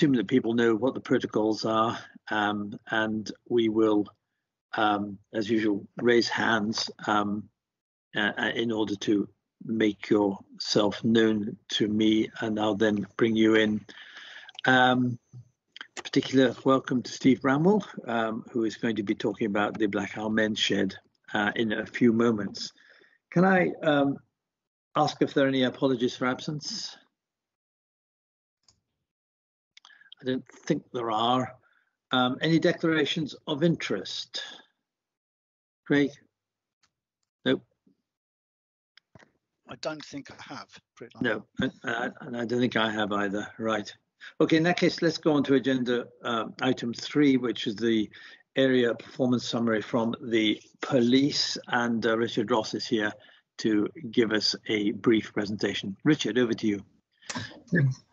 assume that people know what the protocols are, um, and we will, um, as usual, raise hands um, uh, uh, in order to make yourself known to me, and I'll then bring you in. Um, particular welcome to Steve Bramwell, um, who is going to be talking about the Black Isle Men's Shed uh, in a few moments. Can I um, ask if there are any apologies for absence? I don't think there are. Um, any declarations of interest? Craig? Nope. I don't think I have. No, and I don't think I have either. Right. Okay, in that case, let's go on to agenda uh, item three, which is the area performance summary from the police. And uh, Richard Ross is here to give us a brief presentation. Richard, over to you.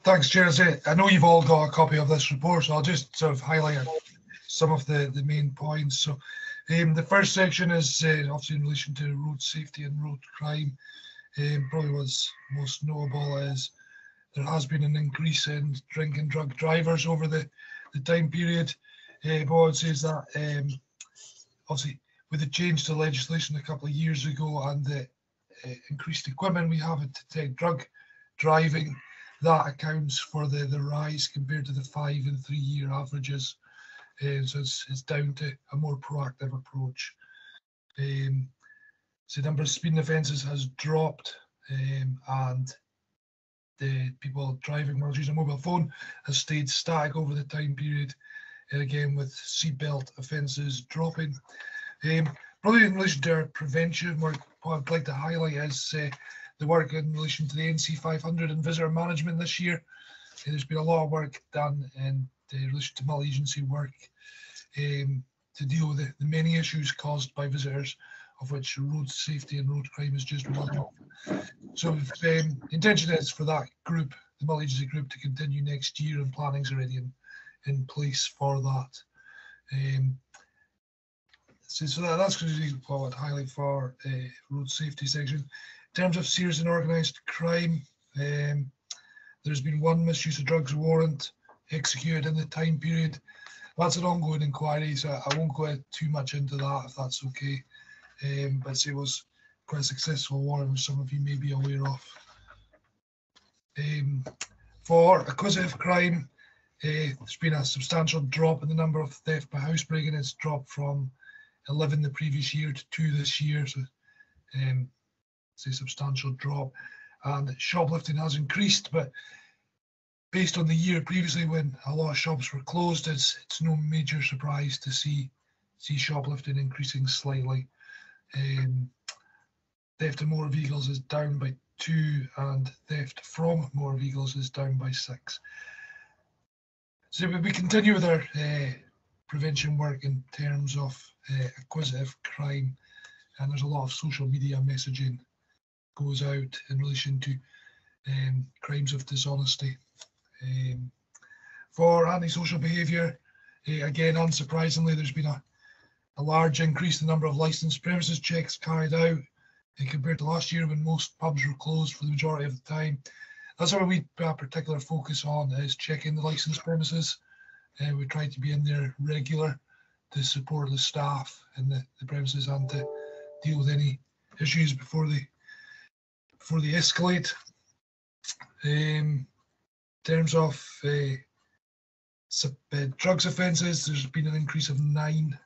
Thanks, Chair. I know you've all got a copy of this report, so I'll just sort of highlight some of the, the main points. So um, the first section is uh, obviously in relation to road safety and road crime. Um, probably what's most notable is there has been an increase in drink and drug drivers over the, the time period. Uh, what says that um, obviously with the change to legislation a couple of years ago and the uh, increased equipment we have to detect drug driving, that accounts for the, the rise compared to the five and three year averages. Uh, so it's, it's down to a more proactive approach. Um, so the number of speeding offences has dropped um, and the people driving while using a mobile phone has stayed static over the time period. And again, with seatbelt offences dropping. Um, probably in relation to our prevention what I'd like to highlight is uh, the work in relation to the NC 500 and visitor management this year. Uh, there's been a lot of work done in relation to multi-agency work um, to deal with the, the, many issues caused by visitors, of which road safety and road crime is just one. So um, intention is for that group, the multi-agency group, to continue next year, and planning's already in, in place for that. Um, so, so that, that's going to be what I'd highlight for uh, road safety section terms of serious and organised crime, um, there's been one misuse of drugs warrant executed in the time period. That's an ongoing inquiry, so I won't go too much into that if that's okay. Um, but it was quite a successful warrant, which some of you may be aware of. Um, for acquisitive crime, uh, there's been a substantial drop in the number of theft by housebreaking. It's dropped from 11 the previous year to two this year. So um, a substantial drop. And shoplifting has increased, but based on the year previously when a lot of shops were closed, it's it's no major surprise to see see shoplifting increasing slightly. Um, theft of motor vehicles is down by two, and theft from motor vehicles is down by six. So we continue with our uh, prevention work in terms of uh, acquisitive crime, and there's a lot of social media messaging goes out in relation to um, crimes of dishonesty. Um, for antisocial behaviour, uh, again, unsurprisingly, there's been a, a large increase in the number of licensed premises checks carried out uh, compared to last year when most pubs were closed for the majority of the time. That's why we put a particular focus on is checking the licensed premises. Uh, we try to be in there regular to support the staff in the, the premises and to deal with any issues before they for the escalate. Um, in terms of uh, uh, drugs offences, there's been an increase of nine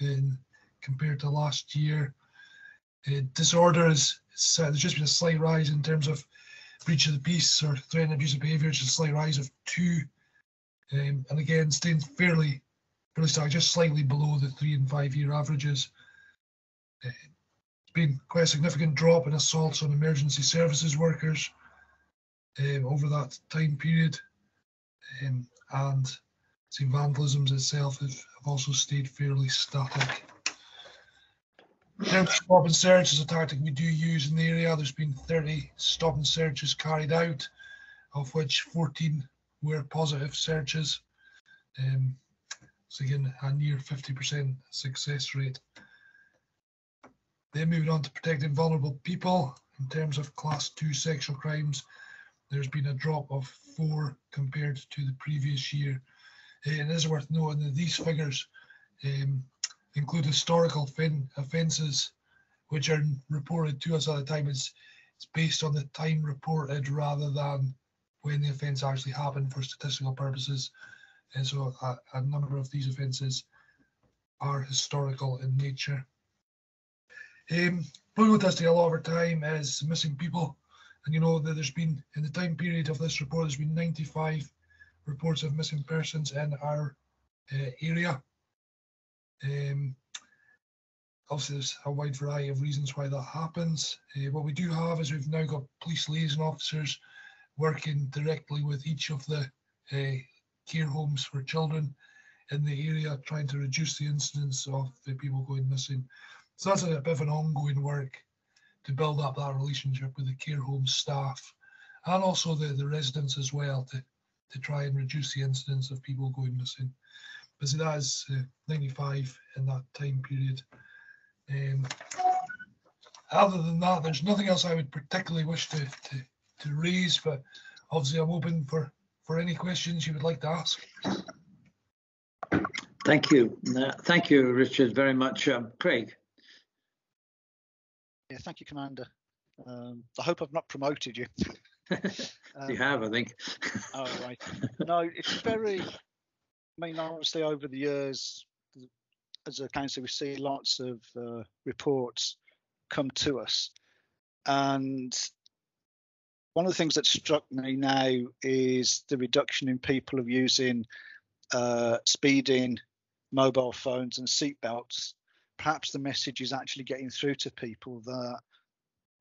in, compared to last year. Uh, disorders, uh, there's just been a slight rise in terms of breach of the peace or threatened abusive behaviour, just a slight rise of two. Um, and again, staying fairly, fairly static, just slightly below the three and five year averages. Uh, been quite a significant drop in assaults on emergency services workers um, over that time period. Um, and see vandalisms itself have, also stayed fairly static. stop and search is a tactic we do use in the area. There's been 30 stop and searches carried out, of which 14 were positive searches. Um, so again, a near 50% success rate. Then moving on to protecting vulnerable people in terms of class two sexual crimes. there's been a drop of four compared to the previous year. And it is worth noting that these figures um, include historical offences which are reported to us at the time. It's, it's based on the time reported rather than when the offence actually happened for statistical purposes. And so a, a number of these offences are historical in nature. Um, testing a lot of our time is missing people. And you know that there's been, in the time period of this report, there's been 95 reports of missing persons in our uh, area. Um, obviously, there's a wide variety of reasons why that happens. Uh, what we do have is we've now got police liaison officers working directly with each of the uh, care homes for children in the area, trying to reduce the incidence of the people going missing. So that's a bit of an ongoing work to build up that relationship with the care home staff and also the, the residents as well to, to try and reduce the incidence of people going missing. But see, that is uh, 95 in that time period. Um, other than that, there's nothing else I would particularly wish to, to, to raise, but obviously I'm open for, for any questions you would like to ask. Thank you. Uh, thank you, Richard, very much. Um, Craig. Thank you, Commander. Um, I hope I've not promoted you. um, you have, I think. oh, right. No, it's very, I mean, obviously over the years, as a council, we see lots of uh, reports come to us. And one of the things that struck me now is the reduction in people of using uh, speeding mobile phones and seatbelts. Perhaps the message is actually getting through to people that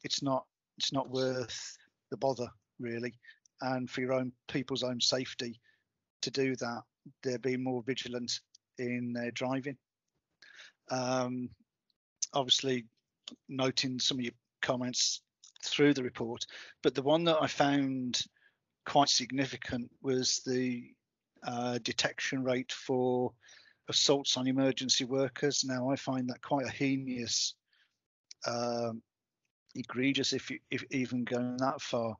it's not it's not worth the bother really, and for your own people's own safety to do that, they're being more vigilant in their driving. Um, obviously, noting some of your comments through the report, but the one that I found quite significant was the uh, detection rate for assaults on emergency workers. Now, I find that quite a heinous, um, egregious, if, you, if even going that far,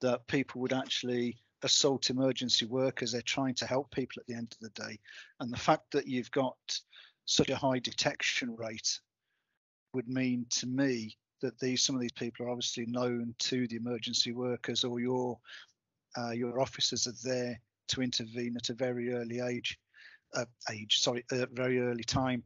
that people would actually assault emergency workers. They're trying to help people at the end of the day. And the fact that you've got such a high detection rate would mean to me that these some of these people are obviously known to the emergency workers or your uh, your officers are there to intervene at a very early age uh, age sorry a very early time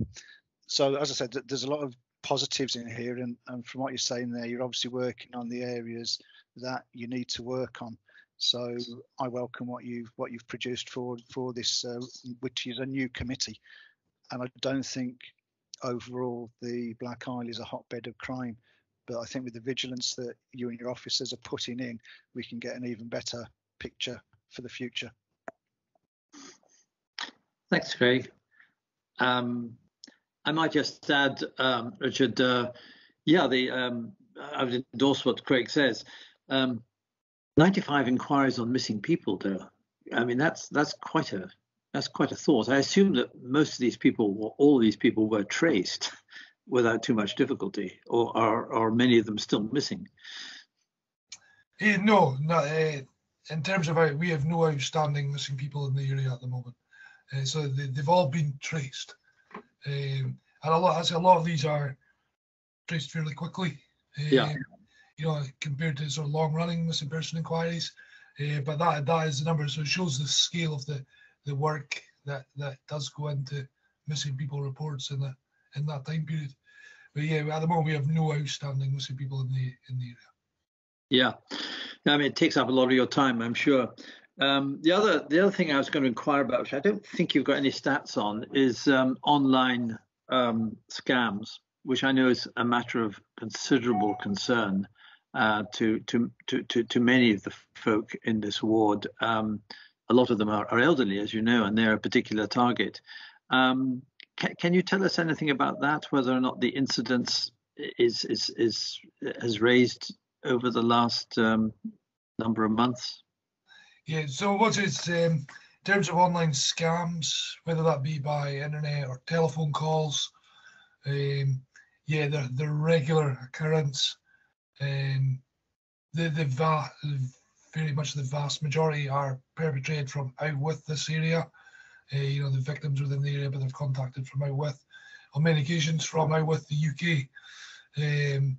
so as i said there's a lot of positives in here and, and from what you're saying there you're obviously working on the areas that you need to work on so i welcome what you've what you've produced for for this uh, which is a new committee and I don't think overall the Black Isle is a hotbed of crime. But I think with the vigilance that you and your officers are putting in, we can get an even better picture for the future. Thanks, Craig. Um, I might just add, um, Richard, uh, yeah, the um, I would endorse what Craig says. Um, 95 inquiries on missing people, though. I mean, that's that's quite a that's quite a thought. I assume that most of these people, all of these people, were traced without too much difficulty, or are, are many of them still missing? Uh, no, no. Uh, in terms of uh, we have no outstanding missing people in the area at the moment, uh, so they, have all been traced, um, and a lot. As a lot of these are traced fairly quickly. yeah. You know, compared to sort of long-running missing person inquiries, but that that is the number. So it shows the scale of the the work that that does go into missing people reports in the in that time period. But yeah, at the moment we have no outstanding missing people in the in the area. Yeah, I mean it takes up a lot of your time, I'm sure. Um, the other the other thing I was going to inquire about, which I don't think you've got any stats on, is um, online um, scams, which I know is a matter of considerable concern uh, to, to to to to many of the folk in this ward. Um, a lot of them are, are elderly, as you know, and they're a particular target. Um, can, can you tell us anything about that? Whether or not the incidence is is is has raised over the last um, number of months? Yeah. So what is um, in terms of online scams, whether that be by internet or telephone calls? Um, yeah, they're, they're regular occurrence. Um, the the va- very much the vast majority are perpetrated from out with this area. Uh, you know, the victims within the area, but they've contacted from out with, on many occasions from out with the UK. Um,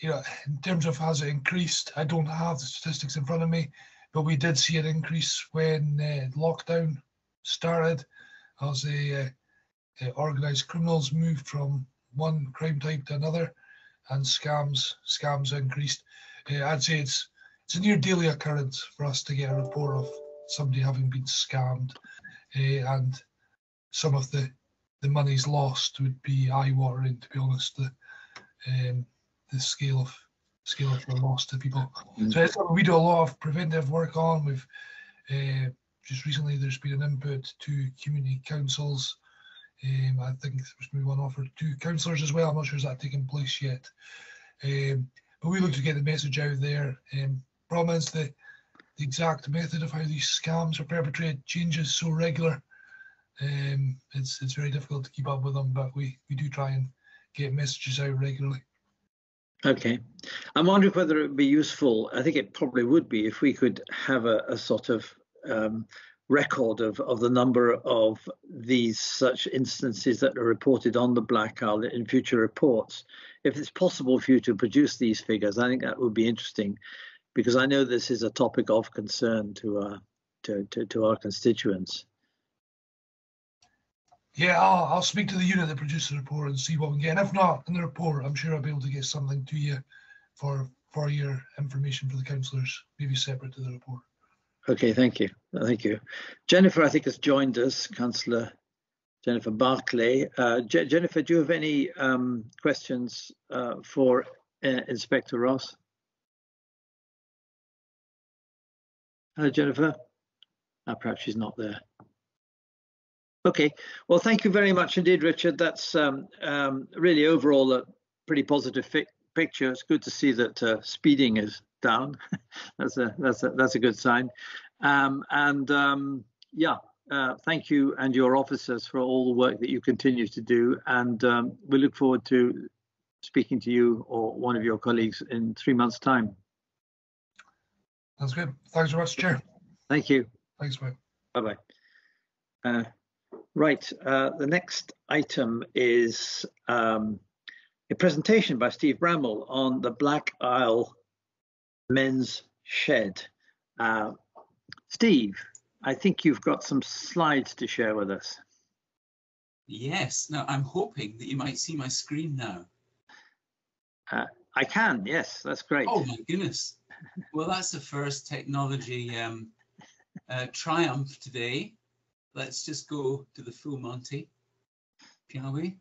you know, in terms of has it increased, I don't have the statistics in front of me, but we did see an increase when uh, lockdown started as the uh, uh, organised criminals moved from one crime type to another, and scams scams increased. Uh, I'd say it's it's a near daily occurrence for us to get a report of somebody having been scammed, uh, and some of the the money's lost would be eye watering. To be honest, the um, the scale of scale of the loss to people. Mm. So it's we do a lot of preventive work on. We've uh, just recently there's been an input to community councils. Um, I think there's maybe one offered to councillors as well. I'm not sure is that taking place yet. Um, but we look to get the message out there. Um, problem is the, the exact method of how these scams are perpetrated changes so regular. Um, it's it's very difficult to keep up with them, but we we do try and get messages out regularly. Okay. I'm wondering whether it would be useful, I think it probably would be, if we could have a, a sort of um, record of, of the number of these such instances that are reported on the Black Isle in future reports. If it's possible for you to produce these figures, I think that would be interesting because I know this is a topic of concern to, uh, to, to, to our constituents. Yeah, I'll, I'll speak to the unit that produced the report and see what we can get. And if not, in the report, I'm sure I'll be able to get something to you for for your information for the councillors, maybe separate to the report. Okay, thank you. Thank you. Jennifer, I think, has joined us, Councillor Jennifer Barclay. Uh, Jennifer, do you have any um, questions uh, for uh, Inspector Ross? Hello, Jennifer. Oh, perhaps she's not there. Okay, well, thank you very much indeed, Richard. That's um, um, really overall a pretty positive picture. It's good to see that uh, speeding is down. that's a that's a that's a good sign. Um, and um, yeah, uh, thank you and your officers for all the work that you continue to do. And um, we look forward to speaking to you or one of your colleagues in three months' time. That's good. Thanks very much, Chair. Thank you. Thanks, mate. Bye bye. Uh, Right, uh, the next item is um, a presentation by Steve Bramwell on the Black Isle Men's Shed. Uh, Steve, I think you've got some slides to share with us. Yes, now I'm hoping that you might see my screen now. Uh, I can, yes, that's great. Oh my goodness. Well, that's the first technology um, uh, triumph today let's just go to the full Monty, shall we?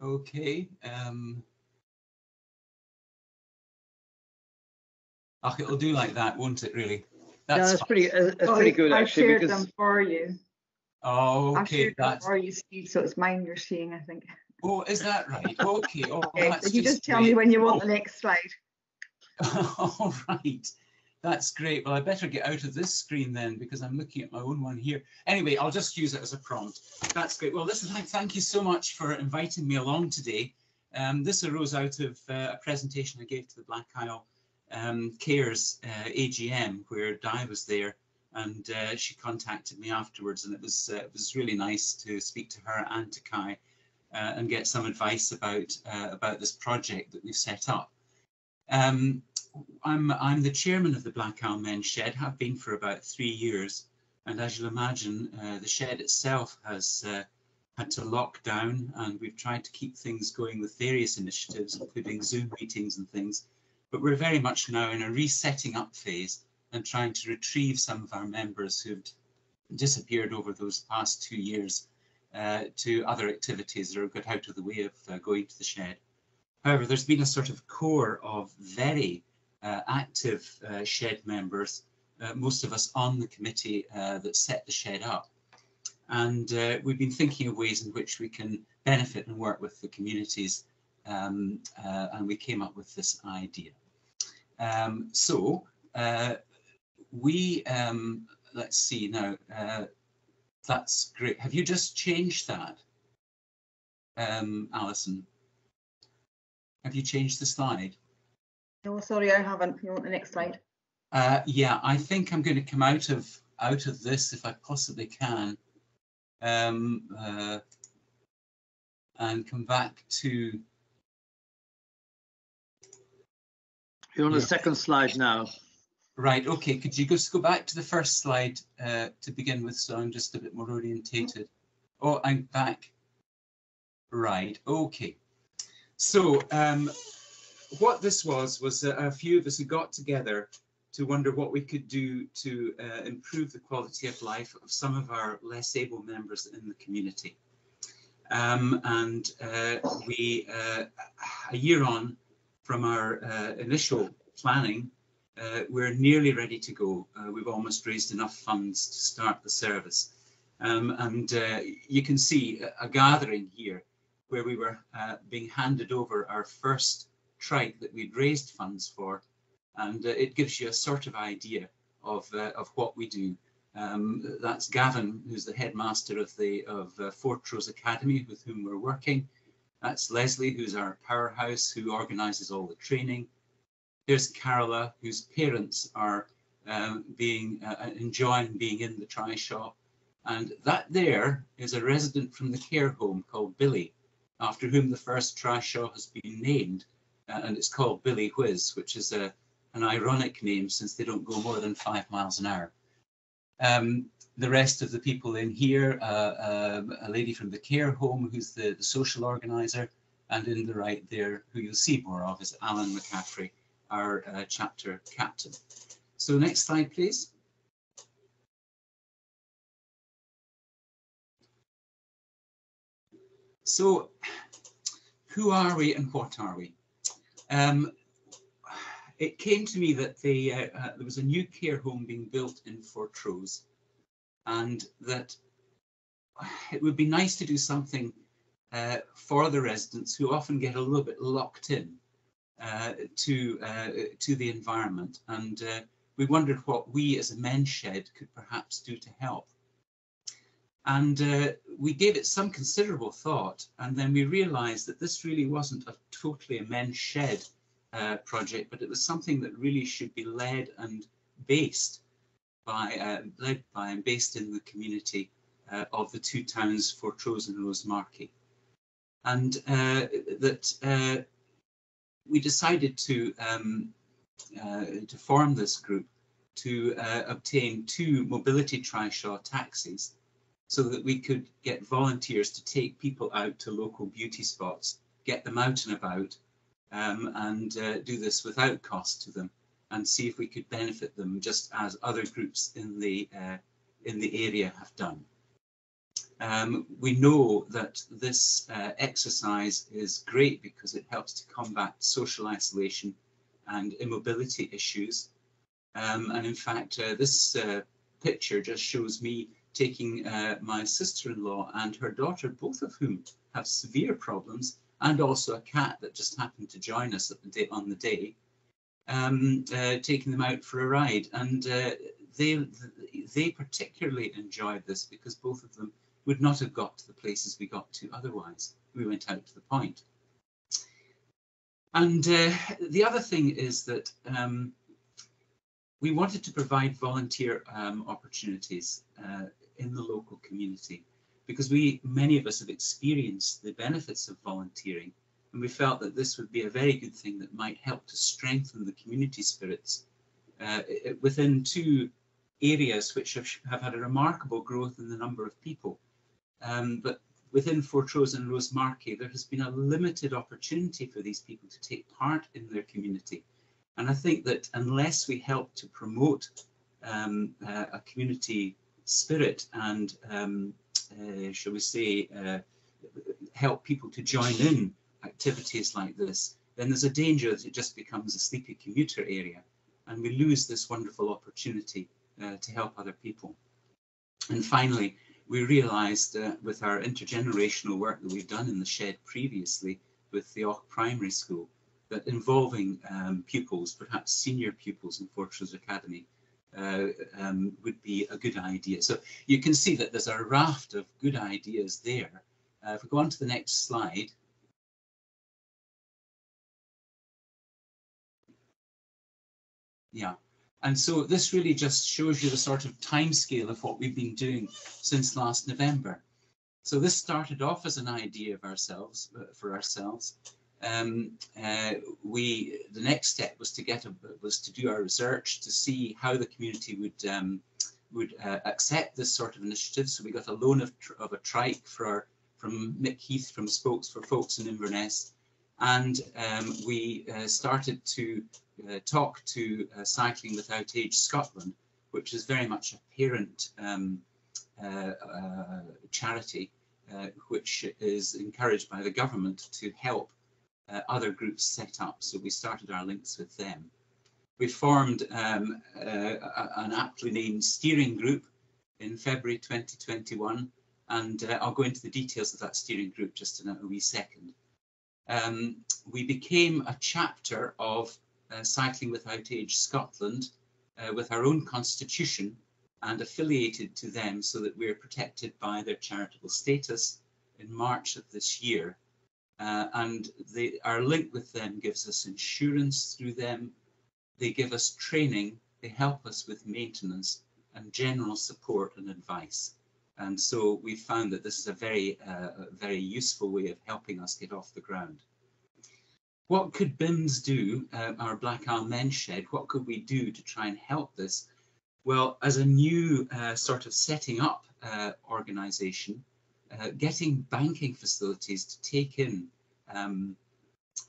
Okay. Um, oh, it'll do like that, won't it? Really? That's, yeah, that's pretty. Uh, that's oh, pretty good I actually. shared because... them for you. Oh, okay. I shared that's... them for you, Steve. So it's mine you're seeing, I think. Oh, is that right? Okay. Oh, okay. So you just, tell great. me when you want oh. the next slide. All right. That's great. Well, I better get out of this screen then because I'm looking at my own one here. Anyway, I'll just use it as a prompt. That's great. Well, listen, thank you so much for inviting me along today. Um, this arose out of uh, a presentation I gave to the Black Isle um, Cares uh, AGM where Di was there and uh, she contacted me afterwards and it was uh, it was really nice to speak to her and to Kai uh, and get some advice about uh, about this project that we've set up. Um, I'm I'm the chairman of the Black Isle Men's Shed. Have been for about three years, and as you'll imagine, uh, the shed itself has uh, had to lock down, and we've tried to keep things going with various initiatives, including Zoom meetings and things. But we're very much now in a resetting up phase and trying to retrieve some of our members who've disappeared over those past two years uh, to other activities are got out of the way of uh, going to the shed. However, there's been a sort of core of very active uh, shed members, uh, most of us on the committee that set the shed up. And we've been thinking of ways in which we can benefit and work with the communities um, and we came up with this idea. Um, so we, um, let's see now, that's great. Have you just changed that, um, Alison? Have you changed the slide? No, sorry, I haven't. You want the next slide? Uh, yeah, I think I'm going to come out of out of this if I possibly can, um, uh, and come back to. You're on Yeah. the second slide now. Right. Okay. Could you just go back to the first slide uh, to begin with, so I'm just a bit more orientated. Oh, I'm back. Right. Okay. So um, what this was was a, a few of us who got together to wonder what we could do to uh, improve the quality of life of some of our less able members in the community. Um, and uh, we, uh, a year on from our uh, initial planning, uh, we're nearly ready to go. Uh, we've almost raised enough funds to start the service. Um, and you can see a, gathering here where we were being handed over our first trike that we'd raised funds for. And uh, it gives you a sort of idea of, uh, of what we do. Um, that's Gavin, who's the headmaster of the of uh, Fortrose Academy, with whom we're working. That's Leslie, who's our powerhouse, who organises all the training. There's Carola, whose parents are um, being uh, enjoying being in the trishaw, and that there is a resident from the care home called Billy, after whom the first trishaw has been named, uh, and it's called Billy Whiz, which is a an ironic name since they don't go more than five miles an hour. Um, the rest of the people in here, uh, um, a lady from the care home who's the, the social organizer, and in the right there, who you'll see more of, is Alan McCaffrey, our uh, chapter captain. So next slide, please. So who are we and what are we? Um, it came to me that uh, uh, there was a new care home being built in Fortrose and that it would be nice to do something uh, for the residents who often get a little bit locked in uh, to uh, to the environment. And uh, we wondered what we as a men's shed could perhaps do to help. And uh, we gave it some considerable thought, and then we realised that this really wasn't a totally a men's shed uh, project, but it was something that really should be led and based by uh, led by and based in the community uh, of the two towns, Fortrose and Rosemarkie, and uh, that uh, we decided to um, to form this group to obtain two mobility trishaw taxis so that we could get volunteers to take people out to local beauty spots, get them out and about, um, and uh, do this without cost to them, and see if we could benefit them just as other groups in the uh, in the area have done. Um, we know that this uh, exercise is great because it helps to combat social isolation and immobility issues. Um, and in fact, uh, this uh, picture just shows me taking uh, my sister-in-law and her daughter, both of whom have severe problems, and also a cat that just happened to join us at the day, on the day, um, uh, taking them out for a ride. And uh, they, they particularly enjoyed this because both of them would not have got to the places we got to otherwise. We went out to the point. And uh, the other thing is that um, we wanted to provide volunteer um, opportunities uh, in the local community because we, many of us have experienced the benefits of volunteering and we felt that this would be a very good thing that might help to strengthen the community spirits uh, within two areas which have, have, had a remarkable growth in the number of people. Um, but within Fortrose and Rosemarkie, there has been a limited opportunity for these people to take part in their community. And I think that unless we help to promote um, uh, a community spirit and, um, uh, shall we say, uh, help people to join in activities like this, then there's a danger that it just becomes a sleepy commuter area and we lose this wonderful opportunity uh, to help other people. And finally, we realised uh, with our intergenerational work that we've done in the shed previously with the Avoch Primary School, that involving um, pupils, perhaps senior pupils in Fortrose Academy, uh, um, would be a good idea. So you can see that there's a raft of good ideas there. Uh, if we go on to the next slide. yeah. And so this really just shows you the sort of timescale of what we've been doing since last November. So this started off as an idea of ourselves, uh, for ourselves. Um, uh, we the next step was to get a, was to do our research to see how the community would um, would uh, accept this sort of initiative. So we got a loan of, of a trike for from Mick Heath from Spokes for Folks in Inverness, and um, we uh, started to uh, talk to uh, Cycling Without Age Scotland, which is very much a parent um, uh, uh, charity, which is encouraged by the government to help other groups set up. So we started our links with them. We formed um, an aptly named steering group in February 2021, and I'll go into the details of that steering group just in a, a wee second. Um, we became a chapter of uh, Cycling Without Age Scotland uh, with our own constitution and affiliated to them so that we're protected by their charitable status in March of this year. Uh, and they, our link with them gives us insurance through them. They give us training. They help us with maintenance and general support and advice. And so we found that this is a very, uh, very useful way of helping us get off the ground. What could BIMS do, uh, our Black Isle Men's Shed, what could we do to try and help this? Well, as a new uh, sort of setting up uh, organisation, uh, getting banking facilities to take in um,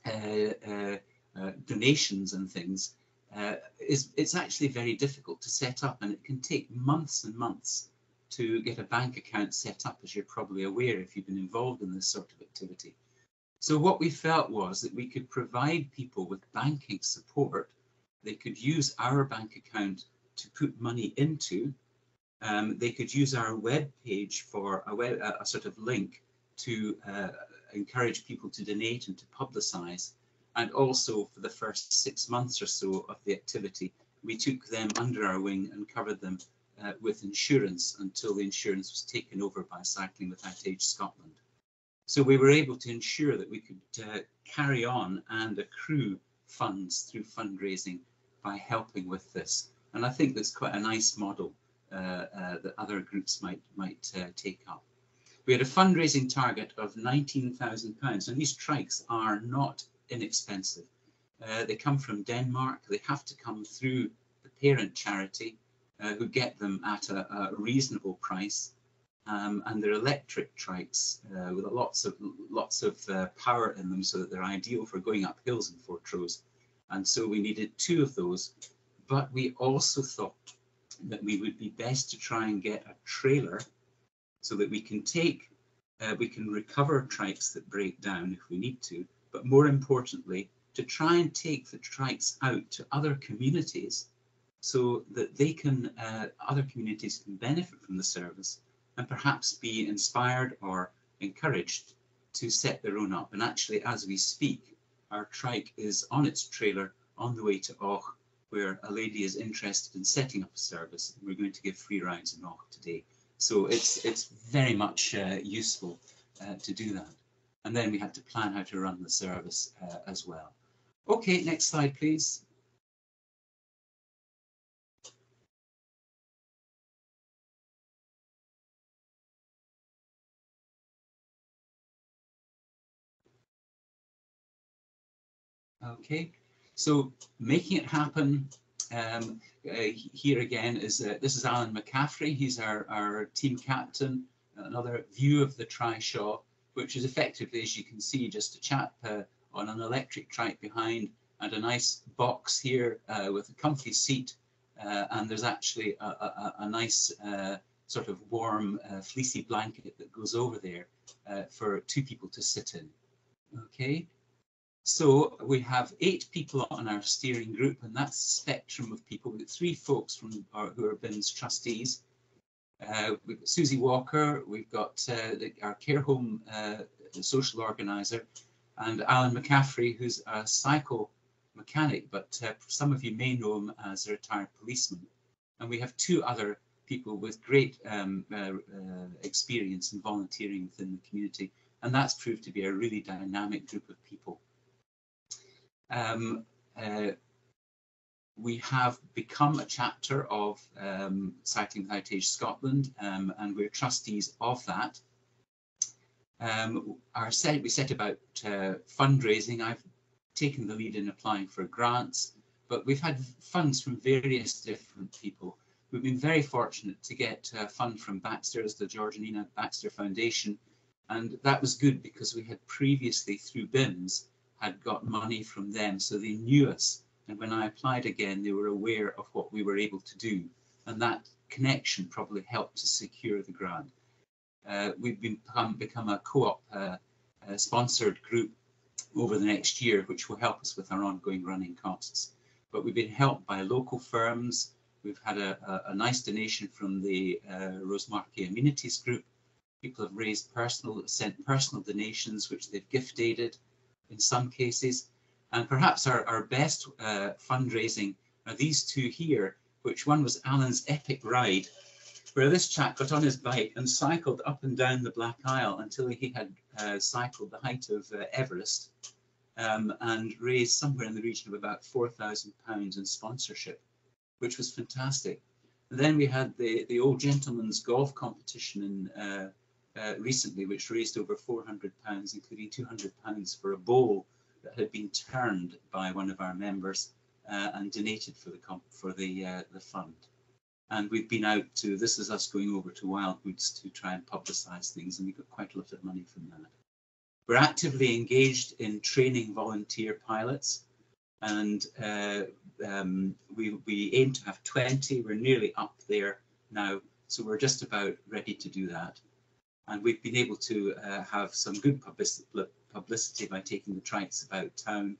uh, uh, donations and things is it's actually very difficult to set up and it can take months and months to get a bank account set up, as you're probably aware if you've been involved in this sort of activity. So what we felt was that we could provide people with banking support. They could use our bank account to put money into. Um, they could use our web page for a, web, a, a sort of link to uh, encourage people to donate and to publicize. And also for the first six months or so of the activity, we took them under our wing and covered them uh, with insurance until the insurance was taken over by Cycling Without Age Scotland. So we were able to ensure that we could uh, carry on and accrue funds through fundraising by helping with this. And I think that's quite a nice model that other groups might might uh, take up. We had a fundraising target of £19,000 and these trikes are not inexpensive. Uh, they come from Denmark, they have to come through the parent charity uh, who get them at a, a reasonable price um, and they're electric trikes uh, with lots of lots of uh, power in them, so that they're ideal for going up hills in Fortrose. And so we needed two of those, but we also thought that we would be best to try and get a trailer so that we can take, uh, we can recover trikes that break down if we need to, but more importantly, to try and take the trikes out to other communities so that they can, uh, other communities can benefit from the service and perhaps be inspired or encouraged to set their own up. And actually, as we speak, our trike is on its trailer on the way to Avoch, where a lady is interested in setting up a service. We're going to give free rides in Avoch today. So it's it's very much uh, useful uh, to do that. And then we had to plan how to run the service uh, as well. Okay, next slide, please. Okay, so making it happen. Um, uh, here again is uh, this is Alan McCaffrey. He's our, our team captain. Another view of the trishaw, which is effectively, as you can see, just a chap uh, on an electric trike behind and a nice box here uh, with a comfy seat. Uh, and there's actually a, a, a nice uh, sort of warm fleecy blanket that goes over there for two people to sit in. Okay, so we have eight people on our steering group, and that's a spectrum of people. We've got three folks from our, who are BIMS trustees. Uh, we've got Susie Walker, we've got uh, the, our care home uh, social organizer, and Alan McCaffrey, who's a cycle mechanic, but uh, some of you may know him as a retired policeman. And we have two other people with great um, uh, uh, experience in volunteering within the community, and that's proved to be a really dynamic group of people. Um, uh, we have become a chapter of um, Cycling Without Age Scotland, um, and we're trustees of that. Um, our set, we set about uh, fundraising. I've taken the lead in applying for grants, but we've had funds from various different people. We've been very fortunate to get a fund from Baxter's, the George and Ena Baxter Foundation, and that was good because we had previously, through BIMS, had got money from them, so they knew us. And when I applied again, they were aware of what we were able to do, and that connection probably helped to secure the grant. Uh, we've become, become a co-op uh, uh, sponsored group over the next year, which will help us with our ongoing running costs. But we've been helped by local firms. We've had a, a, a nice donation from the uh, Rosemarkie Amenities Group. People have raised personal, sent personal donations, which they've gift aided in some cases. And perhaps our, our best uh, fundraising are these two here, which one was Alan's epic ride where this chap got on his bike and cycled up and down the Black Isle until he had uh, cycled the height of uh, Everest um, and raised somewhere in the region of about £4,000 in sponsorship, which was fantastic. And then we had the, the old gentleman's golf competition in, uh, recently, which raised over £400, including £200 for a bowl that had been turned by one of our members uh, and donated for the, for the, uh, the fund and we've been out to this is us going over to Wildwoods to try and publicize things and we got quite a lot of money from that. We're actively engaged in training volunteer pilots and uh, um, we, we aim to have 20. We're nearly up there now, so we're just about ready to do that. And we've been able to uh, have some good publicity by taking the trikes about town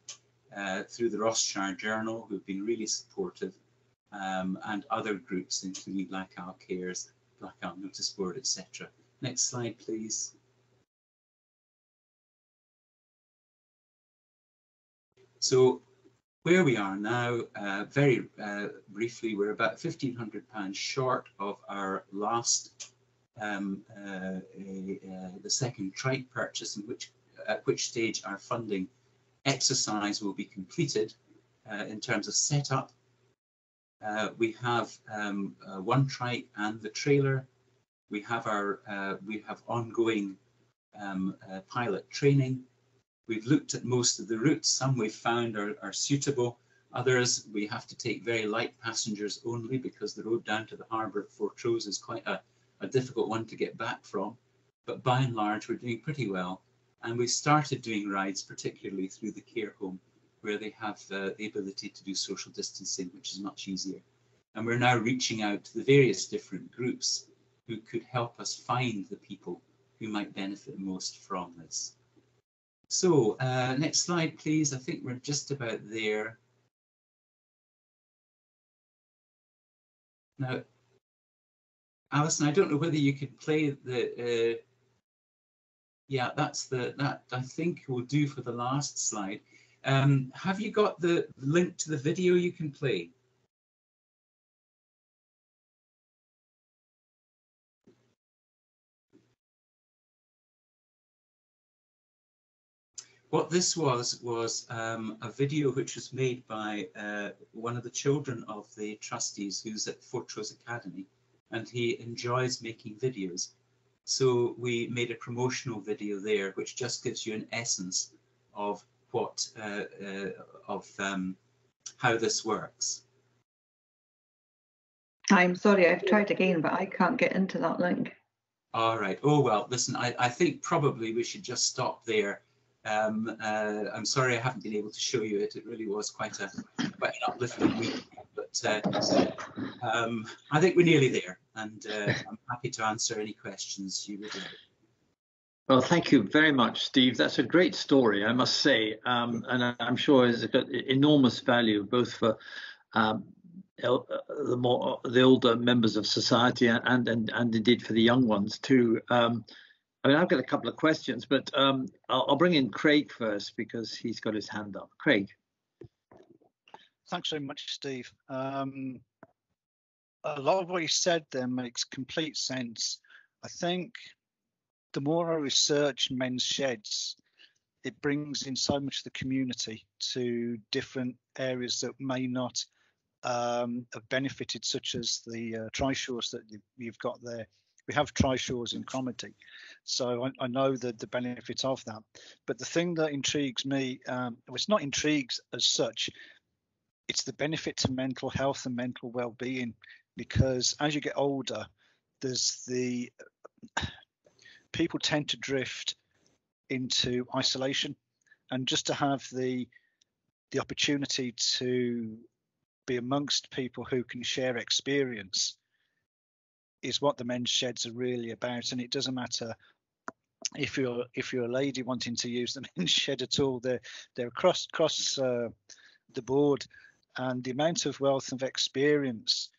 uh, through the Ross-Shire Journal, who've been really supportive um, and other groups, including Black Cares, Black Isle Notice Board, etc. Next slide, please. So where we are now, uh, very uh, briefly, we're about £1,500 short of our last, um, uh, uh, the second trike purchase, in which, at which stage our funding exercise will be completed uh, in terms of setup uh, we have um, one trike and the trailer. We have our we have ongoing um, pilot training. We've looked at most of the routes. Some we've found are, are suitable. Others we have to take very light passengers only because the road down to the harbour at Fortrose is quite a, a difficult one to get back from. But by and large, we're doing pretty well. And we started doing rides, particularly through the care home where they have uh, the ability to do social distancing, which is much easier. And we're now reaching out to the various different groups who could help us find the people who might benefit most from this. So uh, next slide, please. I think we're just about there. Now, Alison, I don't know whether you could play the, uh, yeah, that's the, that I think will do for the last slide. Um, have you got the link to the video you can play? What this was was um, a video which was made by uh, one of the children of the trustees who's at Fortrose Academy and he enjoys making videos. So we made a promotional video there which just gives you an essence of what uh, uh, of um, how this works. I'm sorry, I've tried again, but I can't get into that link. All right. Oh well. Listen, I, I think probably we should just stop there. Um, uh, I'm sorry I haven't been able to show you it. It really was quite a quite an uplifting week, but uh, um, I think we're nearly there, and uh, I'm happy to answer any questions you would like. Well, thank you very much, Steve. That's a great story, I must say, um, and I'm sure it's got enormous value both for um, the more the older members of society and and and indeed for the young ones too. Um, I mean, I've got a couple of questions, but um, I'll, I'll, bring in Craig first because he's got his hand up. Craig. Thanks so much, Steve. Um, a lot of what you said there makes complete sense. I think the more I research men's sheds, it brings in so much of the community to different areas that may not um, have benefited, such as the uh, trishaws that you, you've got there. We have trishaws in Cromarty, so I, I, know the, the benefit of that. But the thing that intrigues me, um, well, it's not intrigues as such, it's the benefit to mental health and mental well-being because as you get older, there's the people tend to drift into isolation. And just to have the the opportunity to be amongst people who can share experience is what the men's sheds are really about. And it doesn't matter if you're if you're a lady wanting to use the men's shed at all they're they're across across uh, the board and the amount of wealth of experience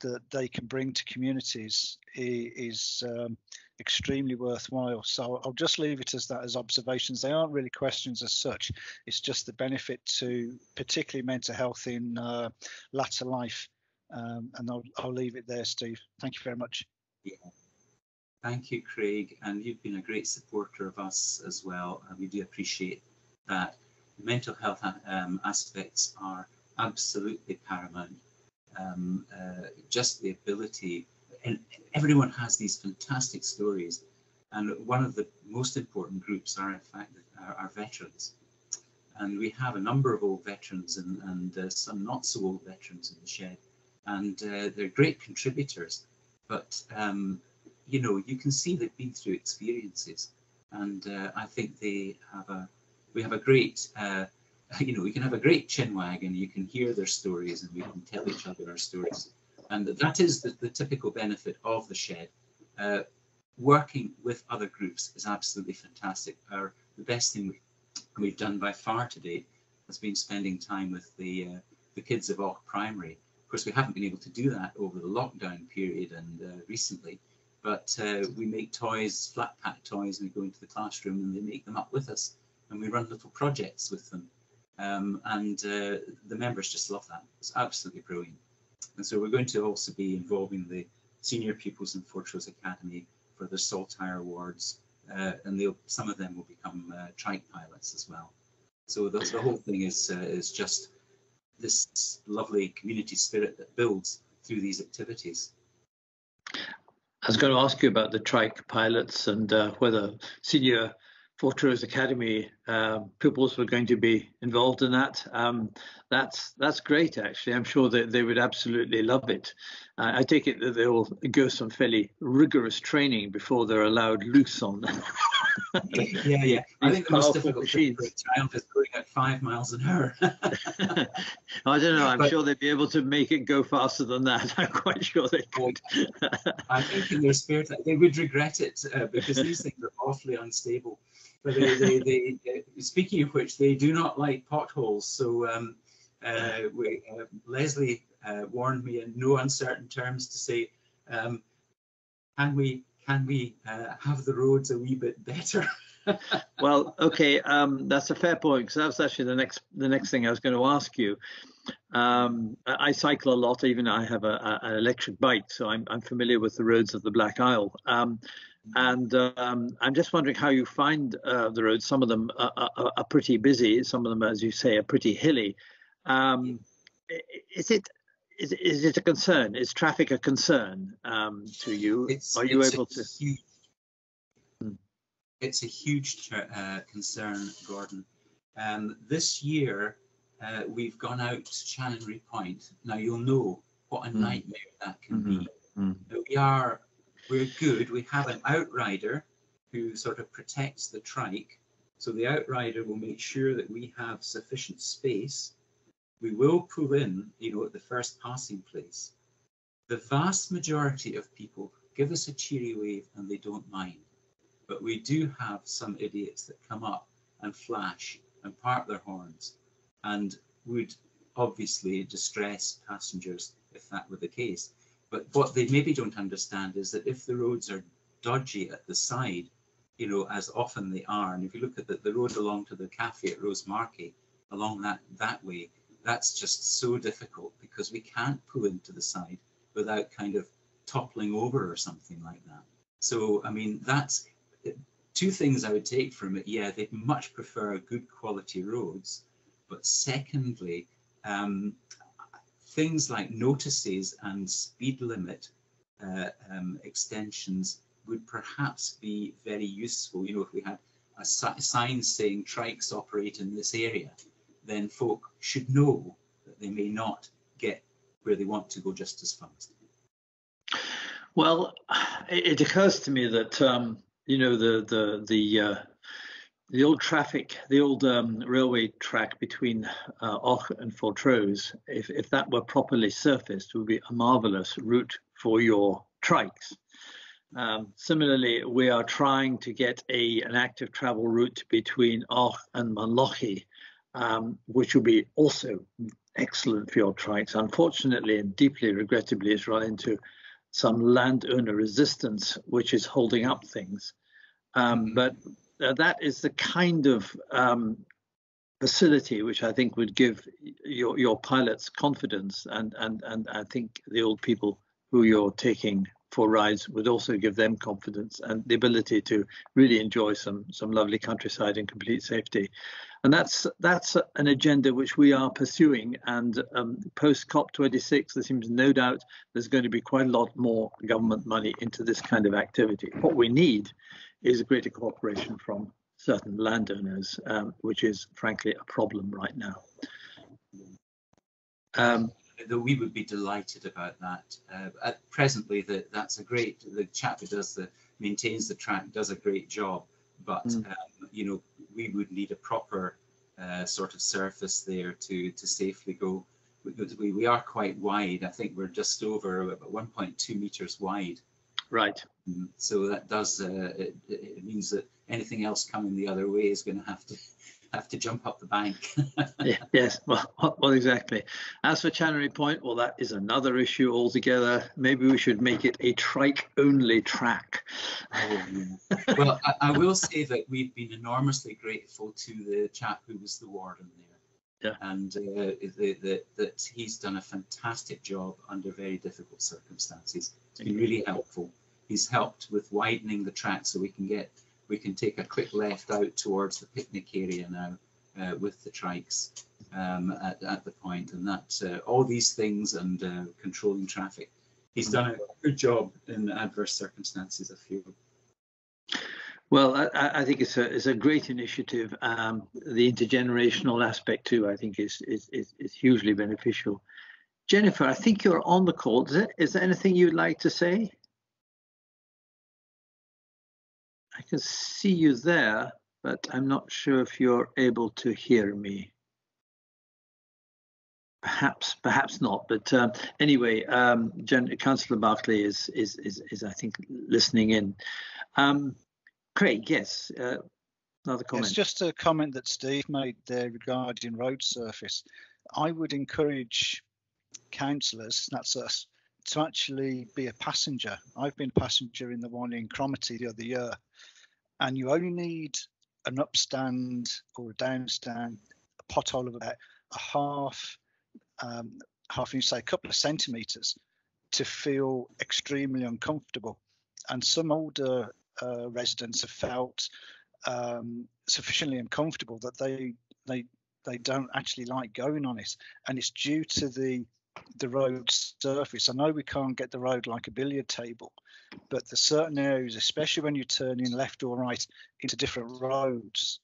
that they can bring to communities is, um, extremely worthwhile. So I'll just leave it as that as observations. They aren't really questions as such. It's just the benefit to particularly mental health in uh, latter life. Um, and I'll, I'll leave it there, Steve. Thank you very much. Yeah. Thank you, Craig. And you've been a great supporter of us as well. And we do appreciate that. Mental health um, aspects are absolutely paramount um, uh, just the ability, and everyone has these fantastic stories. And one of the most important groups are, in fact, are veterans. And we have a number of old veterans and, and uh, some not so old veterans in the shed. And uh, they're great contributors. But, um, you know, you can see they've been through experiences. And uh, I think they have a, we have a great uh, you know, we can have a great chin wag and you can hear their stories and we can tell each other our stories. And that is the, the typical benefit of the shed. Uh, working with other groups is absolutely fantastic. Our, the best thing we've done by far today has been spending time with the, uh, the kids of Avoch Primary. Of course, we haven't been able to do that over the lockdown period and uh, recently, but uh, we make toys, flat pack toys, and we go into the classroom and they make them up with us. And we run little projects with them um, and uh, the members just love that. It's absolutely brilliant. And so we're going to also be involving the senior pupils in Fortrose Academy for the Saltire Awards, uh, and some of them will become uh, trike pilots as well. So the, the whole thing is uh, is just this lovely community spirit that builds through these activities. I was going to ask you about the trike pilots and uh, whether senior Fortrose Academy uh, pupils were going to be involved in that. Um, that's that's great, actually. I'm sure that they would absolutely love it. Uh, I take it that they will go some fairly rigorous training before they're allowed loose on. yeah, yeah. I think the most difficult machines. thing for a child is going at five miles an hour. I don't know. I'm but, sure they'd be able to make it go faster than that. I'm quite sure they could. I think in their spirit, they would regret it uh, because these things are awfully unstable. But they, they, they, uh, speaking of which, they do not like potholes. So um, uh, we, uh, Leslie uh, warned me in no uncertain terms to say, um, can we can we uh, have the roads a wee bit better? well, okay, um, that's a fair point because that was actually the next the next thing I was going to ask you. Um, I cycle a lot. Even I have a, a, an electric bike, so I'm, I'm familiar with the roads of the Black Isle. Um, and um, I'm just wondering how you find uh, the roads. Some of them are, are, are, pretty busy. Some of them, as you say, are pretty hilly. Um, is it is, is it a concern? Is traffic a concern um, to you? It's, are you able to? Huge, hmm. It's a huge uh, concern, Gordon. Um, this year, uh, we've gone out to Chanonry Point. Now you'll know what a mm. nightmare that can mm-hmm. be. Mm. We are we're good. We have an outrider who sort of protects the trike. So the outrider will make sure that we have sufficient space. We will pull in, you know, at the first passing place. The vast majority of people give us a cheery wave and they don't mind. But we do have some idiots that come up and flash and park their horns and would obviously distress passengers if that were the case. But what they maybe don't understand is that if the roads are dodgy at the side, you know, as often they are, and if you look at the, the road along to the cafe at Rosemarkie, along that, that way, that's just so difficult because we can't pull into the side without kind of toppling over or something like that. So, I mean, that's two things I would take from it. Yeah, they'd much prefer good quality roads, but secondly, um, things like notices and speed limit uh, um, extensions would perhaps be very useful. You know, if we had a sign saying trikes operate in this area, then folk should know that they may not get where they want to go just as fast. Well, it, occurs to me that um, you know the the the uh, the old traffic, the old um, railway track between uh, Avoch and Fortrose, if if that were properly surfaced, would be a marvelous route for your trikes. Um, similarly, we are trying to get a an active travel route between Avoch and Munlochy, um, which will be also excellent for your trikes. Unfortunately and deeply regrettably, it's run into some landowner resistance, which is holding up things. Um, mm-hmm. but uh, that is the kind of um, facility which I think would give your your pilots confidence, and and and I think the old people who you're taking for rides would also give them confidence and the ability to really enjoy some some lovely countryside in complete safety. And that's that's an agenda which we are pursuing and um, post COP26 there seems no doubt there's going to be quite a lot more government money into this kind of activity. What we need is a greater cooperation from certain landowners um, which is frankly a problem right now um, that we would be delighted about that. Uh, at presently, that that's a great. The chap who does the maintains the track does a great job, but mm. um, you know we would need a proper uh, sort of surface there to to safely go. We, we are quite wide. I think we're just over about 1.2 meters wide. Right. Mm, so that does uh, it, it means that anything else coming the other way is going to have to have to jump up the bank. yeah, yes, well, well, exactly. As for Chanonry Point, well, that is another issue altogether. Maybe we should make it a trike-only track. Oh, yeah. well, I, I, will say that we've been enormously grateful to the chap who was the warden there. Yeah. And uh, the, that he's done a fantastic job under very difficult circumstances. Been really helpful. He's helped with widening the track so we can get we can take a quick left out towards the picnic area now uh, with the trikes um, at, at, the point and that uh, all these things and uh, controlling traffic. He's done a good job in adverse circumstances, I feel. Well, I, I, think it's a it's a great initiative. Um, the intergenerational aspect too, I think, is is is, is hugely beneficial. Jennifer, I think you're on the call. Is there, is there anything you'd like to say? I can see you there, but I'm not sure if you're able to hear me. Perhaps, perhaps not. But um, anyway, um, Gen Councillor Barclay is, is, is, is, I think, listening in. Um, Craig, yes, uh, another comment. It's just a comment that Steve made there regarding road surface. I would encourage councillors, that's us, to actually be a passenger. I've been a passenger in the one in Cromarty the other year, and you only need an upstand or a downstand, a pothole of about a half, um, half you say a couple of centimeters to feel extremely uncomfortable. And some older uh, residents have felt um, sufficiently uncomfortable that they they they don't actually like going on it, and it's due to the the road surface. I know we can't get the road like a billiard table, but there's certain areas, especially when you're turning left or right into different roads.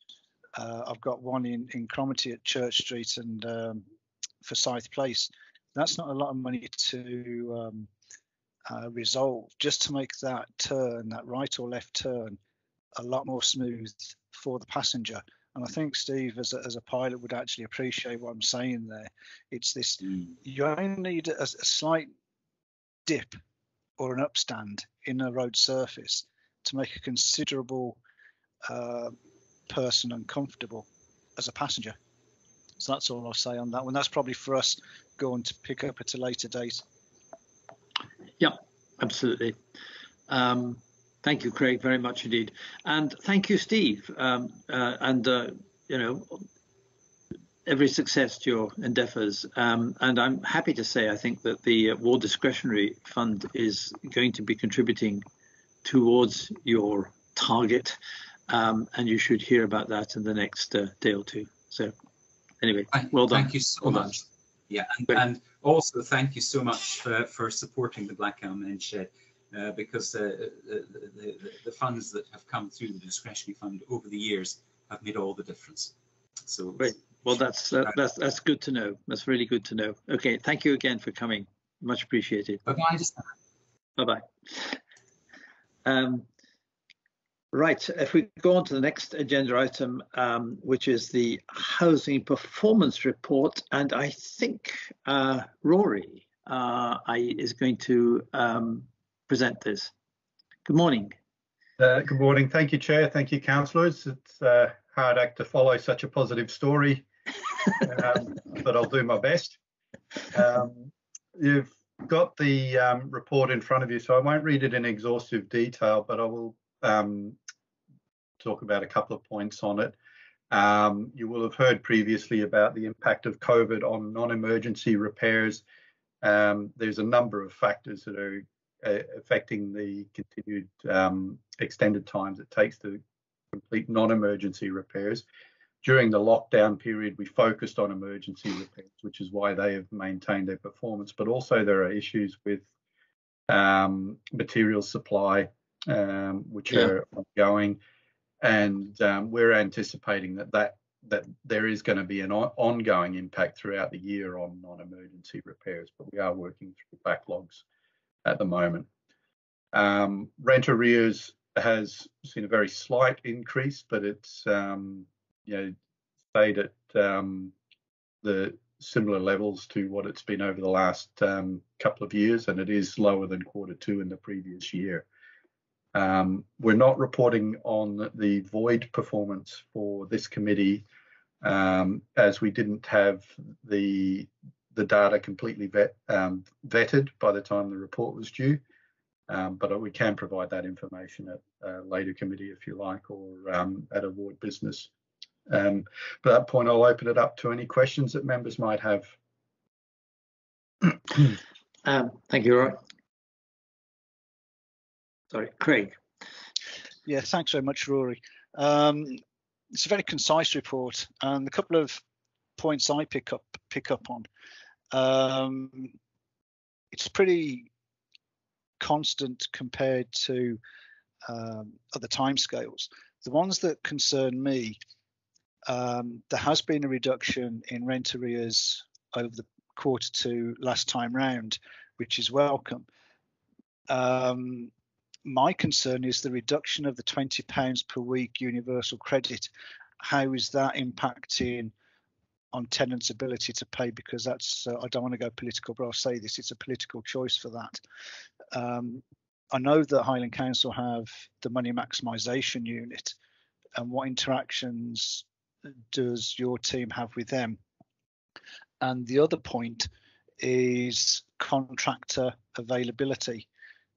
Uh, I've got one in, in Cromarty at Church Street and um, Forsyth Place. That's not a lot of money to um, uh, resolve just to make that turn, that right or left turn, a lot more smooth for the passenger. And I think Steve, as a, as a pilot, would actually appreciate what I'm saying there. It's this: mm. you only need a, a slight dip or an upstand in a road surface to make a considerable uh, person uncomfortable as a passenger. So that's all I'll say on that one. That's probably for us going to pick up at a later date. Yep, absolutely. Um, Thank you, Craig, very much indeed. And thank you, Steve. Um, uh, and, uh, you know, every success to your endeavours. Um, and I'm happy to say I think that the Ward Discretionary Fund is going to be contributing towards your target. Um, and you should hear about that in the next uh, day or two. So, anyway, well done. Thank you so well much. Done. Yeah, and, and, also thank you so much for, for supporting the Black Isle Shed. Uh, because uh, the, the, the, funds that have come through the discretionary fund over the years have made all the difference. So great. Well, that's uh, that's that's good to know. That's really good to know. Okay, thank you again for coming. Much appreciated. Bye bye. Bye bye. Um, right. If we go on to the next agenda item, um, which is the housing performance report, and I think uh, Rory uh, I, is going to um, present this. Good morning. Uh, good morning. Thank you, Chair. Thank you, councillors. It's a uh, hard act to follow such a positive story, um, but I'll do my best. Um, you've got the um, report in front of you, so I won't read it in exhaustive detail, but I will um, talk about a couple of points on it. Um, you will have heard previously about the impact of COVID on non-emergency repairs. Um, there's a number of factors that are affecting the continued um, extended times it takes to complete non-emergency repairs. During the lockdown period, we focused on emergency repairs, which is why they have maintained their performance. But also there are issues with um, material supply, um, which yeah. are ongoing, and um, we're anticipating that that that there is going to be an ongoing impact throughout the year on non-emergency repairs. But we are working through backlogs at the moment. Um, rent arrears has seen a very slight increase, but it's um, you know stayed at um, the similar levels to what it's been over the last um, couple of years, and it is lower than quarter two in the previous year. Um, we're not reporting on the void performance for this committee um, as we didn't have the the data completely vet, um, vetted by the time the report was due. Um, but we can provide that information at a later committee if you like, or um, at a ward business. Um, at that point, I'll open it up to any questions that members might have. Um, thank you, Roy. Sorry, Craig. Yeah, thanks very much, Rory. Um, it's a very concise report, and a couple of points I pick up pick up on. Um, it's pretty constant compared to um, other timescales. The ones that concern me, um, there has been a reduction in rent arrears over the quarter two last time round, which is welcome. Um, my concern is the reduction of the £20 per week universal credit. How is that impacting on tenants' ability to pay because that's uh, I don't want to go political, but I'll say this: it's a political choice for that. Um, I know that Highland Council have the money maximisation unit, and what interactions does your team have with them? And the other point is contractor availability,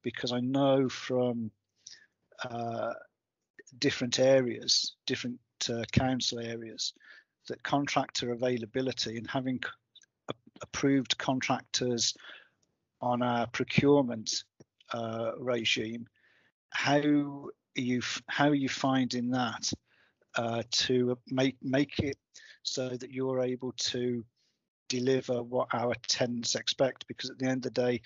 because I know from uh, different areas, different uh, council areas, that contractor availability and having approved contractors on our procurement uh, regime, how are you how you finding that uh, to make make it so that you're able to deliver what our tenants expect? Because at the end of the day,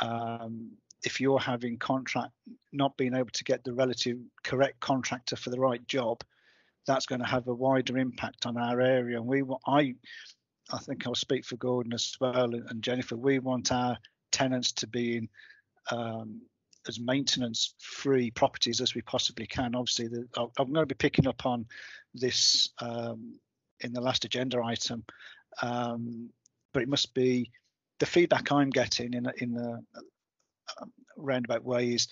um, if you're having contract not being able to get the relative correct contractor for the right job, that's going to have a wider impact on our area. And we, I, I think I'll speak for Gordon as well and Jennifer. We want our tenants to be in um, as maintenance-free properties as we possibly can. Obviously, the, I'm going to be picking up on this um, in the last agenda item, um, but it must be the feedback I'm getting in in a, a roundabout way is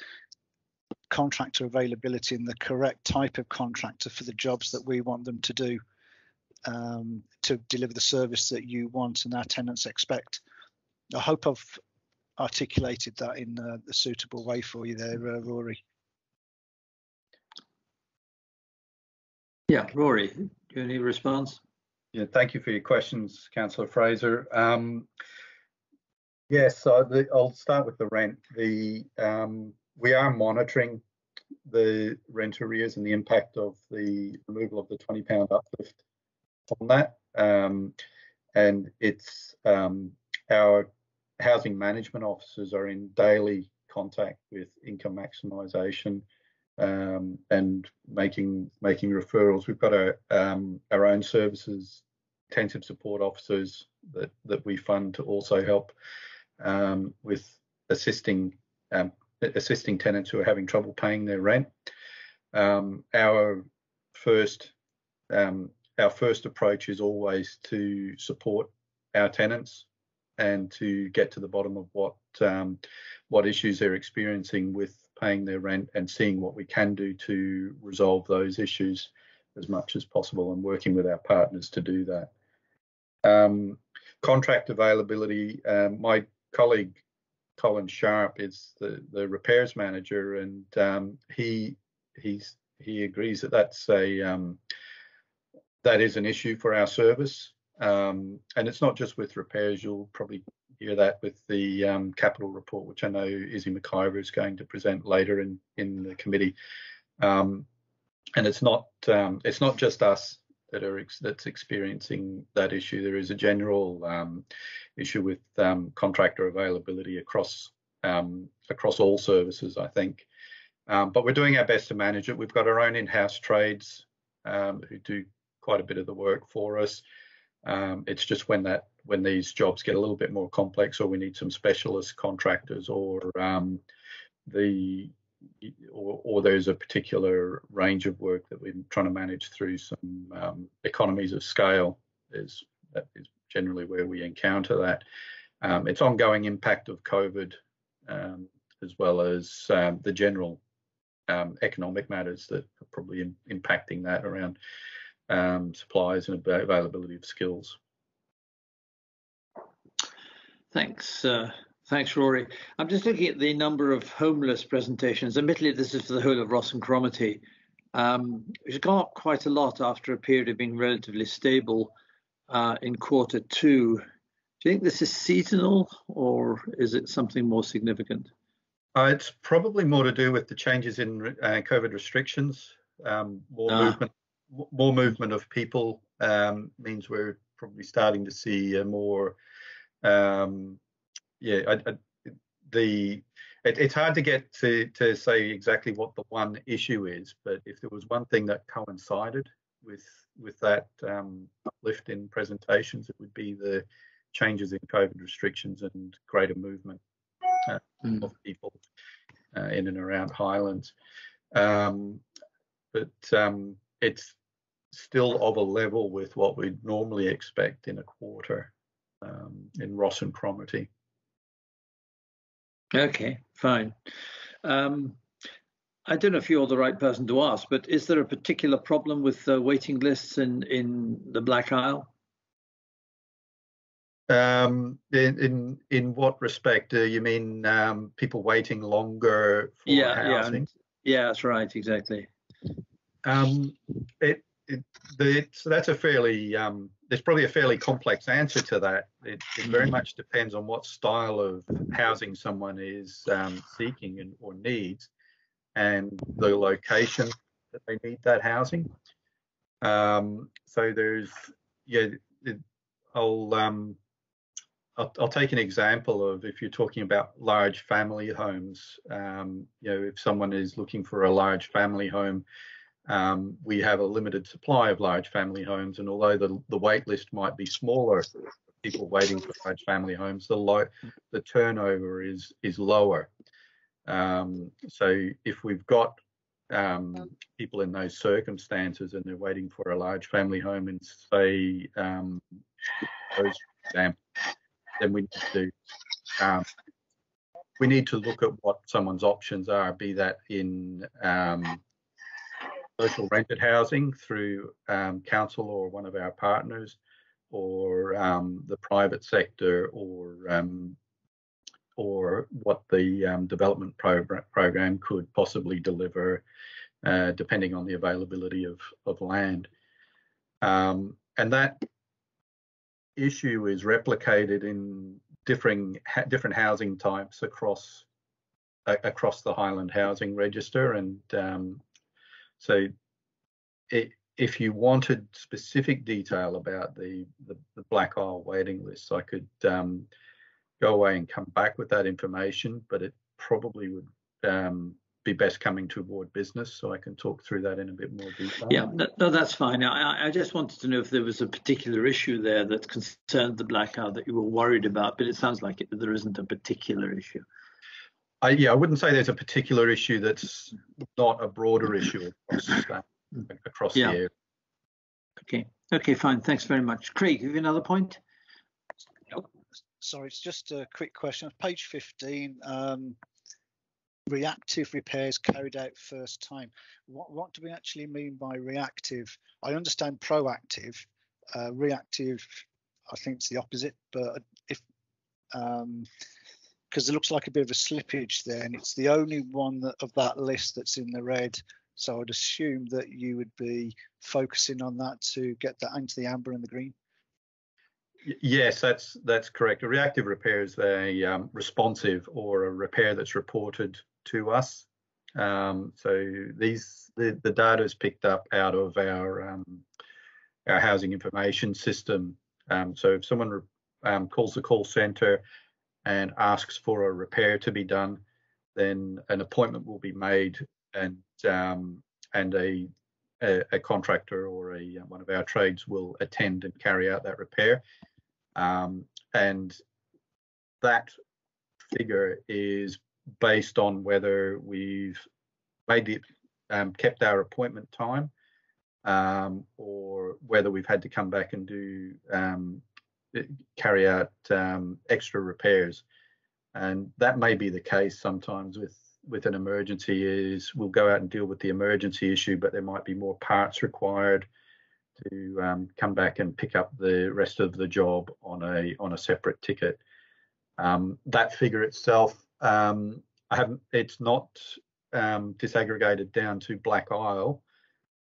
contractor availability and the correct type of contractor for the jobs that we want them to do um, to deliver the service that you want and our tenants expect. I hope I've articulated that in uh, a suitable way for you there, uh, Rory. Yeah, Rory, do you have any response? Yeah, thank you for your questions, Councillor Fraser. Um, yes, so the, I'll start with the rent. The um, we are monitoring the rent arrears and the impact of the removal of the £20 uplift on that. Um, and it's um, our housing management officers are in daily contact with income maximisation um, and making making referrals. We've got our um, our own services, intensive support officers that that we fund to also help um, with assisting um, assisting tenants who are having trouble paying their rent. Um, our first um, our first approach is always to support our tenants and to get to the bottom of what um, what issues they're experiencing with paying their rent and seeing what we can do to resolve those issues as much as possible and working with our partners to do that. Um, contract availability, um, my colleague Colin Sharp is the, the repairs manager and um, he he's he agrees that that's a um, that is an issue for our service. Um, and it's not just with repairs, you'll probably hear that with the um, capital report, which I know Izzy McIver is going to present later in, in the committee. Um, and it's not um, it's not just us that are that's experiencing that issue. There is a general um, issue with um, contractor availability across across all services, I think. but we're doing our best to manage it. We've got our own in-house trades who do quite a bit of the work for us. Um, it's just when that when these jobs get a little bit more complex, or we need some specialist contractors, or um, the or, or, there's a particular range of work that we're trying to manage through some um, economies of scale. Is that is generally where we encounter that. Um, it's ongoing impact of COVID, um, as well as um, the general economic matters that are probably in, impacting that around um, supplies and availability of skills. Thanks. Uh, thanks, Rory. I'm just looking at the number of homeless presentations. Admittedly, this is for the whole of Ross and Cromarty, um, which has gone up quite a lot after a period of being relatively stable uh, in quarter two. Do you think this is seasonal or is it something more significant? Uh, it's probably more to do with the changes in uh, COVID restrictions, um, more ah. movement more movement of people um, means we're probably starting to see a more um, yeah I, I, the it, it's hard to get to to say exactly what the one issue is but if there was one thing that coincided with with that um, uplift in presentations it would be the changes in covid restrictions and greater movement uh, mm. of people uh, in and around highlands um, but um, it's still of a level with what we'd normally expect in a quarter um, in Ross and Cromarty. Okay, fine. Um, I don't know if you're the right person to ask, but is there a particular problem with the waiting lists in, in the Black Isle? Um, in, in in what respect? do you mean um, people waiting longer for yeah, housing? Yeah, yeah, that's right, exactly. Um, it it, so that's a fairly um, there's probably a fairly complex answer to that. It, it, very much depends on what style of housing someone is um, seeking and, or needs, and the location that they need that housing. Um, so there's yeah, it, I'll, um, I'll I'll take an example of if you're talking about large family homes. Um, you know, if someone is looking for a large family home um, we have a limited supply of large family homes, and although the, the wait list might be smaller, people waiting for large family homes, the low, the turnover is is lower. Um, so if we've got um, people in those circumstances and they're waiting for a large family home in say um, those examples, then we need to um, we need to look at what someone's options are, be that in um, social rented housing through um, council or one of our partners, or um, the private sector, or um, or what the um, development program, program could possibly deliver, uh, depending on the availability of of land, um, and that issue is replicated in differing different housing types across across the Highland Housing Register, and um, so it, if you wanted specific detail about the, the, the, Black Isle waiting lists, I could um, go away and come back with that information, but it probably would um, be best coming to board business, so I can talk through that in a bit more detail. Yeah, no, no that's fine. I, I just wanted to know if there was a particular issue there that concerned the Black Isle that you were worried about, but it sounds like it, there isn't a particular issue. I, yeah, I wouldn't say there's a particular issue that's not a broader issue across, across Yeah. the area. Okay, okay, fine. Thanks very much. Craig, have you another point? Sorry, it's just a quick question. Page 15, um, reactive repairs carried out first time. What, what do we actually mean by reactive? I understand proactive, uh, reactive, I think it's the opposite, but if, um, because it looks like a bit of a slippage there and it's the only one that, of that list that's in the red. So I'd assume that you would be focusing on that to get that into the amber and the green. Yes, that's that's correct. A reactive repair is a um, responsive or a repair that's reported to us. Um, so these the, the data is picked up out of our um, our housing information system. Um, so if someone um, calls the call centre and asks for a repair to be done, then an appointment will be made and um, and a, a a contractor or a one of our trades will attend and carry out that repair. Um, and that figure is based on whether we've made um, kept our appointment time um, or whether we've had to come back and do um, carry out um, extra repairs and that may be the case sometimes with with an emergency is we'll go out and deal with the emergency issue but there might be more parts required to um, come back and pick up the rest of the job on a on a separate ticket. Um, that figure itself, um, I haven't. It's not um, disaggregated down to Black Isle,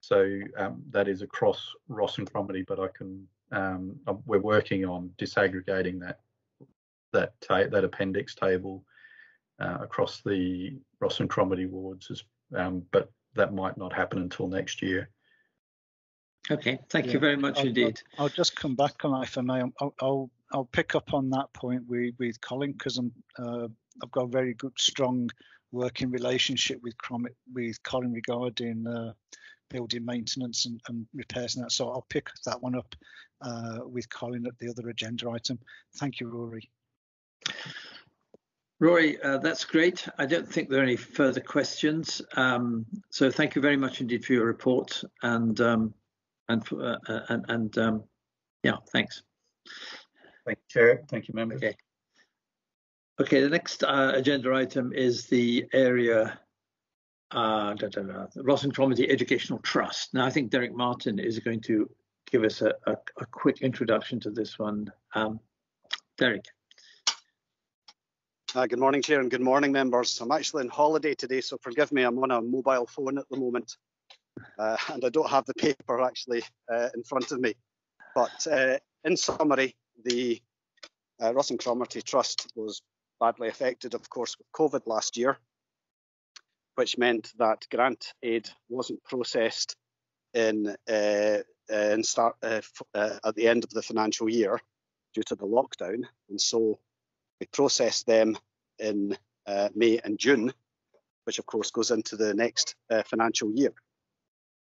so um, that is across Ross and Cromarty. But I can. Um, we're working on disaggregating that that ta- that appendix table uh, across the Ross and Cromarty wards, as, but that might not happen until next year. Okay, thank Yeah, you very much I'll- indeed. I'll just come back on that if I may. I'll I'll, I'll pick up on that point with with Colin because I'm uh, I've got a very good strong working relationship with Crom- with Colin regarding uh, building maintenance and, and repairs and that. So I'll pick that one up uh, with Colin at the other agenda item. Thank you, Rory. Rory, uh, that's great. I don't think there are any further questions. Um, so thank you very much indeed for your report and um, and uh, uh, and, and um, yeah, thanks. Thank you, Chair. Thank you, members. Okay. Okay, the next uh, agenda item is the area uh, da, da, da, the Ross and Cromarty Educational Trust. Now, I think Derek Martin is going to give us a, a, a quick introduction to this one. Um, Derek. Uh, good morning, Chair, and good morning, members. I'm actually on holiday today, so forgive me, I'm on a mobile phone at the moment, uh, and I don't have the paper actually uh, in front of me. But uh, in summary, the uh, Cromarty Trust was badly affected, of course, with COVID last year, which meant that grant aid wasn't processed in, uh, in start, uh, uh, at the end of the financial year due to the lockdown, and so we processed them in uh, May and June, which of course goes into the next uh, financial year.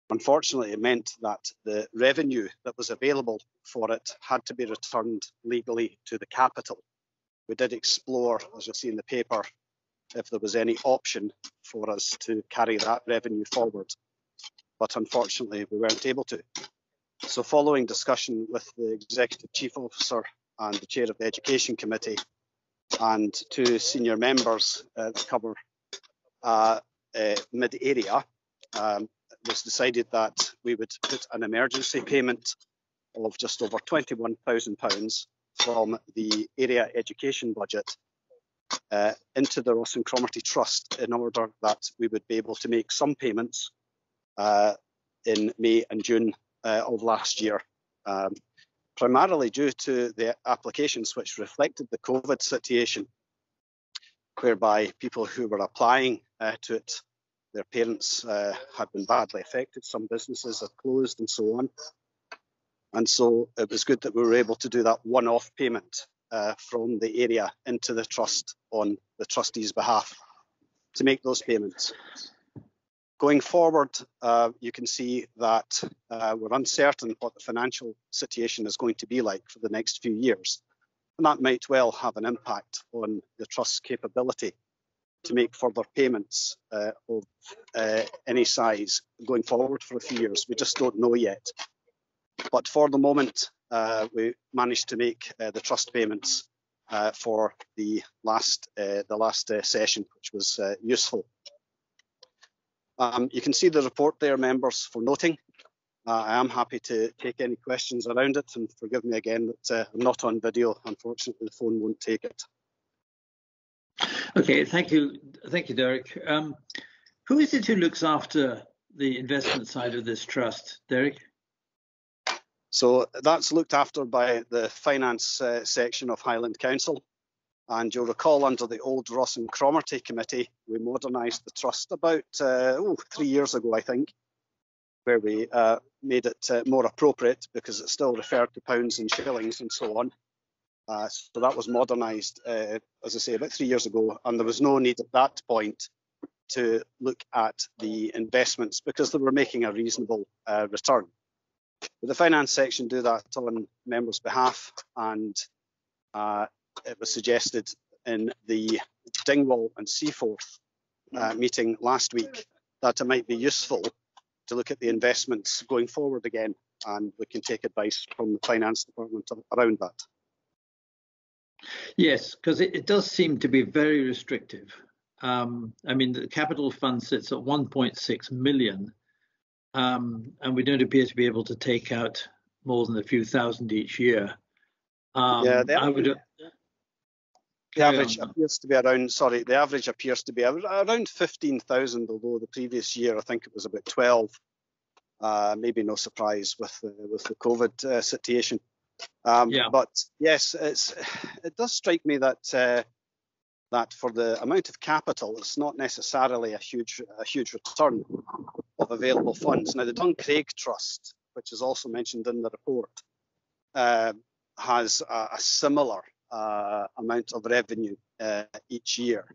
Unfortunately, it meant that the revenue that was available for it had to be returned legally to the capital. We did explore, as you'll see in the paper, if there was any option for us to carry that revenue forward, but unfortunately we weren't able to. So following discussion with the Executive Chief Officer and the Chair of the Education Committee, and two senior members uh, that cover uh, uh, mid area, um, was decided that we would put an emergency payment of just over £21,000 from the area education budget uh, into the Ross and Cromarty Trust in order that we would be able to make some payments uh, in May and June uh, of last year. Um, primarily due to the applications which reflected the COVID situation, whereby people who were applying uh, to it, their parents uh, had been badly affected, some businesses had closed and so on. And so it was good that we were able to do that one-off payment uh, from the area into the trust on the trustees' behalf to make those payments. Going forward, uh, you can see that uh, we're uncertain what the financial situation is going to be like for the next few years. And that might well have an impact on the trust's capability to make further payments uh, of uh, any size going forward for a few years. We just don't know yet. But for the moment, uh, we managed to make uh, the trust payments uh, for the last uh, the last session, which was useful. Um, you can see the report there, members, for noting. I am happy to take any questions around it, and forgive me again that I'm not on video. Unfortunately, the phone won't take it. Okay, thank you, thank you, Derek. Um, who is it who looks after the investment side of this trust, Derek? So that's looked after by the finance uh, section of Highland Council. And you'll recall under the old Ross and Cromarty committee, we modernised the trust about uh, three years ago, I think, where we uh, made it uh, more appropriate because it still referred to pounds and shillings and so on. Uh, so that was modernised, uh, as I say, about three years ago, and there was no need at that point to look at the investments because they were making a reasonable uh, return. But the finance section do that on members' behalf, and uh, it was suggested in the Dingwall and Seaforth uh, meeting last week that it might be useful to look at the investments going forward again, and we can take advice from the finance department around that. Yes, because it, it, does seem to be very restrictive. Um, I mean, the capital fund sits at 1.6 million, um, and we don't appear to be able to take out more than a few thousand each year. Um, yeah, the average, would, the average appears to be around. Sorry, the average appears to be around 15,000, although the previous year I think it was about 12. Uh, maybe no surprise with the, with the COVID uh, situation. Um, yeah. But yes, it's it does strike me that uh, that for the amount of capital, it's not necessarily a huge a huge return of available funds. Now, the Duncraig Trust, which is also mentioned in the report, uh, has a, a similar uh, amount of revenue uh, each year.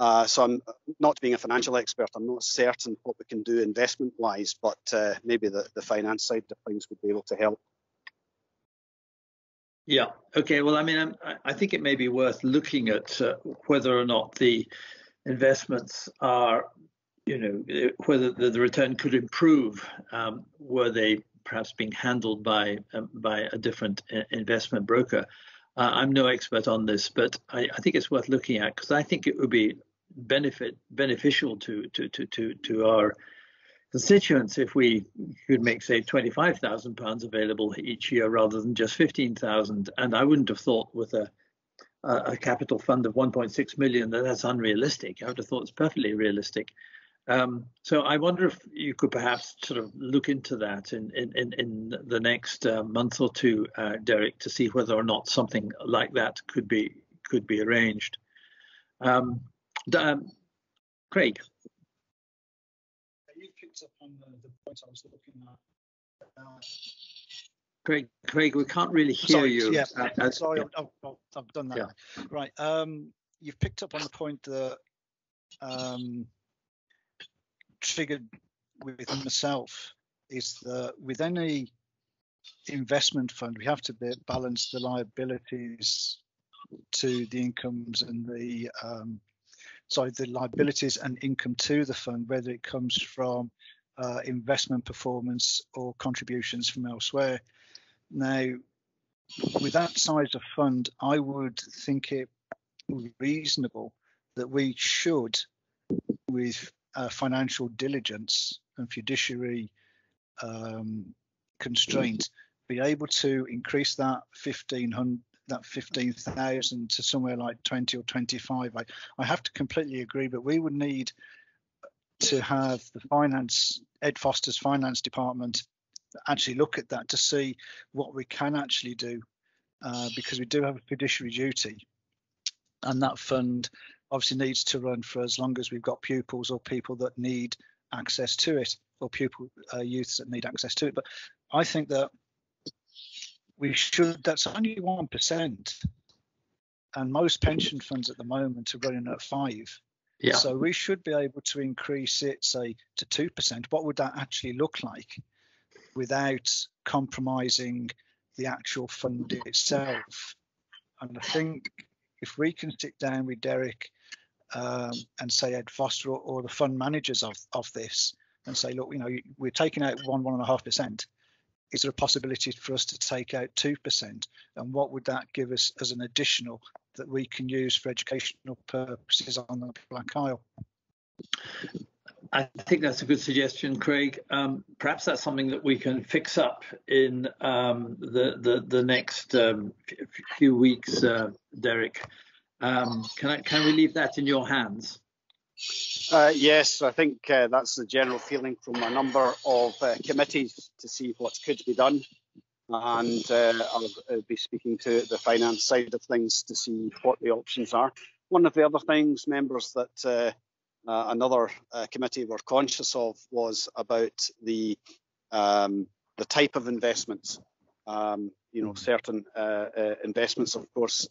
Uh, so I'm not being a financial expert, I'm not certain what we can do investment-wise, but uh, maybe the, the finance side of things would be able to help. Yeah. Okay. Well, I mean, I'm, i think it may be worth looking at uh, whether or not the investments are, you know, whether the, the return could improve um, were they perhaps being handled by um, by a different uh, investment broker. Uh, I'm no expert on this, but I, I think it's worth looking at because I think it would be benefit beneficial to to to to to our constituents if we could make, say, £25,000 available each year rather than just 15,000. And I wouldn't have thought with a, a capital fund of 1.6 million that that's unrealistic. I would have thought it's perfectly realistic. Um, so I wonder if you could perhaps sort of look into that in in, in the next uh, month or two, uh, Derek, to see whether or not something like that could be could be arranged. Um, um, Craig on the, the point I was looking at. Uh, Craig, Craig, we can't really hear sorry, you. Yeah, uh, sorry, yeah. I've, I've, I've, done that. Yeah. Right. Um, you've picked up on the point that um, triggered with myself is that with any investment fund, we have to balance the liabilities to the incomes and the um, sorry, the liabilities and income to the fund, whether it comes from uh, investment performance or contributions from elsewhere. Now, with that size of fund, I would think it reasonable that we should, with uh, financial diligence and fiduciary um, constraint, be able to increase that 1500 that 15,000 to somewhere like 20 or 25. I, I have to completely agree, but we would need to have the finance, Ed Foster's finance department actually look at that to see what we can actually do uh, because we do have a fiduciary duty. And that fund obviously needs to run for as long as we've got pupils or people that need access to it or pupil uh, youths that need access to it. But i think that we should that's only one percent. And most pension funds at the moment are running at five. Yeah. So we should be able to increase it, say, to two percent. What would that actually look like without compromising the actual fund itself? And I think if we can sit down with Derek um, and say Ed Foster or, or the fund managers of of this and say, look, you know, we're taking out one one and a half percent. Is there a possibility for us to take out two percent? And what would that give us as an additional that we can use for educational purposes on the Black Isle? I think that's a good suggestion, Craig. Um, perhaps that's something that we can fix up in um, the, the the next um, few weeks, uh, Derek. Um, can I can we leave that in your hands? Uh, yes, I think uh, that's the general feeling from a number of uh, committees to see what could be done. And uh, I'll, I'll, be speaking to the finance side of things to see what the options are. One of the other things, members, that uh, uh, another committee were conscious of was about the um, the type of investments. Um, you know, certain investments, of course,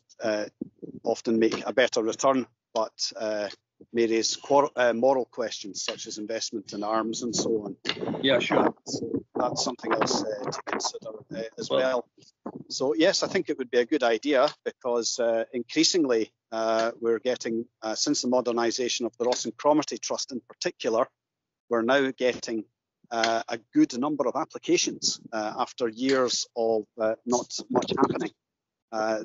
often make a better return, but may raise uh, moral questions such as investment in arms and so on. Yeah, sure. So that's something else uh, to consider uh, as well. well. So yes, I think it would be a good idea because uh, increasingly uh, we're getting, uh, since the modernisation of the Ross and Cromarty Trust in particular, we're now getting a good number of applications after years of not much happening.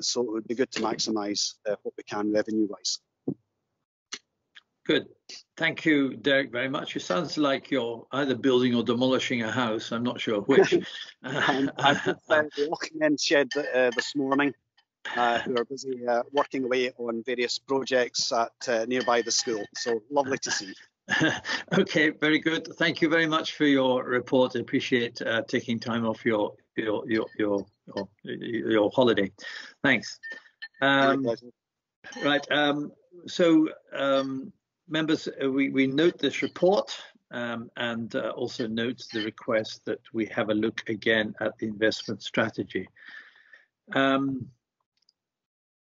so it would be good to maximise what we can revenue-wise. Good. Thank you, Derek, very much. It sounds like you're either building or demolishing a house. I'm not sure which. um, I've been the Lochman shed uh, this morning, uh, who are busy uh, working away on various projects at uh, nearby the school. So lovely to see. okay, very good. Thank you very much for your report. I appreciate uh, taking time off your your your your your, your holiday. Thanks. Um, right. Um, so. Um, members, uh, we, we note this report um, and uh, also note the request that we have a look again at the investment strategy. Um,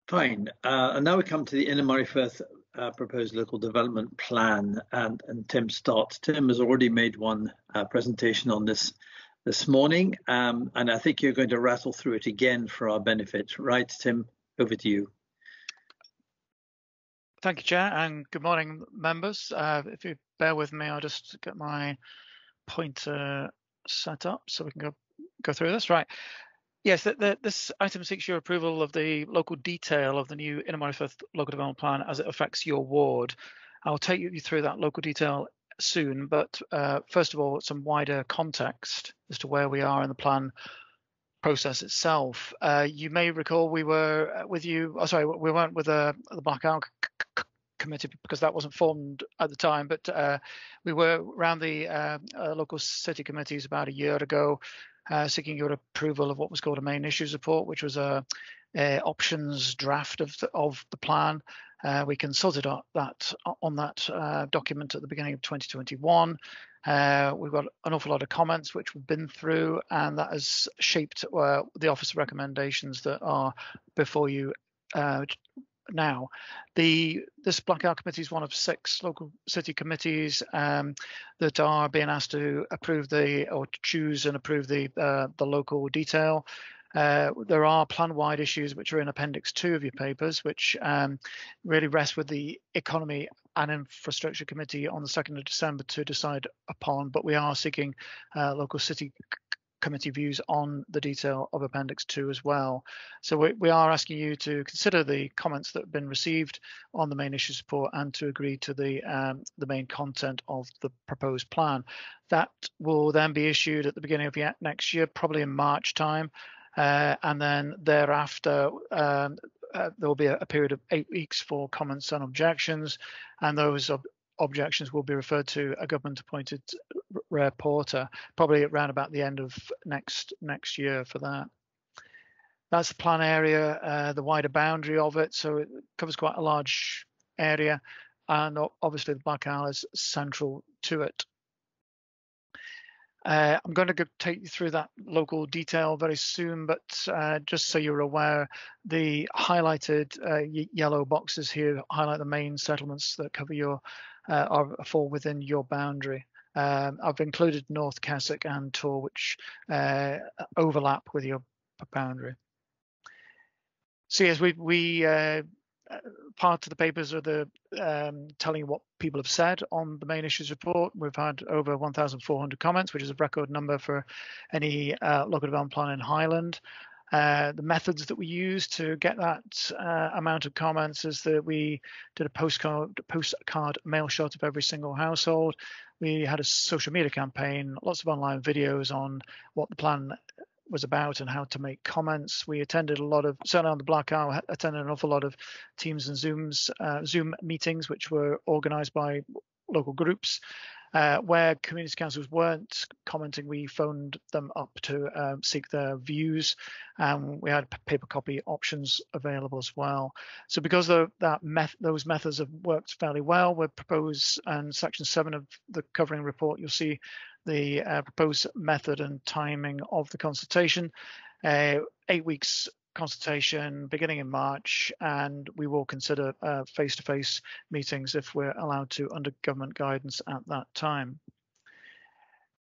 fine. Uh, and now we come to the Inner Firth uh, proposed local development plan and, and Tim starts. Tim has already made one uh, presentation on this this morning um, and I think you're going to rattle through it again for our benefit. Right, Tim, over to you. Thank you, Chair, and good morning, members. Uh, if you bear with me, I'll just get my pointer set up so we can go go through this. Right. Yes, the, the, this item seeks your approval of the local detail of the new Inner local development plan as it affects your ward. I'll take you through that local detail soon, but uh, first of all, some wider context as to where we are in the plan process itself. Uh, you may recall we were with you. Oh, sorry, we weren't with uh, the Black Isle committee because that wasn't formed at the time, but uh, we were around the uh, uh, local city committees about a year ago, uh, seeking your approval of what was called a main issues report, which was a, a options draft of the, of the plan. Uh, we consulted on that on that uh, document at the beginning of 2021. We've got an awful lot of comments which we've been through, and that has shaped the office recommendations that are before you uh, now. The this Black committee is one of six local city committees um, that are being asked to approve the or choose and approve the uh, the local detail. Uh, there are plan-wide issues which are in Appendix 2 of your papers, which um, really rest with the Economy and Infrastructure Committee on the 2nd of December to decide upon, but we are seeking uh, local city committee views on the detail of Appendix 2 as well. So we, we, are asking you to consider the comments that have been received on the main issues report and to agree to the um, the main content of the proposed plan. That will then be issued at the beginning of next year, probably in March time, uh, and then thereafter um, uh, there will be a, a, period of eight weeks for comments and objections, and those ob objections will be referred to a government appointed reporter, probably around about the end of next next year for that. That's the plan area, uh, the wider boundary of it, so it covers quite a large area, and obviously the Black Isle is central to it. Uh, I'm going to go take you through that local detail very soon, but uh, just so you're aware, the highlighted uh, yellow boxes here highlight the main settlements that cover your uh, or fall within your boundary. Um, I've included North Kessock and Tore, which uh, overlap with your boundary. So yes, we we uh, part of the papers are the um, telling what people have said on the main issues report. We've had over 1,400 comments, which is a record number for any uh, local development plan in Highland. Uh, the methods that we use to get that uh, amount of comments is that we did a postcard postcard mail shot of every single household. We had a social media campaign, lots of online videos on what the plan was about and how to make comments. We attended a lot of, certainly on the Black Isle, attended an awful lot of Teams and Zooms, uh, Zoom meetings, which were organised by local groups. Uh, where community councils weren't commenting, we phoned them up to um, seek their views, and we had paper copy options available as well. So because the, that those methods have worked fairly well, we propose and section seven of the covering report, you'll see the uh, proposed method and timing of the consultation. Uh, eight weeks consultation beginning in March, and we will consider uh, face-to-face meetings if we're allowed to under government guidance at that time.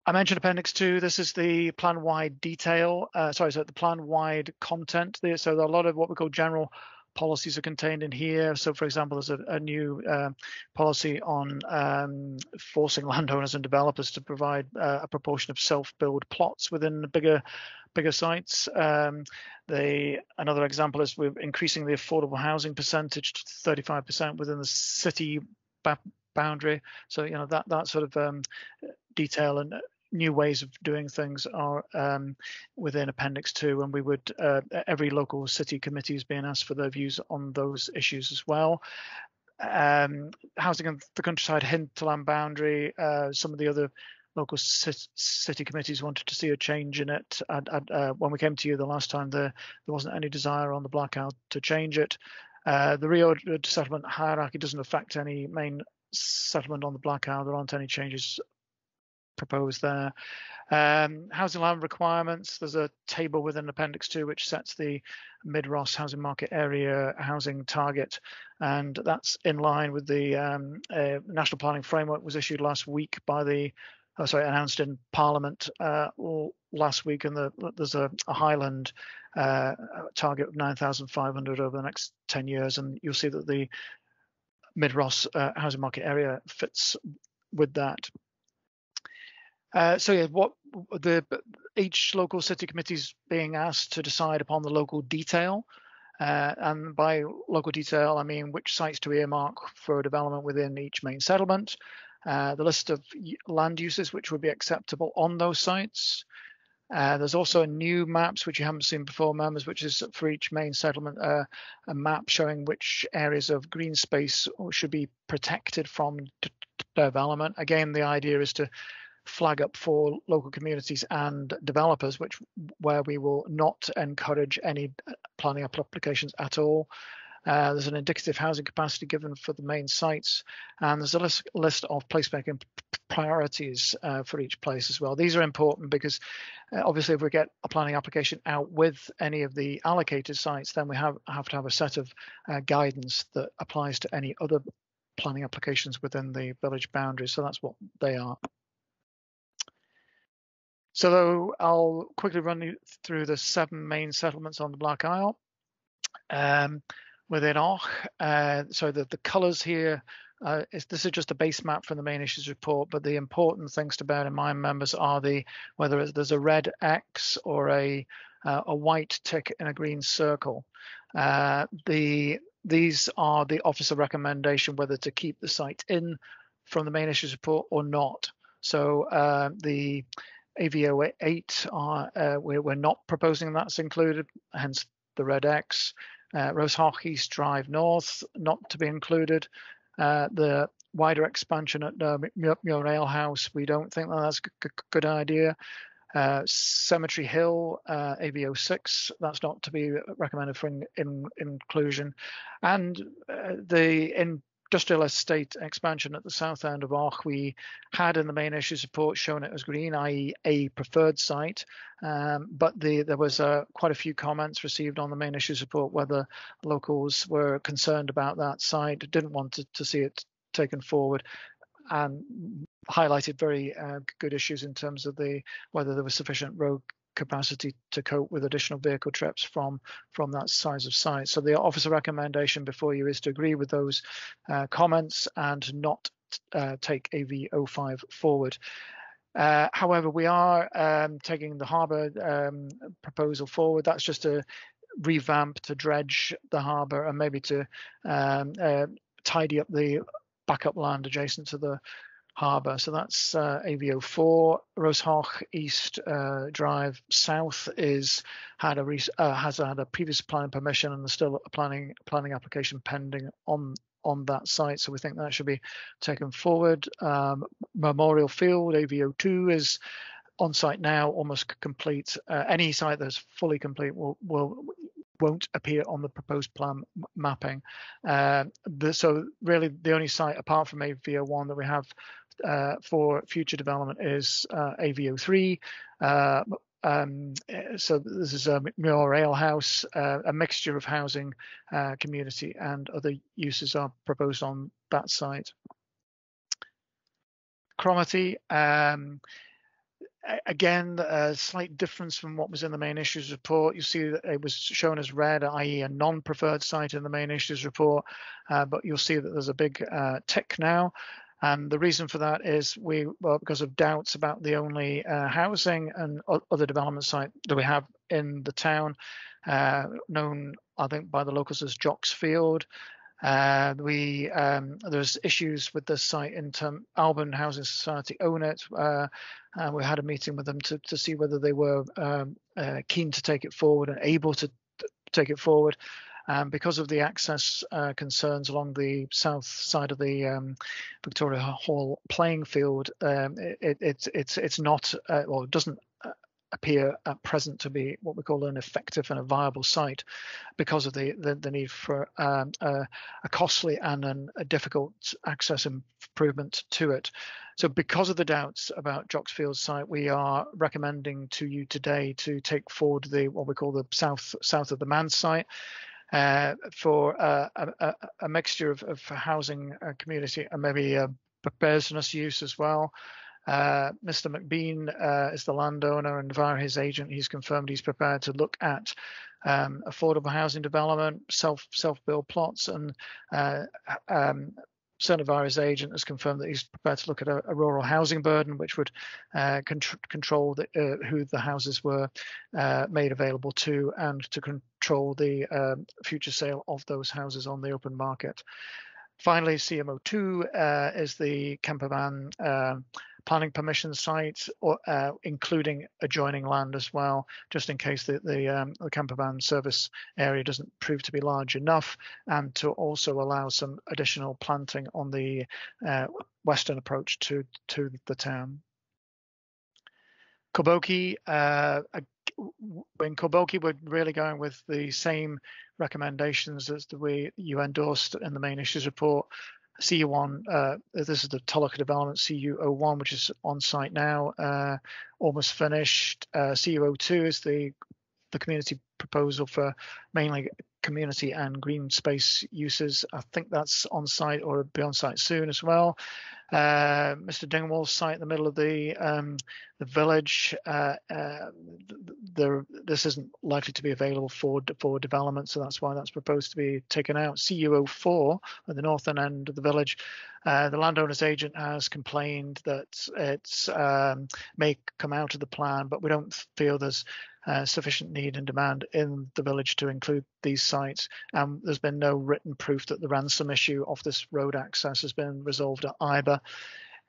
I mentioned Appendix 2. This is the plan-wide detail. Uh, sorry, so the plan-wide content. There, so there are a lot of what we call general policies are contained in here. So, for example, there's a, a new uh, policy on um, forcing landowners and developers to provide uh, a proportion of self-build plots within the bigger bigger sites. Um, they another example is we're increasing the affordable housing percentage to 35% within the city boundary. So you know that that sort of um, detail and new ways of doing things are um, within Appendix 2, and we would, uh, every local city committee is being asked for their views on those issues as well. Um, housing and the countryside hinterland boundary, uh, some of the other local city committees wanted to see a change in it. And, and uh, when we came to you the last time, there, there wasn't any desire on the Black Isle to change it. Uh, the reordered settlement hierarchy doesn't affect any main settlement on the Black Isle. There aren't any changes proposed there. Um, housing land requirements, there's a table within Appendix 2 which sets the mid-Ross housing market area housing target, and that's in line with the um, uh, National Planning Framework was issued last week by the, oh, sorry, announced in Parliament uh, last week, and the, there's a, a Highland uh, target of 9,500 over the next 10 years, and you'll see that the mid-Ross uh, housing market area fits with that. Uh, so yeah, what the each local city committee is being asked to decide upon the local detail, uh, and by local detail I mean which sites to earmark for development within each main settlement, uh, the list of land uses which would be acceptable on those sites. Uh, there's also new maps which you haven't seen before, members, which is for each main settlement uh, a map showing which areas of green space should be protected from development. Again, the idea is to flag up for local communities and developers, which where we will not encourage any uh, planning applications at all. Uh, there's an indicative housing capacity given for the main sites, and there's a list, list of placemaking priorities uh, for each place as well. These are important because uh, obviously if we get a planning application out with any of the allocated sites, then we have, have to have a set of uh, guidance that applies to any other planning applications within the village boundaries. So that's what they are. So I'll quickly run you through the seven main settlements on the Black Isle. Um, within Avoch, uh, so the, the colors here, uh, is, this is just a base map from the main issues report, but the important things to bear in mind, members, are the whether there's a red X or a uh, a white tick in a green circle. Uh, the these are the officer recommendation whether to keep the site in from the main issues report or not. So uh, the AVO 8 are, uh, we're, we're, not proposing that's included, hence the red X. Uh, Rosehaugh East Drive North, not to be included. Uh, the wider expansion at uh, Muir Ale House, we don't think that that's a good idea. Uh, Cemetery Hill, uh, AVO 6, that's not to be recommended for in, in, inclusion. And uh, the in industrial estate expansion at the south end of Avoch, we had in the main issues report shown it as green, i.e. a preferred site, um, but the, there was uh, quite a few comments received on the main issues report whether locals were concerned about that site, didn't want to, to see it taken forward and highlighted very uh, good issues in terms of the whether there was sufficient road capacity to cope with additional vehicle trips from from that size of site. So the officer recommendation before you is to agree with those uh, comments and not uh, take AV05 forward. Uh, however, we are um, taking the harbour um, proposal forward. That's just a revamp to dredge the harbour and maybe to um, uh, tidy up the backup land adjacent to the harbour. So that's uh, AVO4. Rosehaugh East uh, Drive South is had a uh, has had a previous planning permission and there's still a planning planning application pending on on that site. So we think that should be taken forward. Um, Memorial Field AVO2 is on site now, almost complete. Uh, any site that's fully complete will will won't appear on the proposed plan mapping. Uh, the, so really the only site apart from AVO1 that we have uh, for future development is uh, AVO3. Uh, um, so this is a Muir Ale House, uh, a mixture of housing, uh, community and other uses are proposed on that site. Cromarty, um, again, a slight difference from what was in the main issues report. You see that it was shown as red, i.e. a non-preferred site in the main issues report, uh, but you'll see that there's a big uh, tick now. And the reason for that is we, well, because of doubts about the only uh, housing and other development site that we have in the town, uh, known, I think, by the locals as Jocks Field. Uh, we um, there's issues with the site in term Albyn Housing Society own it. Uh, and we had a meeting with them to, to see whether they were um, uh, keen to take it forward and able to take it forward. Um, because of the access uh, concerns along the south side of the um, Victoria Hall playing field, um, it, it, it's it's not uh, it doesn't uh, appear at present to be what we call an effective and a viable site because of the the, the need for um, a, a, costly and an, a difficult access improvement to it. So because of the doubts about Jocksfield site, we are recommending to you today to take forward the what we call the south south of the man site uh, for uh, a, a, mixture of, of housing uh, community and maybe a business use as well. Uh, Mr. McBean uh, is the landowner, and via his agent, he's confirmed he's prepared to look at um, affordable housing development, self self build plots, and uh, um, Cernavirus agent has confirmed that he's prepared to look at a, a rural housing burden, which would uh, control the, uh, who the houses were uh, made available to and to control the um, future sale of those houses on the open market. Finally, CMO2 uh, is the campervan um, planning permission sites, or, uh, including adjoining land as well, just in case the, the, um, the camper van service area doesn't prove to be large enough, and to also allow some additional planting on the uh, western approach to, to the town. Culbokie, uh, in Culbokie, we're really going with the same recommendations as the you endorsed in the main issues report. CU1, uh, this is the Toloka development, CU01, which is on site now, uh, almost finished. Uh, CU02 is the the community proposal for mainly community and green space uses. I think that's on site or be on site soon as well. Uh, Mr. Dingwall's site in the middle of the um, the village. Uh, uh, there, this isn't likely to be available for for development, so that's why that's proposed to be taken out. CU04 at the northern end of the village. Uh, the landowner's agent has complained that it's um, may come out of the plan, but we don't feel there's uh, sufficient need and demand in the village to include these sites. Um, there's been no written proof that the ransom issue of this road access has been resolved at either.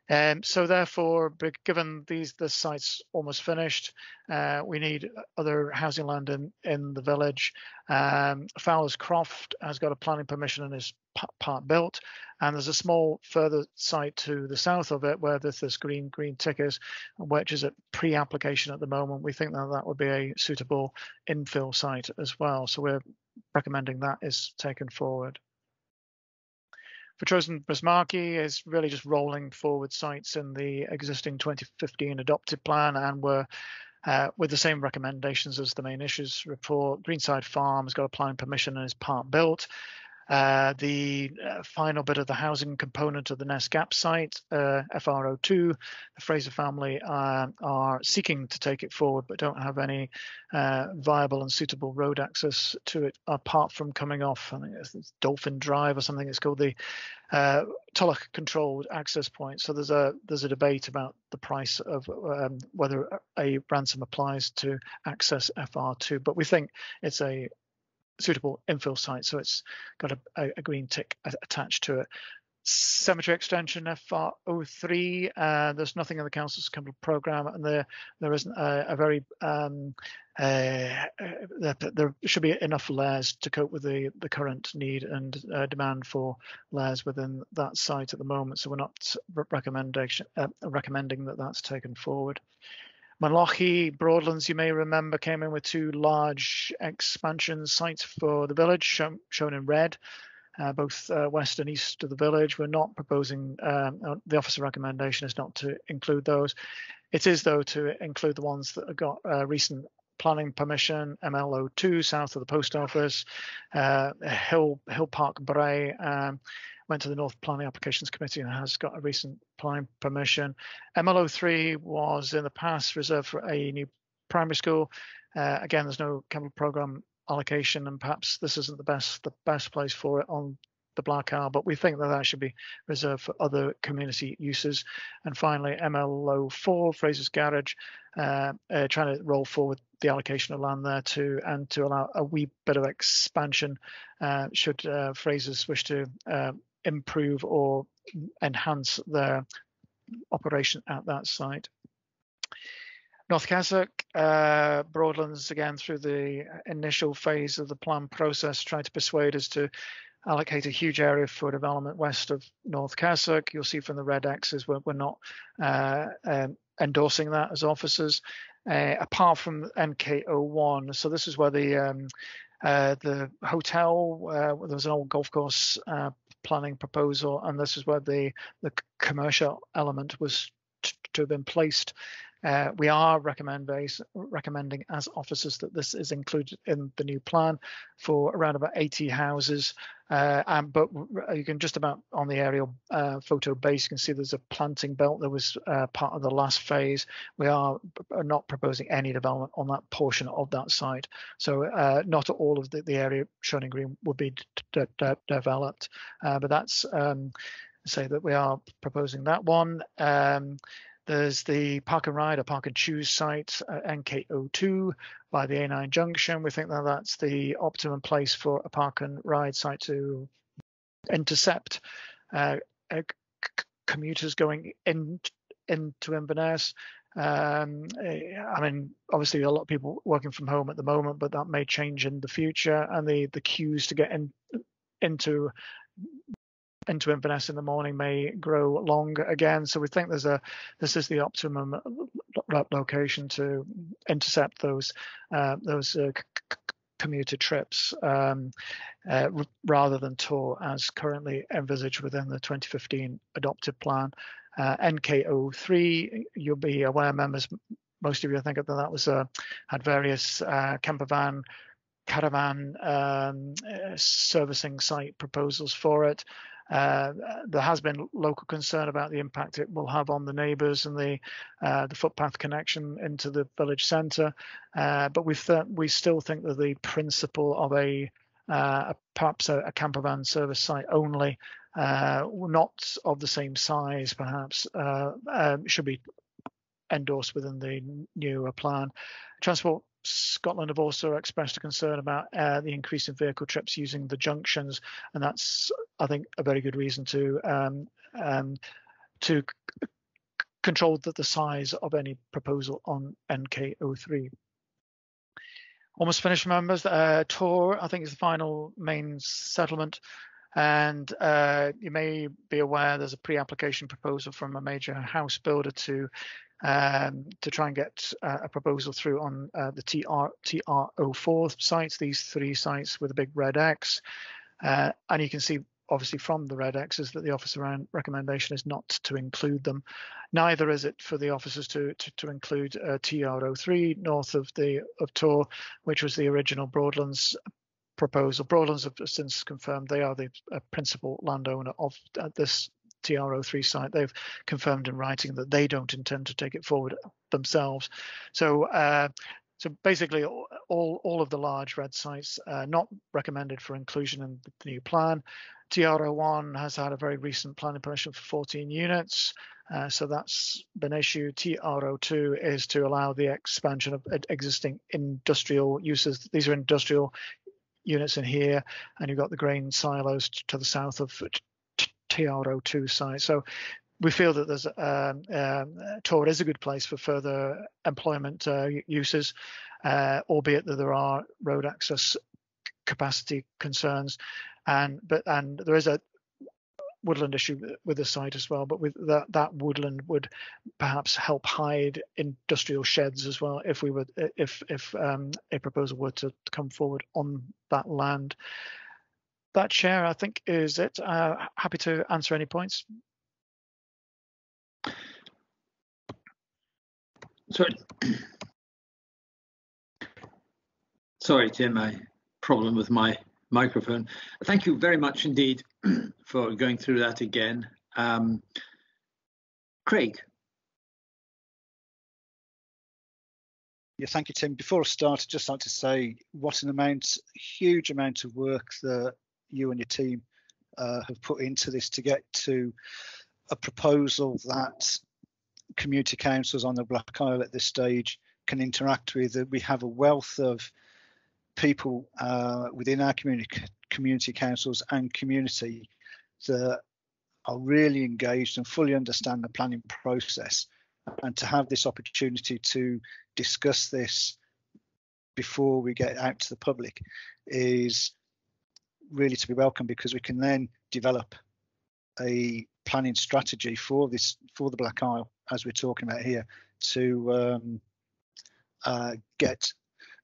Um, so therefore, given these the site's almost finished, uh, we need other housing land in, in the village. Um, Fowler's Croft has got a planning permission and is part built, and there's a small further site to the south of it where there's this green green tickers, which is at pre-application at the moment. We think that that would be a suitable infill site as well. So we're recommending that is taken forward. Fortrose and Rosemarkie is really just rolling forward sites in the existing 2015 adopted plan, and we're uh, with the same recommendations as the main issues report. Greenside Farm has got a planning permission and is part built. Uh, the uh, final bit of the housing component of the Nest Gap site, uh, FR02, the Fraser family uh, are seeking to take it forward, but don't have any uh, viable and suitable road access to it apart from coming off, I think it's Dolphin Drive or something. It's called the uh, Tulloch controlled access point. So there's a there's a debate about the price of um, whether a ransom applies to access FR2, but we think it's a suitable infill site, so it's got a, a, a green tick attached to it. Cemetery extension FR03. Uh, there's nothing in the council's capital program, and there there isn't a, a very um, uh, there, there, should be enough layers to cope with the the current need and uh, demand for layers within that site at the moment. So we're not recommendation uh, recommending that that's taken forward. Munlochy Broadlands, you may remember, came in with two large expansion sites for the village, shown, shown in red, uh, both uh, west and east of the village. We're not proposing, um, uh, the officer recommendation is not to include those. It is, though, to include the ones that have got uh, recent planning permission, MLO2 south of the post office, uh, Hill Hill Park Bray, um, went to the North Planning Applications Committee and has got a recent planning permission. MLO3 was in the past reserved for a new primary school. Uh, again, there's no capital program allocation, and perhaps this isn't the best the best place for it on the Black Isle, but we think that that should be reserved for other community uses. And finally, MLO4, Fraser's Garage, uh, uh, trying to roll forward the allocation of land there too, and to allow a wee bit of expansion uh, should uh, Fraser's wish to uh, improve or enhance their operation at that site. North Kessock, uh, Broadlands, again, through the initial phase of the plan process, tried to persuade us to allocate a huge area for development west of North Kessock. You'll see from the red X's, we're, we're not uh, um, endorsing that as officers, uh, apart from NK01. So this is where the um, uh, the hotel, uh, there was an old golf course uh, planning proposal, and this is where the the commercial element was to have been placed. Uh, we are recommend base, recommending as officers that this is included in the new plan for around about 80 houses. Uh, and, but you can just about on the aerial uh, photo base, you can see there's a planting belt that was uh, part of the last phase. We are not proposing any development on that portion of that site. So uh, not all of the, the, area shown in green would be developed, uh, but that's um, say that we are proposing that one. Um, there's the Park and Ride or Park and Choose site, uh, NK02 by the A9 junction. We think that that's the optimum place for a Park and Ride site to intercept uh, commuters going in into Inverness. Um, I mean, obviously a lot of people working from home at the moment, but that may change in the future. And the the queues to get in into into Inverness in the morning may grow longer again. So we think there's a this is the optimum location to intercept those uh, those uh, commuter trips um, uh, rather than Tore as currently envisaged within the 2015 adopted plan. Uh, NK03, you'll be aware, members, most of you I think that that was uh, had various uh, camper van caravan um, uh, servicing site proposals for it. Uh, there has been local concern about the impact it will have on the neighbours and the uh, the footpath connection into the village centre. Uh, but we th- we still think that the principle of a uh, perhaps a, a camper van service site only, uh, not of the same size, perhaps um, should be endorsed within the newer plan. Transport Scotland have also expressed a concern about uh, the increase in vehicle trips using the junctions, and that's, I think, a very good reason to um, um, to c- control the, the size of any proposal on NK03. Almost finished, members. Uh, Tore, I think, is the final main settlement. And uh, you may be aware there's a pre-application proposal from a major house builder to um, to try and get uh, a proposal through on uh, the TR, TR04 sites, these three sites with a big red X. Uh, and you can see obviously from the red X's that the officer recommendation is not to include them. Neither is it for the officers to to, to include uh, TR03 north of the of Tore, which was the original Broadlands proposal. Broadlands have since confirmed they are the uh, principal landowner of uh, this TR03 site. They've confirmed in writing that they don't intend to take it forward themselves. So uh, so basically, all, all of the large red sites uh, not recommended for inclusion in the new plan. TR01 has had a very recent planning permission for 14 units, uh, so that's been issued. TR02 is to allow the expansion of existing industrial uses. These are industrial units in here, and you've got the grain silos to the south of TR02 site. So we feel that there's um, um, Tore is a good place for further employment uh, uses, uh, albeit that there are road access capacity concerns, and but and there is a woodland issue with the site as well. But with that that woodland would perhaps help hide industrial sheds as well if we were if if um, a proposal were to come forward on that land. That chair, I think, is it. Uh, happy to answer any points. Sorry. Sorry, Tim, my problem with my microphone. Thank you very much indeed for going through that again. Um, Craig. Yeah, thank you, Tim. Before I start, I'd just like to say what an amount, huge amount of work that you and your team uh, have put into this to get to a proposal that community councils on the Black Isle at this stage can interact with. We have a wealth of people uh, within our community community councils and community that are really engaged and fully understand the planning process and to have this opportunity to discuss this before we get out to the public is really to be welcome because we can then develop a planning strategy for this for the Black Isle, as we're talking about here, to um, uh, get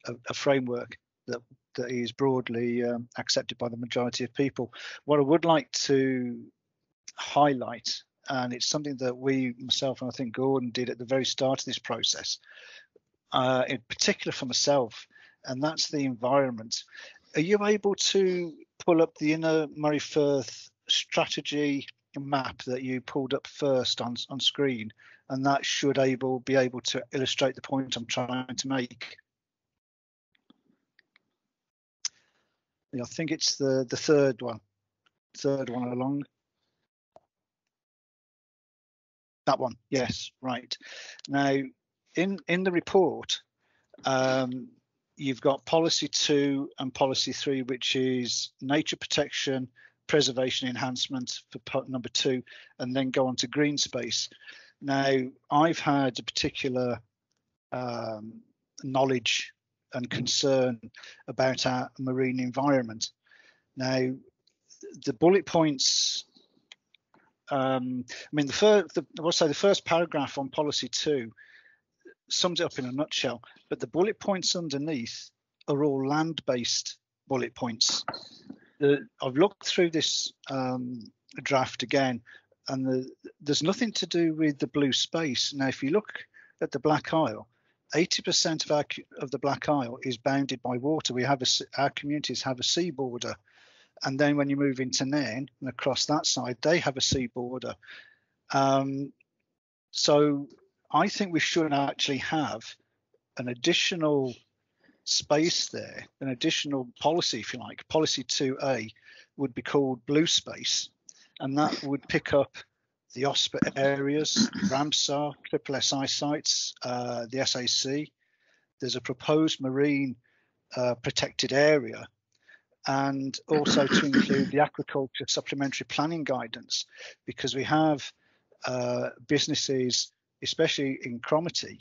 a, a, framework that that is broadly um, accepted by the majority of people. What I would like to highlight, and it's something that we, myself, and I think Gordon did at the very start of this process, uh, in particular for myself, and that's the environment. Are you able to pull up the inner Moray Firth strategy map that you pulled up first on, on screen and that should able be able to illustrate the point I'm trying to make. I think it's the the third one, third one along. That one, yes, right. Now, in in the report, um, you've got policy two and policy three, which is nature protection, preservation enhancement for number two, and then go on to green space. Now, I've had a particular um, knowledge and concern about our marine environment. Now, the bullet points. Um, I mean, the first, the, I will say the first paragraph on policy two sums it up in a nutshell, but the bullet points underneath are all land-based bullet points the, I've looked through this um, draft again, and the, there's nothing to do with the blue space. Now, if you look at the Black Isle, 80% of our of the Black Isle is bounded by water. We have a, our communities have a sea border, and then when you move into Nairn and across that side, they have a sea border. Um, so I think we should actually have an additional space there, an additional policy, if you like, policy 2A would be called blue space, and that would pick up the OSPA areas, Ramsar, triple SI sites, uh, the SAC. There's a proposed marine uh, protected area, and also to include the aquaculture supplementary planning guidance, because we have uh, businesses, especially in Cromarty,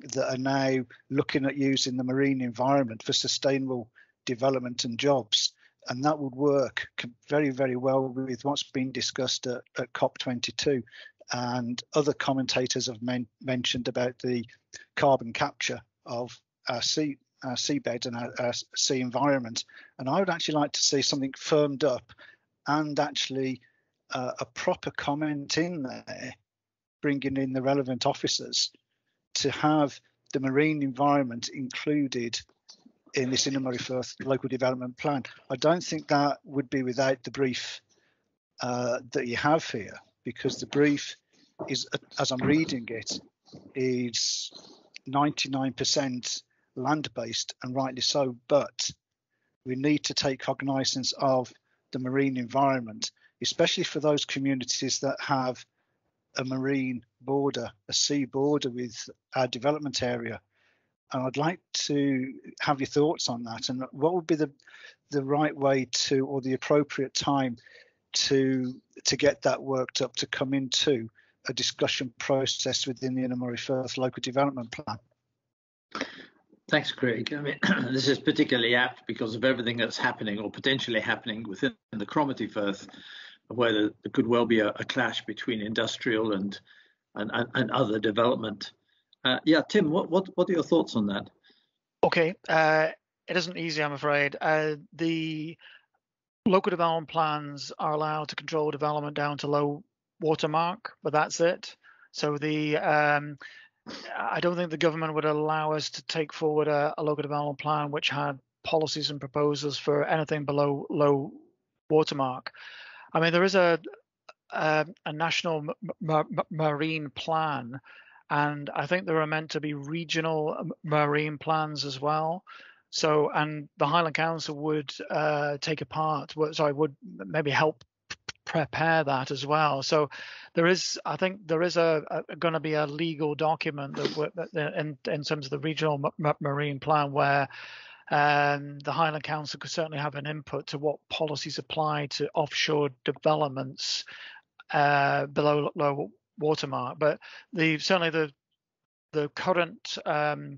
that are now looking at using the marine environment for sustainable development and jobs. And that would work very, very well with what's been discussed at, at COP22. And other commentators have men- mentioned about the carbon capture of our sea, our seabed and our, our sea environment. And I would actually like to see something firmed up and actually uh, a proper comment in there, bringing in the relevant officers to have the marine environment included in this Inner Moray Firth local development plan. I don't think that would be without the brief uh, that you have here, because the brief is, as I'm reading it, is 99% land-based, and rightly so. But we need to take cognizance of the marine environment, especially for those communities that have a marine border, a sea border with our development area. And I'd like to have your thoughts on that and what would be the the right way to or the appropriate time to to get that worked up to come into a discussion process within the Inner Moray Firth local development plan. Thanks, Craig. I mean, this is particularly apt because of everything that's happening or potentially happening within the Cromarty Firth, where there, could well be a, a, clash between industrial and and, and, other development. Uh, yeah, Tim, what, what what are your thoughts on that? Okay, uh, it isn't easy, I'm afraid. Uh, the local development plans are allowed to control development down to low watermark, but that's it. So the um, I don't think the government would allow us to take forward a, a local development plan which had policies and proposals for anything below low watermark. I mean, there is a a, a national marine plan, and I think there are meant to be regional marine plans as well. So, and the Highland Council would uh, take a part. Sorry, would maybe help prepare that as well. So there is, I think, there is a, a going to be a legal document that in in terms of the regional marine plan where um, the Highland Council could certainly have an input to what policies apply to offshore developments uh, below low watermark. But the certainly the the current um,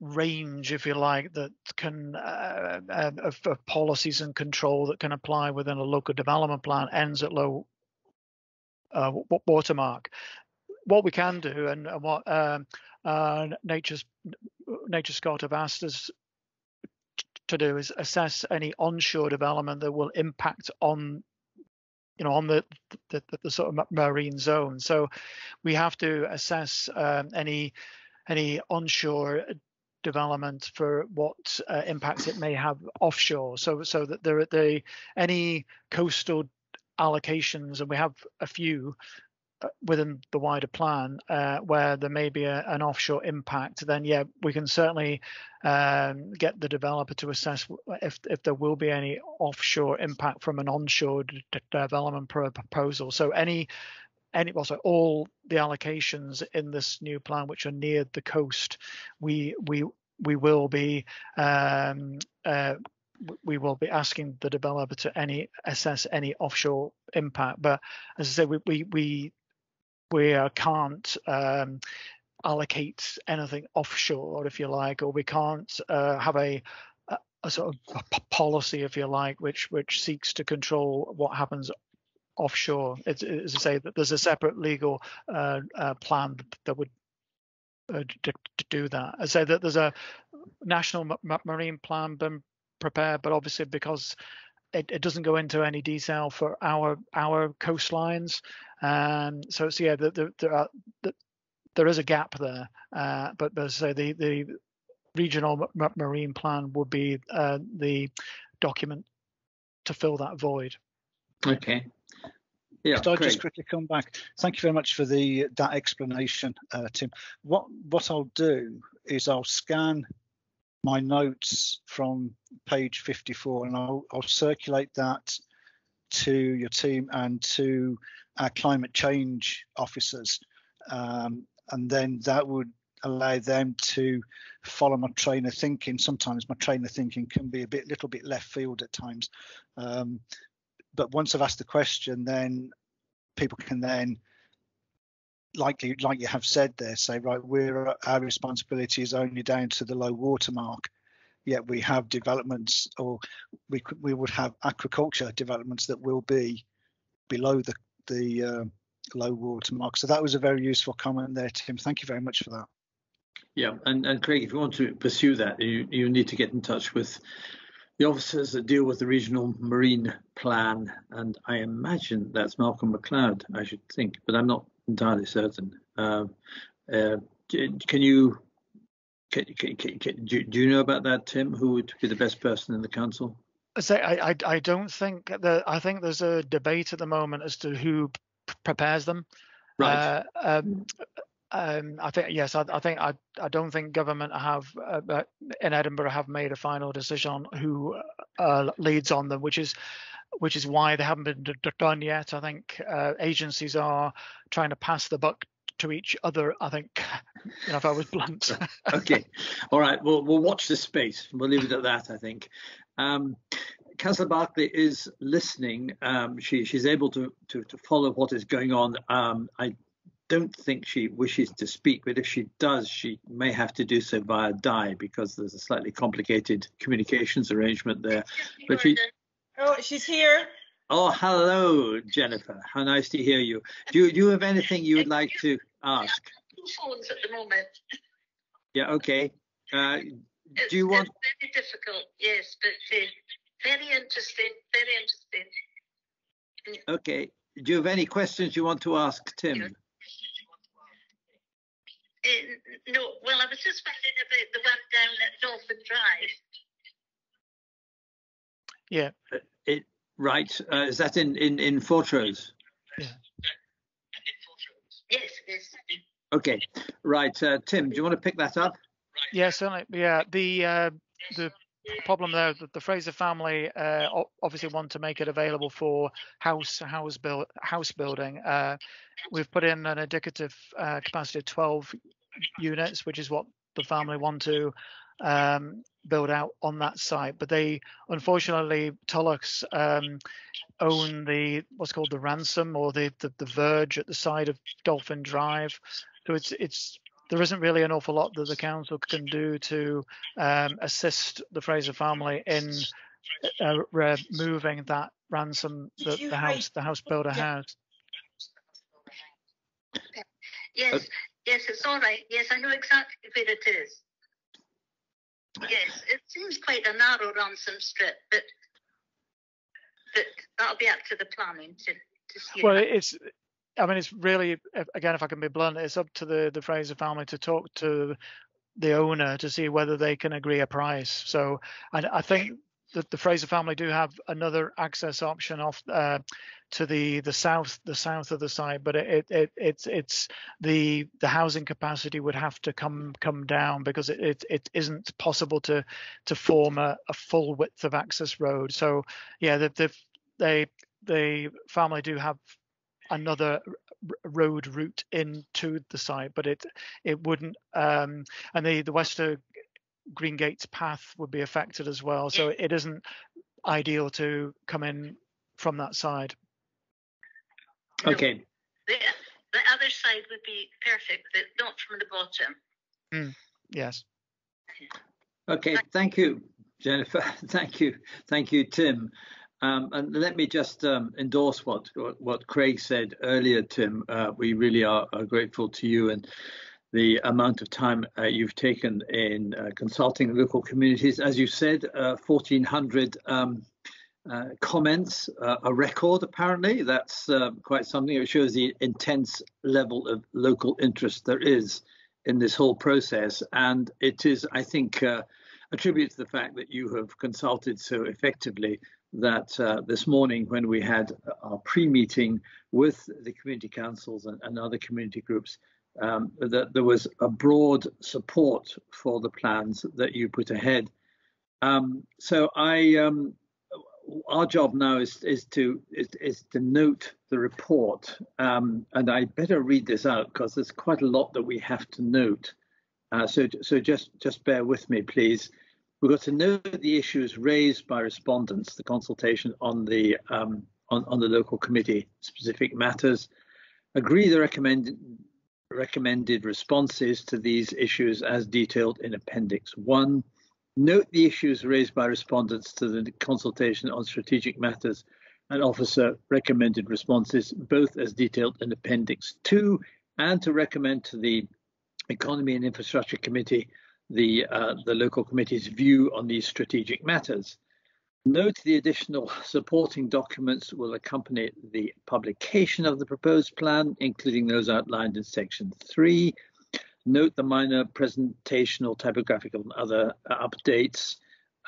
range, if you like, that can uh, uh, of, of, policies and control that can apply within a local development plan ends at low uh, watermark. What we can do, and, and what um, uh, Nature's NatureScot have asked us to do, is assess any onshore development that will impact on you know on the the, the, the sort of marine zone so we have to assess um, any any onshore development for what uh, impacts it may have offshore. So so that there are the any coastal allocations, and we have a few within the wider plan uh, where there may be a, an offshore impact, then yeah, we can certainly um, get the developer to assess if if there will be any offshore impact from an onshore development proposal. So any any also all the allocations in this new plan which are near the coast, we we we will be um, uh, we will be asking the developer to any assess any offshore impact. But as I said, we we we, we can't um, allocate anything offshore, if you like, or we can't uh, have a a sort of policy, if you like, which which seeks to control what happens offshore. It's, as I say, that there's a separate legal uh, uh, plan that would uh, to, to, do that. I say that there's a national marine plan been prepared, but obviously because it, it, doesn't go into any detail for our our coastlines, um, so it's yeah, there, there, are, there is a gap there. Uh, but as I say, the the regional marine plan would be uh, the document to fill that void. Okay. Yeah, Could I great. just quickly come back? Thank you very much for the that explanation, uh, Tim. What what I'll do is I'll scan my notes from page 54 and I'll, I'll circulate that to your team and to our climate change officers, um, and then that would allow them to follow my train of thinking. Sometimes my train of thinking can be a bit, little bit left field at times. Um, but once I've asked the question, then people can then, like you, like you have said there, say, right, we're our responsibility is only down to the low water mark. Yet we have developments, or we could, we would have aquaculture developments that will be below the the uh, low water mark. So that was a very useful comment there, Tim. Thank you very much for that. Yeah, and, and Craig, if you want to pursue that, you, you need to get in touch with the officers that deal with the regional marine plan, and I imagine that's Malcolm McLeod, I should think, but I'm not entirely certain. Uh, uh, can you can, can, can, do, do you know about that, Tim? Who would be the best person in the council? Say, I, I, I don't think that. I think there's a debate at the moment as to who prepares them. Right. Uh, um, um, I think yes. I, I, think I, I don't think government have uh, in Edinburgh have made a final decision on who uh, leads on them, which is which is why they haven't been done yet. I think uh, agencies are trying to pass the buck to each other. I think, you know, if I was blunt. okay, all right. Well, we'll watch this space. We'll leave it at that. I think. Um, Councillor Barclay is listening. Um, she she's able to, to to follow what is going on. Um, I don't think she wishes to speak, but if she does, she may have to do so via Di because there's a slightly complicated communications arrangement there. But she. Oh, she's here. Oh, hello, Jennifer. How nice to hear you. Do you, do you have anything you would like to ask? Two phones at the moment. Yeah, okay. Uh, do you want? It's very difficult, yes, but uh, very interesting, very interesting. Okay. Do you have any questions you want to ask Tim? Uh, no, well, I was just wondering about the one down at Dolphin Drive. Yeah. Uh, it, right. Uh, is that in, in, in Fortrose? Yeah. Yes, yes. Okay. Right. Uh, Tim, do you want to pick that up? Yeah, certainly. Yeah. The uh, the problem there that the Fraser family uh, obviously want to make it available for house house build house building. Uh, we've put in an indicative uh, capacity of 12 units, which is what the family want to um, build out on that site. But they unfortunately Tullochs um, own the what's called the ransom or the, the the verge at the side of Dolphin Drive. So it's it's there isn't really an awful lot that the council can do to um, assist the Fraser family in uh, removing that ransom that the house the house builder has. Yes, yes, it's all right. Yes, I know exactly where it is. Yes, it seems quite a narrow ransom strip, but but that'll be up to the planning to, to see. Well, it's I mean, it's really, again, if I can be blunt, it's up to the the Fraser family to talk to the owner to see whether they can agree a price. So, I, I think that the Fraser family do have another access option off uh, to the the south the south of the site, but it, it it's it's the the housing capacity would have to come come down because it it, it isn't possible to to form a, a full width of access road. So yeah, the, the they the family do have another road route into the site, but it it wouldn't. Um, and the the Green Gates path would be affected as well, so it isn't ideal to come in from that side. Okay. The, the other side would be perfect, but not from the bottom. Mm, yes. Okay, thank you, Jennifer. Thank you, thank you, Tim. Um, and let me just um, endorse what, what Craig said earlier, Tim. Uh, we really are, are, grateful to you and the amount of time uh, you've taken in uh, consulting local communities. As you said, 1,400 uh, um, uh, comments, uh, a record apparently. That's quite something. It shows the intense level of local interest there is in this whole process. And it is, I think, a tribute to the fact that you have consulted so effectively that uh, this morning when we had our pre-meeting with the community councils and, and other community groups, um, that there was a broad support for the plans that you put ahead. Um, so I, um, our job now is is to is, is to note the report, um, and I better read this out because there's quite a lot that we have to note. Uh, so so just just bear with me, please. We've got to note the issues raised by respondents, the consultation on the um, on, on the local committee specific matters, agree the recommended recommended responses to these issues as detailed in Appendix 1, note the issues raised by respondents to the consultation on strategic matters and officer recommended responses, both as detailed in Appendix 2, and to recommend to the Economy and Infrastructure Committee the, uh, the local committee's view on these strategic matters. Note the additional supporting documents will accompany the publication of the proposed plan, including those outlined in section three. Note the minor presentational, typographical and other updates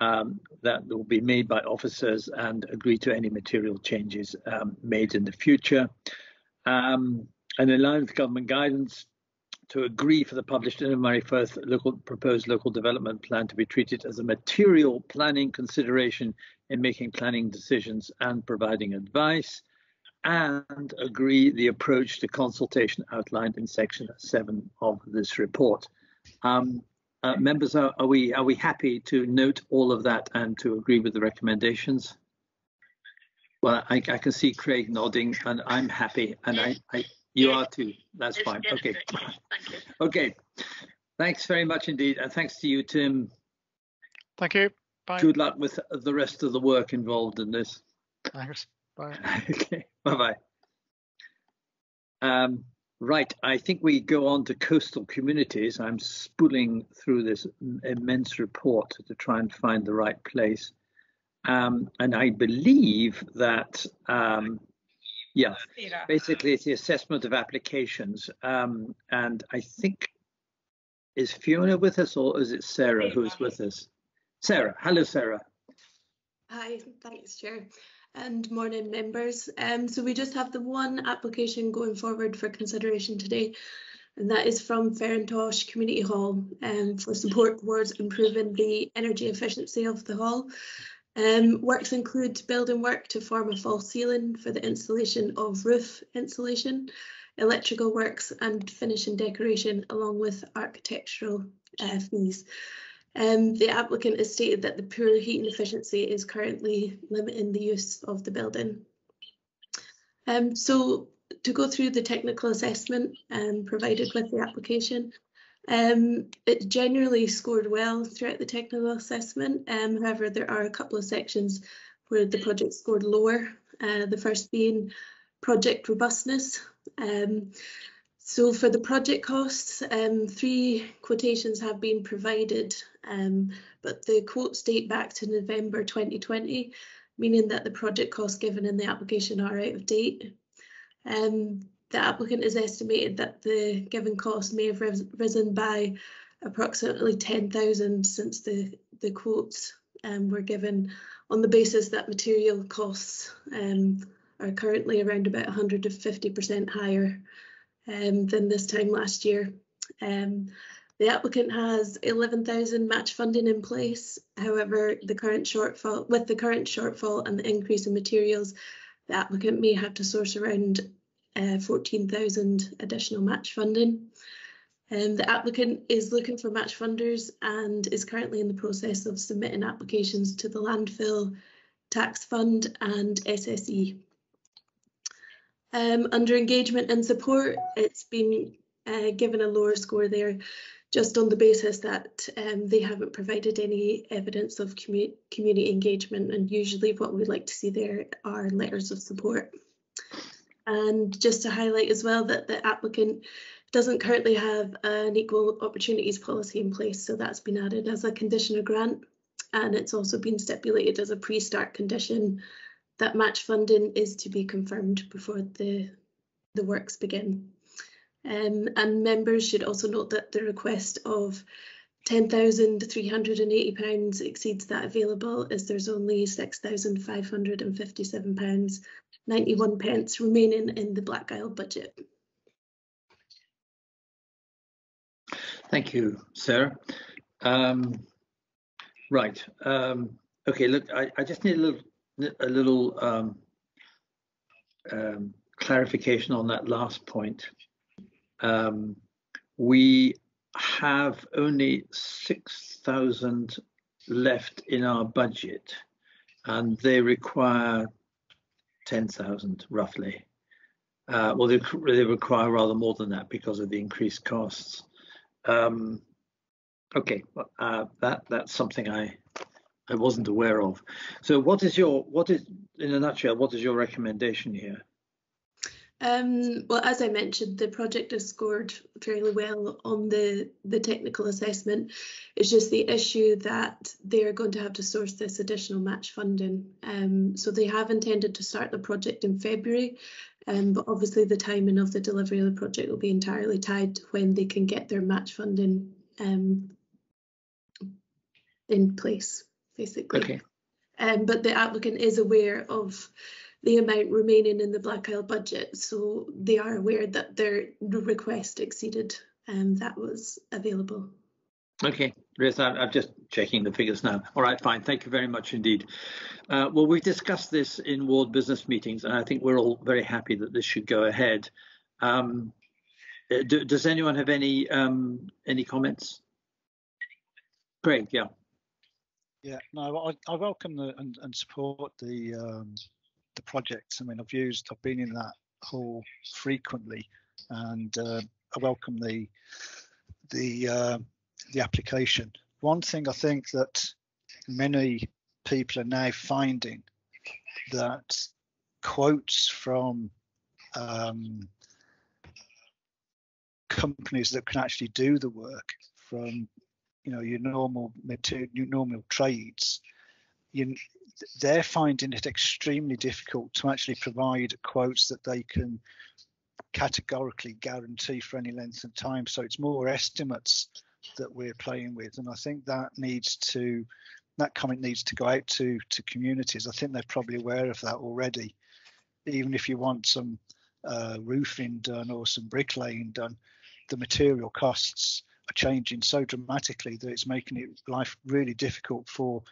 um, that will be made by officers and agree to any material changes um, made in the future. Um, and in line with government guidance, to agree for the published Inner Firth local, proposed local development plan to be treated as a material planning consideration in making planning decisions and providing advice, and agree the approach to consultation outlined in section seven of this report. Um, uh, members, are, are, we are we happy to note all of that and to agree with the recommendations? Well, I, I can see Craig nodding, and I'm happy, and I, I you are too. That's fine. Okay. Thank you. Okay. Thanks very much indeed. And thanks to you, Tim. Thank you. Bye. Good luck with the rest of the work involved in this. Thanks. Bye. okay. Bye-bye. Um, right. I think we go on to coastal communities. I'm spooling through this immense report to try and find the right place. Um, and I believe that um, yeah, basically it's the assessment of applications. Um, and I think, is Fiona with us or is it Sarah who's with us? Sarah, hello Sarah. Hi, thanks Chair and morning members. Um, so we just have the one application going forward for consideration today and that is from Ferintosh Community Hall um, for support towards improving the energy efficiency of the hall. Um, works include building work to form a false ceiling for the installation of roof insulation, electrical works and finishing decoration along with architectural uh, fees. Um, the applicant has stated that the poor heating efficiency is currently limiting the use of the building. Um, so to go through the technical assessment um, provided with the application, um, it generally scored well throughout the technical assessment. Um, however, there are a couple of sections where the project scored lower. Uh, the first being project robustness. Um, so for the project costs, um, three quotations have been provided, um, but the quotes date back to November 2020, meaning that the project costs given in the application are out of date. Um, the applicant has estimated that the given cost may have risen by approximately 10,000 since the, the quotes um, were given on the basis that material costs um, are currently around about 150% higher um, than this time last year. Um, the applicant has 11,000 match funding in place. However, the current shortfall with the current shortfall and the increase in materials, the applicant may have to source around uh, 14,000 additional match funding. Um, the applicant is looking for match funders and is currently in the process of submitting applications to the landfill tax fund and SSE. Um, under engagement and support, it's been uh, given a lower score there just on the basis that um, they haven't provided any evidence of commu community engagement and usually what we'd like to see there are letters of support. And just to highlight as well that the applicant doesn't currently have an equal opportunities policy in place, so that's been added as a condition of grant. And it's also been stipulated as a pre-start condition that match funding is to be confirmed before the, the works begin. Um, and members should also note that the request of £10,380 exceeds that available as there's only £6,557 91 pence remaining in the Black Isle budget. Thank you, Sarah. Um, right. Um, okay. Look, I, I, just need a little, a little um, um clarification on that last point. Um, we have only six thousand left in our budget, and they require 10,000 roughly. Uh, well, they, they, require rather more than that because of the increased costs. Um, okay, uh, that that's something I I wasn't aware of. So, what is your what is in a nutshell? What is your recommendation here? Um, well, as I mentioned, the project has scored fairly well on the, the technical assessment. It's just the issue that they're going to have to source this additional match funding. Um, so they have intended to start the project in February, um, but obviously the timing of the delivery of the project will be entirely tied to when they can get their match funding um, in place, basically. Okay. Um, but the applicant is aware of the amount remaining in the Black Isle budget, so they are aware that their request exceeded um, that was available. Okay, Liz, I'm, I'm just checking the figures now. All right, fine. Thank you very much indeed. Uh, well, we've discussed this in ward business meetings, and I think we're all very happy that this should go ahead. Um, uh, do, does anyone have any um, any comments? Great, yeah. Yeah, no, I, I welcome the and, and support the um, the project. I mean, I've used, I've been in that hall frequently, and uh, I welcome the the uh, the application. One thing I think that many people are now finding that quotes from um, companies that can actually do the work from you know your normal your normal trades you, they're finding it extremely difficult to actually provide quotes that they can categorically guarantee for any length of time. So it's more estimates that we're playing with, and I think that needs to that comment needs to go out to to communities. I think they're probably aware of that already. Even if you want some uh, roofing done or some bricklaying done, the material costs are changing so dramatically that it's making it life really difficult for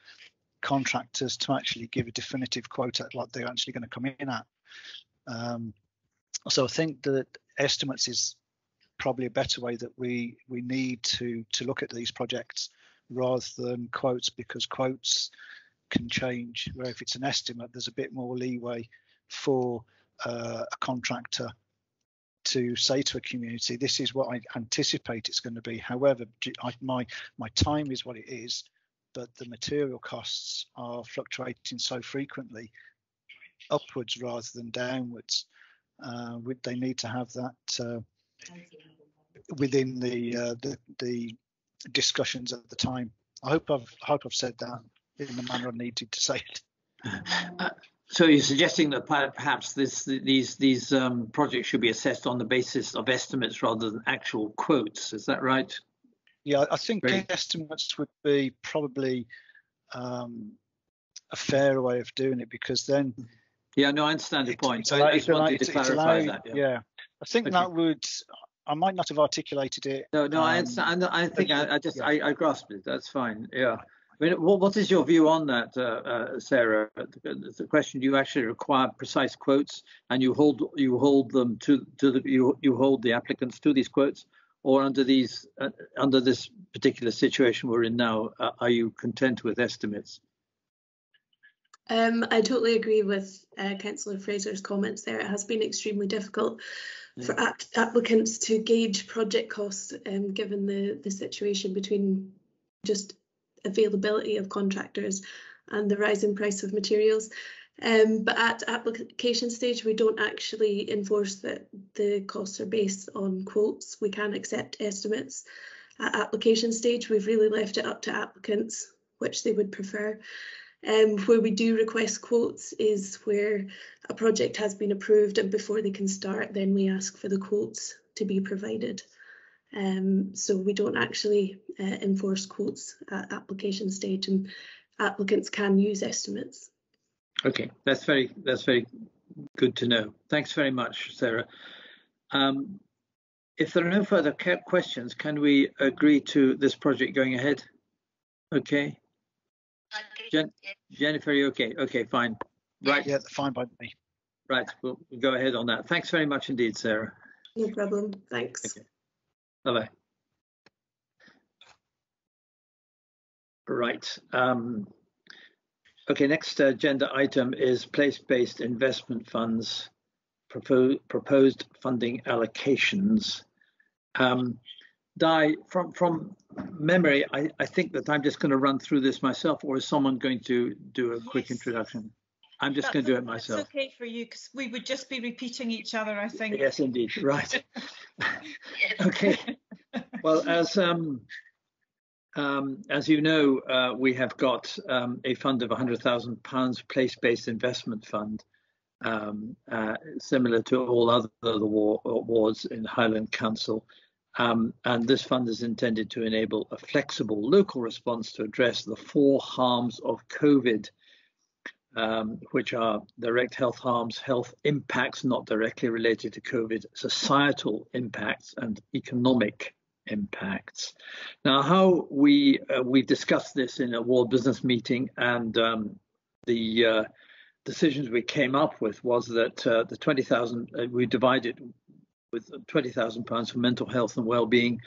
contractors to actually give a definitive quote at what they're actually going to come in at. Um, so I think that estimates is probably a better way that we we need to to look at these projects rather than quotes because quotes can change. Where if it's an estimate, there's a bit more leeway for uh, a contractor to say to a community, this is what I anticipate it's going to be. However, my my time is what it is but the material costs are fluctuating so frequently upwards rather than downwards. Uh, they need to have that uh, within the, uh, the, the discussions at the time. I hope I've hope I've said that in the manner I needed to say it. Uh, so you're suggesting that perhaps this these these um, projects should be assessed on the basis of estimates rather than actual quotes. Is that right? Yeah, I think Great. estimates would be probably um, a fair way of doing it because then. Yeah, no, I understand your point. I, I just wanted to clarify allowed, that. Yeah. yeah. I think okay. that would. I might not have articulated it. No, no, um, I understand. I think I, I just yeah. I, I grasped it. That's fine. Yeah. I mean, what, what is your view on that, uh, uh, Sarah? The, the, question: Do you actually require precise quotes, and you hold you hold them to to the you you hold the applicants to these quotes, or under these uh, under this particular situation we're in now, uh, are you content with estimates? Um, I totally agree with uh, Councillor Fraser's comments there. It has been extremely difficult yeah. for ap applicants to gauge project costs um, given the, the situation between just availability of contractors and the rising price of materials. Um, but at application stage, we don't actually enforce that the costs are based on quotes. We can accept estimates. At application stage, we've really left it up to applicants which they would prefer. Um, where we do request quotes is where a project has been approved and before they can start, then we ask for the quotes to be provided. Um, so we don't actually uh, enforce quotes at application stage and applicants can use estimates. Okay, that's very that's very good to know. Thanks very much, Sarah. Um, if there are no further questions, can we agree to this project going ahead? Okay. Jen Jennifer, you okay? Okay, fine. Right. Yeah, fine by me. Right, we'll, we'll go ahead on that. Thanks very much indeed, Sarah. No problem. Thanks. Okay. Bye-bye. Right. Um, Okay, next agenda item is place-based investment funds, proposed funding allocations. Um, Di, from, from memory, I, I think that I'm just going to run through this myself, or is someone going to do a quick introduction? I'm just That's going to do it myself. okay for you because we would just be repeating each other, I think. Yes, indeed. Right. Okay. Well, as um, um, as you know, uh, we have got um, a fund of 100,000 pounds, place-based investment fund, um, uh, similar to all other award, awards in Highland Council. Um, and this fund is intended to enable a flexible local response to address the four harms of COVID, um, which are direct health harms, health impacts not directly related to COVID, societal impacts, and economic impacts. Now, how we uh, we discussed this in a Ward Business meeting, and um, the uh, decisions we came up with was that uh, the 20,000 uh, we divided with 20,000 pounds for mental health and well-being,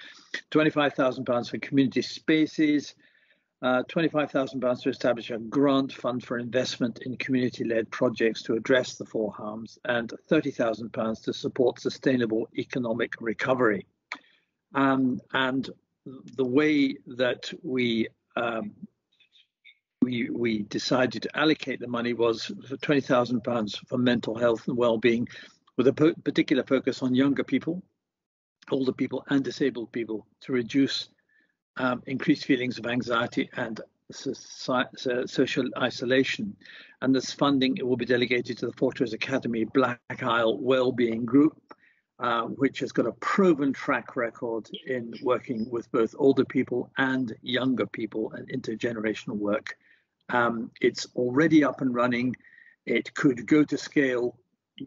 25,000 pounds for community spaces, uh, 25,000 pounds to establish a grant fund for investment in community-led projects to address the four harms, and 30,000 pounds to support sustainable economic recovery. Um, and the way that we um, we we decided to allocate the money was for 20,000 pounds for mental health and well-being, with a particular focus on younger people, older people, and disabled people to reduce um, increased feelings of anxiety and soci- so- social isolation. And this funding will be delegated to the Fortrose Academy Black Isle Wellbeing Group, uh, which has got a proven track record in working with both older people and younger people and intergenerational work. Um, it's already up and running. It could go to scale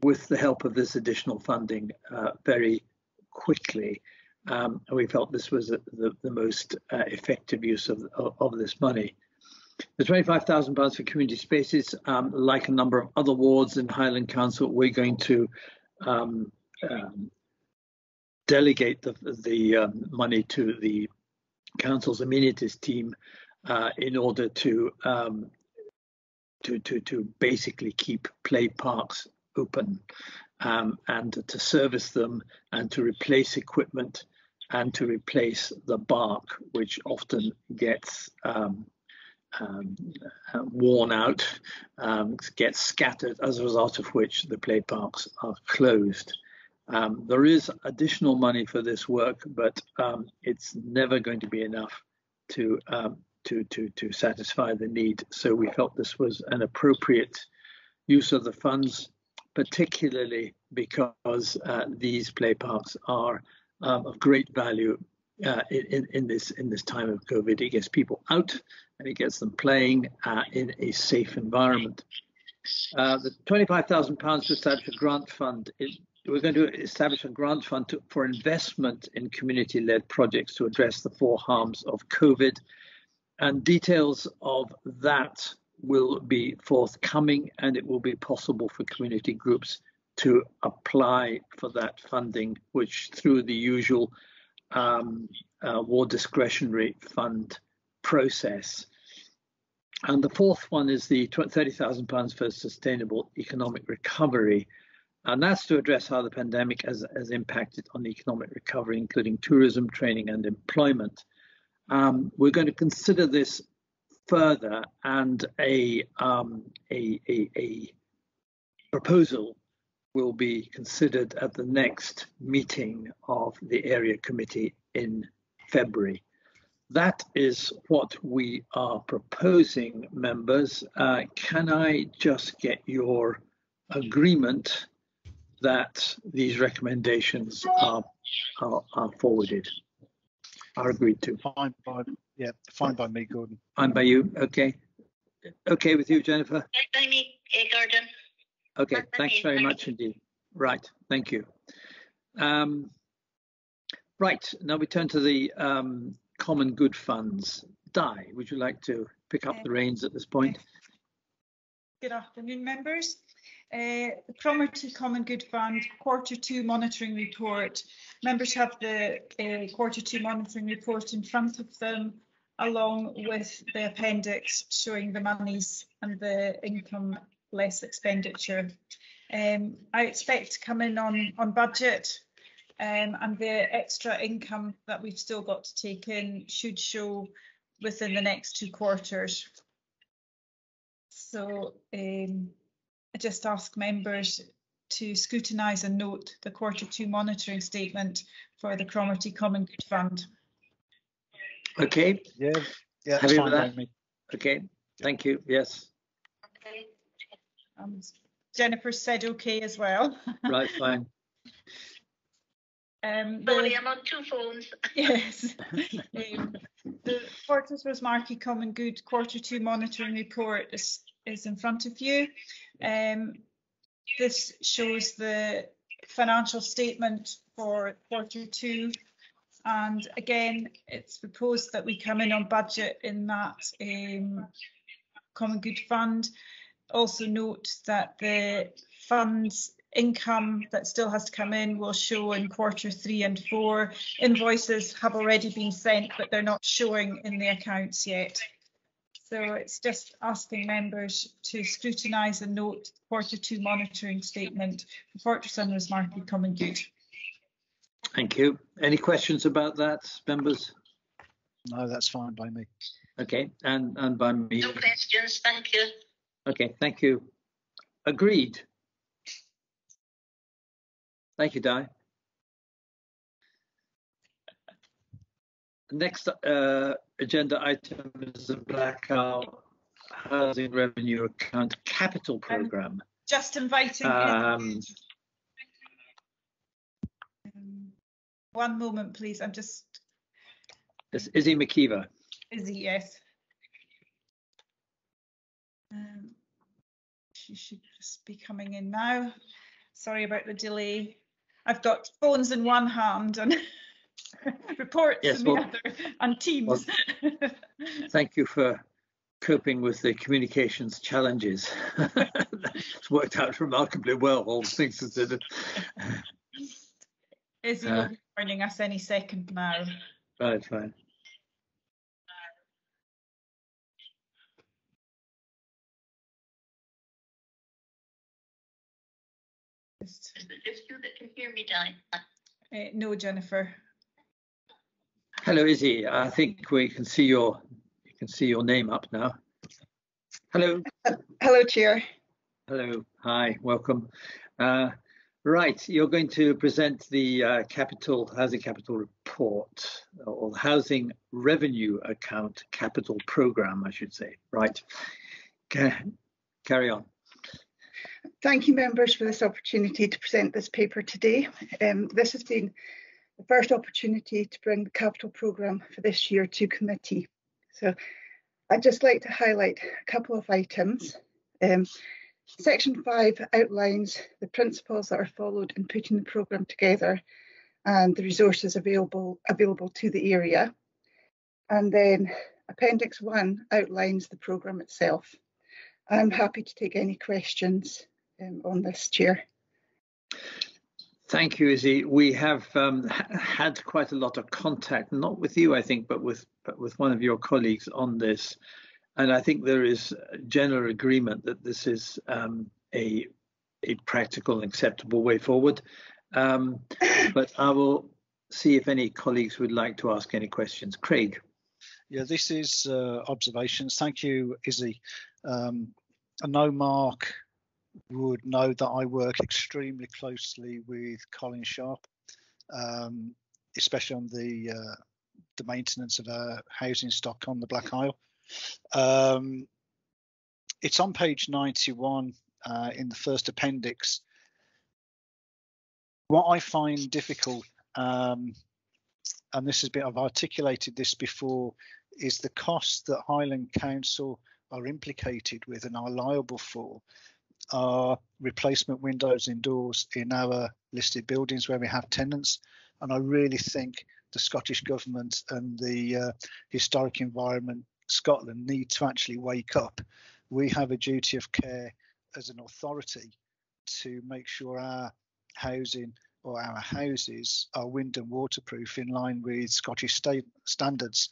with the help of this additional funding uh, very quickly. Um, and we felt this was the, the most uh, effective use of, of, of, this money. The £25,000 for community spaces, um, like a number of other wards in Highland Council, we're going to um, um delegate the, the um, money to the council's amenities team uh, in order to, um, to, to, to basically keep play parks open um, and to service them and to replace equipment and to replace the bark, which often gets um, um, worn out, um, gets scattered, as a result of which the play parks are closed. Um, there is additional money for this work, but um, it's never going to be enough to, um, to, to, to satisfy the need. So we felt this was an appropriate use of the funds particularly because uh, these play parks are um, of great value uh, in, in, this in this time of COVID. It gets people out and it gets them playing uh, in a safe environment. Uh, the £25,000 to establish a grant fund. It, we're going to establish a grant fund to, for investment in community-led projects to address the four harms of COVID. And details of that will be forthcoming and it will be possible for community groups to apply for that funding, which through the usual um, uh, ward discretionary fund process. And the fourth one is the £30,000 for sustainable economic recovery. And that's to address how the pandemic has, has impacted on the economic recovery, including tourism, training, and employment. Um, we're going to consider this further, and a, um, a, a, a proposal will be considered at the next meeting of the area committee in February. That is what we are proposing, members. Uh, can I just get your agreement that these recommendations are, are, are forwarded, are agreed to? Fine by yeah, fine by me, Gordon. Fine by you. Okay. Okay with you, Jennifer. Right by me, eh, Gordon. Okay, Fine thanks very much indeed. Right, thank you. Um, right, now we turn to the um, common good funds. Di, would you like to pick up the reins at this point? Good afternoon, members. Uh, the Cromarty Common Good Fund Quarter Two Monitoring Report. Members have the uh, Quarter Two Monitoring Report in front of them, along with the appendix showing the monies and the income less expenditure. Um, I expect to come in on, on budget um, and the extra income that we've still got to take in should show within the next two quarters. So um, I just ask members to scrutinise and note the quarter two monitoring statement for the Cromarty Common Good Fund. Okay. Yeah, yeah, Happy fine with that? me. Okay, thank you. Yes, Okay. Um, Jennifer said okay as well. right, fine. Um, the- Sorry, I'm on two phones. Yes. Um, The Fortrose Rosemarkie Common Good Quarter Two Monitoring Report is, is in front of you. Um, This shows the financial statement for quarter two. And again, it's proposed that we come in on budget in that um, Common Good Fund. Also note that the fund's income that still has to come in will show in quarter three and four. Invoices have already been sent, but they're not showing in the accounts yet. So it's just asking members to scrutinise and note quarter two monitoring statement for Fortrose and Rosemarkie Common Good. Thank you. Any questions about that, members? No, that's fine by me. Okay, and, and by me. No questions, thank you. Okay, thank you. Agreed. Thank you, Di. Next uh, agenda item is the Black Isle Housing Revenue Account Capital Program. Just inviting Um, um, one moment, please. I'm just It's Izzy McKeever. Izzy, yes. Um, she should just be coming in now. Sorry about the delay. I've got phones in one hand and reports Yes, well- other and Teams. Thank you for coping with the communications challenges. it's worked out remarkably well, all things considered. Izzy Uh, will be joining us any second now. Right, fine. Is it just you that can hear me, Di? uh, no, Jennifer. Hello, Izzy. I think we can see your you can see your name up now. Hello. Hello, Chair. Hello. Hi. Welcome. Uh, right. You're going to present the uh, capital housing capital report or the housing revenue account capital program, I should say. Right. Ca- carry on. Thank you, members, for this opportunity to present this paper today. Um, this has been the first opportunity to bring the capital programme for this year to committee. So I'd just like to highlight a couple of items. Um, section 5 outlines the principles that are followed in putting the programme together and the resources available, available to the area. And then Appendix 1 outlines the programme itself. I'm happy to take any questions um, on this, Chair. Thank you, Izzy. We have um, had quite a lot of contact, not with you, I think, but with but with one of your colleagues on this, and I think there is general agreement that this is um, a a practical and acceptable way forward. Um, but I will see if any colleagues would like to ask any questions. Craig. Yeah, this is uh, observations. Thank you, Izzy. Um, I know Mark would know that I work extremely closely with Colin Sharp, um, especially on the uh, the maintenance of our housing stock on the Black Isle. Um, it's on page 91 uh, in the first appendix. What I find difficult, um, and this has been I've articulated this before, is the costs that Highland Council are implicated with and are liable for are replacement windows and doors in our listed buildings where we have tenants. And I really think the Scottish Government and the uh, Historic Environment Scotland need to actually wake up. We have a duty of care as an authority to make sure our housing or our houses are wind and waterproof in line with Scottish state standards.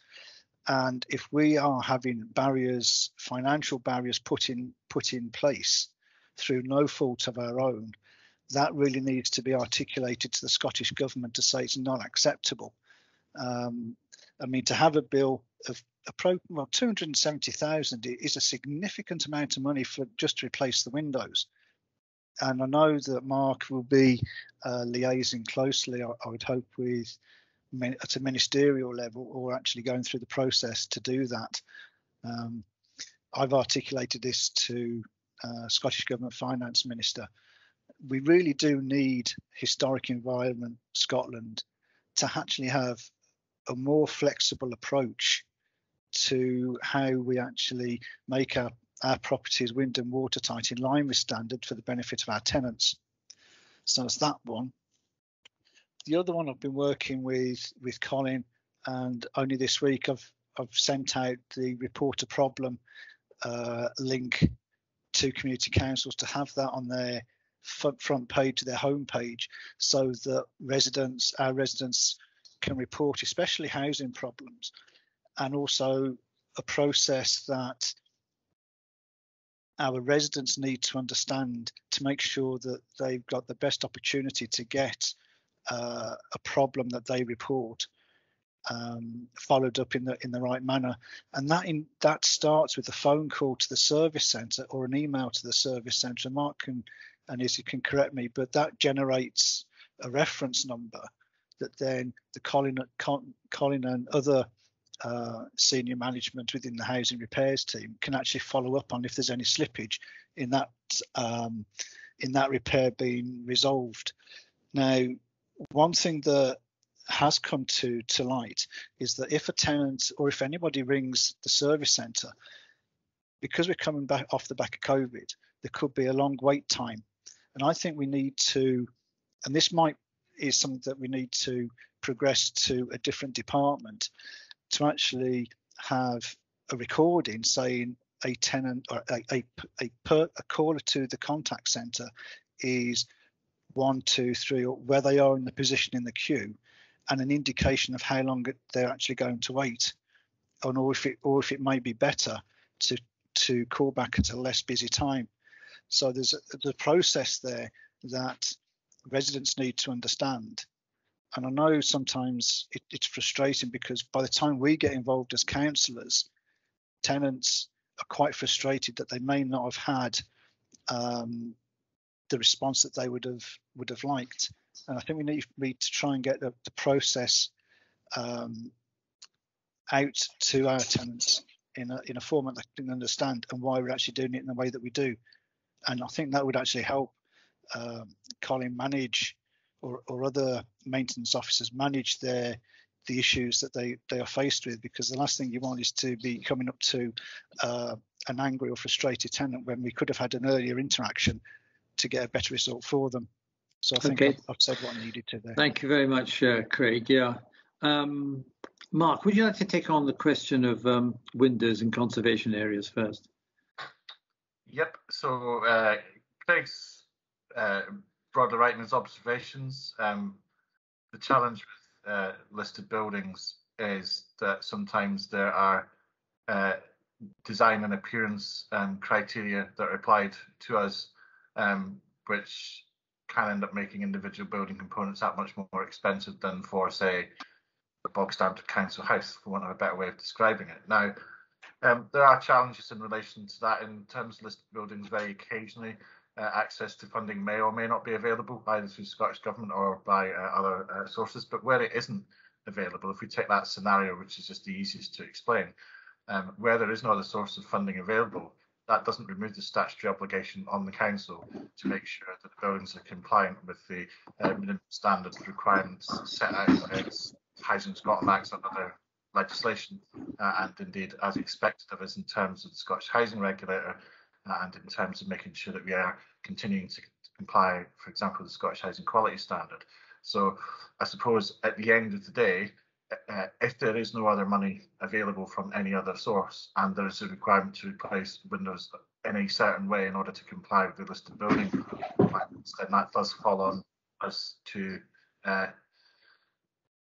And if we are having barriers, financial barriers put in put in place through no fault of our own, that really needs to be articulated to the Scottish government to say it's not acceptable. Um, I mean, to have a bill of appro- well, 270,000 is a significant amount of money for just to replace the windows. and I know that Mark will be uh, liaising closely, I, I, would hope, with at a ministerial level or actually going through the process to do that. Um, I've articulated this to uh, Scottish Government Finance Minister. We really do need Historic Environment Scotland to actually have a more flexible approach to how we actually make our, our properties wind and watertight in line with standard for the benefit of our tenants. So that's that one. The other one I've been working with with Colin, and only this week I've I've sent out the report a problem uh, link to community councils to have that on their front page, to their homepage, so that residents, our residents, can report, especially housing problems, and also a process that our residents need to understand to make sure that they've got the best opportunity to get uh, a problem that they report um, followed up in the in the right manner, and that in that starts with a phone call to the service centre or an email to the service centre. Mark can and Izzy can correct me, but that generates a reference number that then the Colin, Colin and other uh, senior management within the housing repairs team can actually follow up on if there's any slippage in that um, in that repair being resolved. Now, one thing that has come to to light is that if a tenant or if anybody rings the service centre, because we're coming back off the back of COVID, there could be a long wait time, and I think we need to, and this might is something that we need to progress to a different department to actually have a recording saying a tenant or a, a, a, per, a caller to the contact center is one, two, three, or where they are in the position in the queue, and an indication of how long they're actually going to wait, or if it or if it may be better to to call back at a less busy time. So there's a, the process there that residents need to understand. And I know sometimes it, it's frustrating because by the time we get involved as councillors, tenants are quite frustrated that they may not have had um, the response that they would have would have liked. And I think we need, need to try and get the, the process um, out to our tenants in a in a format that they can understand and why we're actually doing it in the way that we do. And I think that would actually help um, Colin manage or, or other maintenance officers manage their the issues that they they are faced with because the last thing you want is to be coming up to uh, an angry or frustrated tenant when we could have had an earlier interaction to get a better result for them. So I think okay. I've, I've, said what I needed to there. Thank you very much, uh, Craig. Yeah. Um, Mark, would you like to take on the question of um, windows in conservation areas first? Yep. So uh, Craig's uh, broadly right in his observations. Um, the challenge with uh, listed buildings is that sometimes there are uh, design and appearance um, criteria that are applied to us, um, which can end up making individual building components that much more expensive than for, say, a bog standard council house, for want of a better way of describing it. Now, um, there are challenges in relation to that in terms of listed buildings very occasionally uh, access to funding may or may not be available either through Scottish Government or by uh, other uh, sources. But where it isn't available, if we take that scenario, which is just the easiest to explain, um, where there is no other source of funding available, that doesn't remove the statutory obligation on the council to make sure that the buildings are compliant with the uh, minimum standards requirements set out its Housing Scotland Act and other legislation, uh, and indeed as expected of us in terms of the Scottish Housing Regulator and in terms of making sure that we are continuing to comply, for example, with the Scottish Housing Quality Standard. So I suppose at the end of the day, uh, if there is no other money available from any other source and there is a requirement to replace windows in a certain way in order to comply with the listed building requirements, then that does fall on us to uh,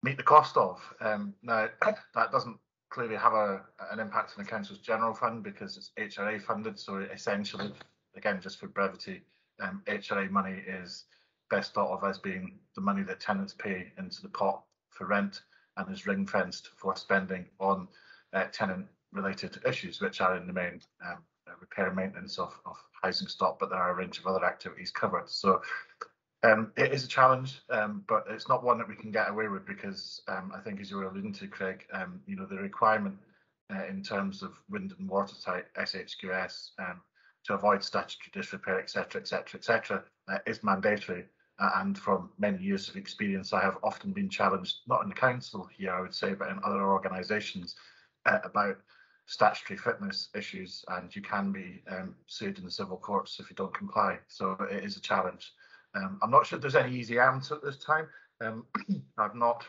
meet the cost of. Um, now, that doesn't clearly have a, an impact on the council's general fund because it's HRA funded. So essentially, again, just for brevity, um, HRA money is best thought of as being the money that tenants pay into the pot for rent and is ring fenced for spending on uh, tenant related issues, which are in the main um, repair and maintenance of, of housing stock, but there are a range of other activities covered. So um, it is a challenge, um, but it's not one that we can get away with because um, I think, as you were alluding to, Craig, um, you know, the requirement uh, in terms of wind and watertight SHQS um, to avoid statutory disrepair, etc., etc., etc., is mandatory. Uh, and from many years of experience, I have often been challenged, not in the council here, I would say, but in other organisations, uh, about statutory fitness issues, and you can be um, sued in the civil courts if you don't comply. So it is a challenge. Um, I'm not sure there's any easy answer at this time. Um, I've not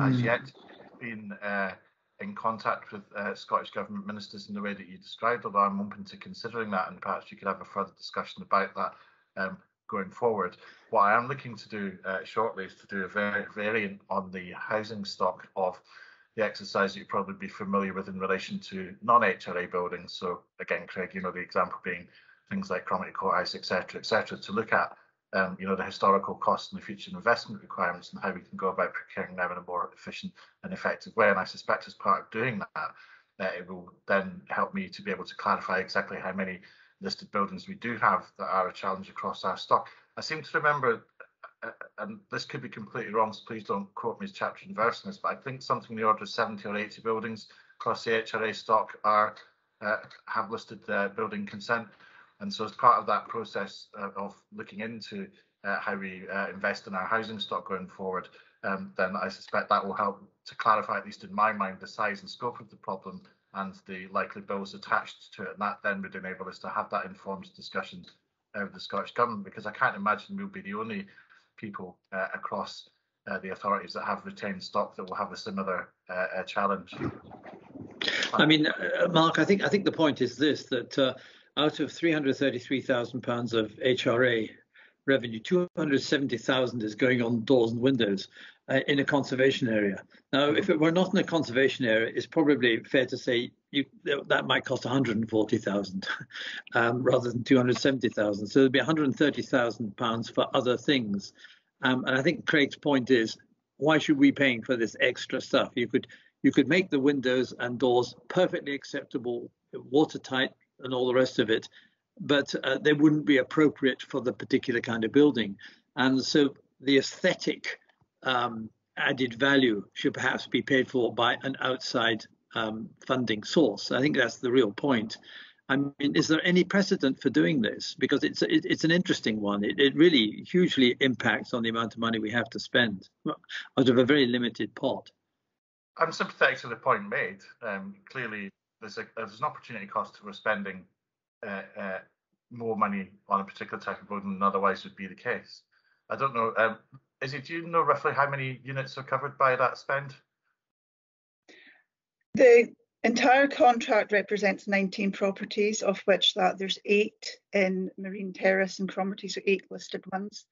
as mm. yet been uh, in contact with uh, Scottish Government ministers in the way that you described, although I'm open to considering that and perhaps you could have a further discussion about that um, going forward. What I am looking to do uh, shortly is to do a very variant on the housing stock of the exercise that you'd probably be familiar with in relation to non-HRA buildings. So again, Craig, you know, the example being things like Cromarty Courthouse, etc., etc., to look at um, you know, the historical costs and the future investment requirements and how we can go about procuring them in a more efficient and effective way. And I suspect as part of doing that, uh, it will then help me to be able to clarify exactly how many listed buildings we do have that are a challenge across our stock. I seem to remember, uh, uh and this could be completely wrong, so please don't quote me as chapter and verse in this, but I think something in the order of 70 or 80 buildings across the HRA stock are uh, have listed uh, building consent. And so as part of that process uh, of looking into uh, how we invest in our housing stock going forward, um, then I suspect that will help to clarify, at least in my mind, the size and scope of the problem and the likely bills attached to it. And that then would enable us to have that informed discussion uh, with the Scottish Government, because I can't imagine we'll be the only people uh, across uh, the authorities that have retained stock that will have a similar challenge. I mean, Mark, I think I think the point is this that out of 333,000 pounds of HRA revenue, 270,000 is going on doors and windows uh, in a conservation area. Now, if it were not in a conservation area, it's probably fair to say you, that might cost 140,000 um, rather than 270,000. So there'd be 130,000 pounds for other things. Um, and I think Craig's point is, why should we paying for this extra stuff? You could you could make the windows and doors perfectly acceptable, watertight, and all the rest of it, but uh, they wouldn't be appropriate for the particular kind of building. And so the aesthetic um, added value should perhaps be paid for by an outside um, funding source. I think that's the real point. I mean, is there any precedent for doing this? Because it's it, it's an interesting one. It, it really hugely impacts on the amount of money we have to spend out of a very limited pot. I'm sympathetic to the point made. Um, clearly, there's a there's an opportunity cost for spending uh, uh, more money on a particular type of building than otherwise would be the case. I don't know. Um, is it? Do you know roughly how many units are covered by that spend? The entire contract represents 19 properties, of which that there's eight in Marine Terrace and Cromarty, so eight listed ones.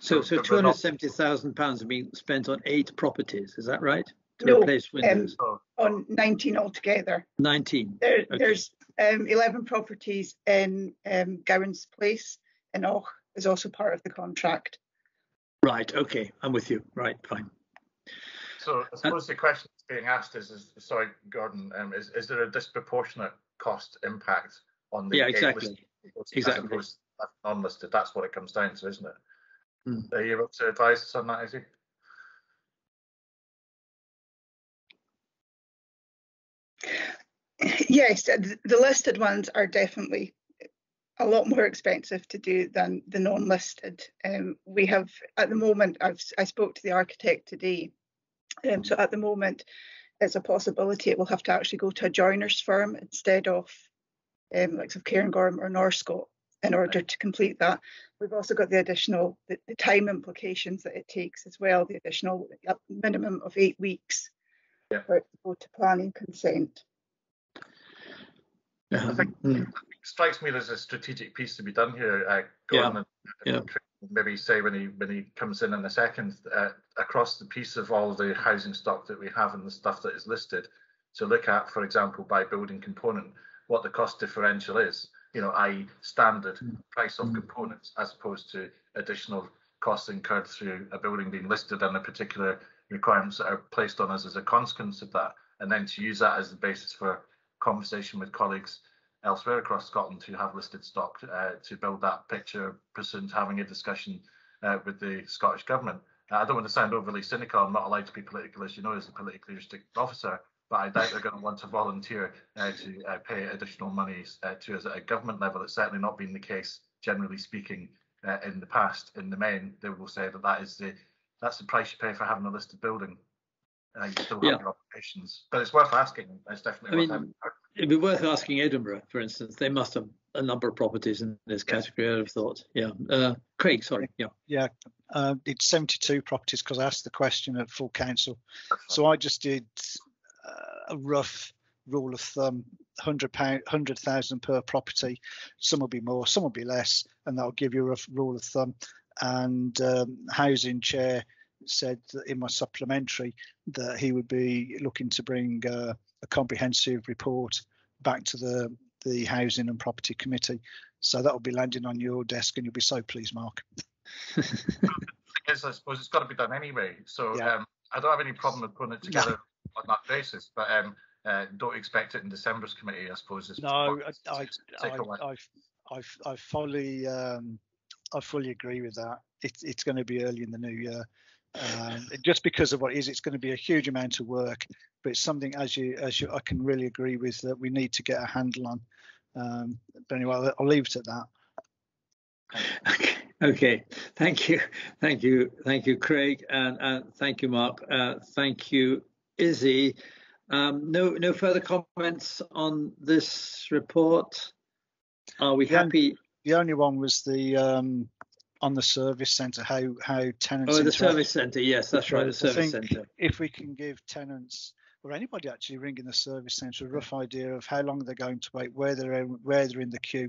So, so, so 270,000 pounds are being spent on eight properties. Is that right? to no, replace um, windows? Um, on 19 altogether. 19. There, okay. There's um, 11 properties in um, Gowans Place in Avoch is also part of the contract. Right. Okay. I'm with you. Right. Fine. So I suppose uh, the question that's being asked is, is sorry, Gordon, um, is, is there a disproportionate cost impact on the yeah exactly exactly non-listed? That's what it comes down to, isn't it? Mm. Are you able to advise us on that, Izzy? Yes, the listed ones are definitely a lot more expensive to do than the non-listed. Um, we have at the moment. I've I spoke to the architect today, um, so at the moment, it's a possibility it will have to actually go to a joiner's firm instead of um, like of Cairngorm or Norscot in order to complete that. We've also got the additional the, the time implications that it takes as well. The additional minimum of eight weeks yeah. for it to go to planning consent. I think mm. strikes me there's a strategic piece to be done here. Uh, yeah. yeah. Maybe say when he when he comes in in a second uh, across the piece of all the housing stock that we have and the stuff that is listed to look at, for example, by building component, what the cost differential is. You know, i.e., standard mm. price of mm. components as opposed to additional costs incurred through a building being listed and the particular requirements that are placed on us as a consequence of that, and then to use that as the basis for conversation with colleagues elsewhere across Scotland who have listed stock uh, to build that picture pursuant to having a discussion uh, with the Scottish Government. Uh, I don't want to sound overly cynical. I'm not allowed to be political, as you know, as a politically restricted officer, but I doubt they're going to want to volunteer uh, to uh, pay additional monies uh, to us at a government level. It's certainly not been the case, generally speaking, in the past. In the main, they will say that that is the that's the price you pay for having a listed building. You still have yeah. your operations, but it's worth asking. It's definitely I mean, It'd be worth asking Edinburgh, for instance. They must have a number of properties in this category. I'd have thought. Yeah, uh, Craig, sorry. Yeah. Yeah, uh, it's 72 properties because I asked the question at full council. So I just did uh, a rough rule of thumb: 100 pound, 100,000 per property. Some will be more, some will be less, and that'll give you a rough rule of thumb. And um, housing chair said in my supplementary that he would be looking to bring uh, a comprehensive report back to the the housing and property committee. So that will be landing on your desk, and you'll be so pleased, Mark. is, I suppose it's got to be done anyway. So yeah. um, I don't have any problem with putting it together no. on that basis, but um, uh, don't expect it in December's committee. I suppose. no, I, I, I, I, I, fully, um, I fully agree with that. It, it's going to be early in the new year. Um, just because of what it is, it's going to be a huge amount of work, but it's something as you as you I can really agree with that we need to get a handle on. Um, but anyway, I'll, I'll leave it at that. Okay. Okay, thank you, thank you, thank you, Craig, and uh, thank you, Mark. Uh, thank you, Izzy. Um, no, no further comments on this report. Are we the happy? Only, the only one was the um, on the service centre, how how tenants. Oh, the interact. service centre. Yes, that's right. The service centre. If we can give tenants or anybody actually ringing the service centre a rough idea of how long they're going to wait, where they're in, where they're in the queue,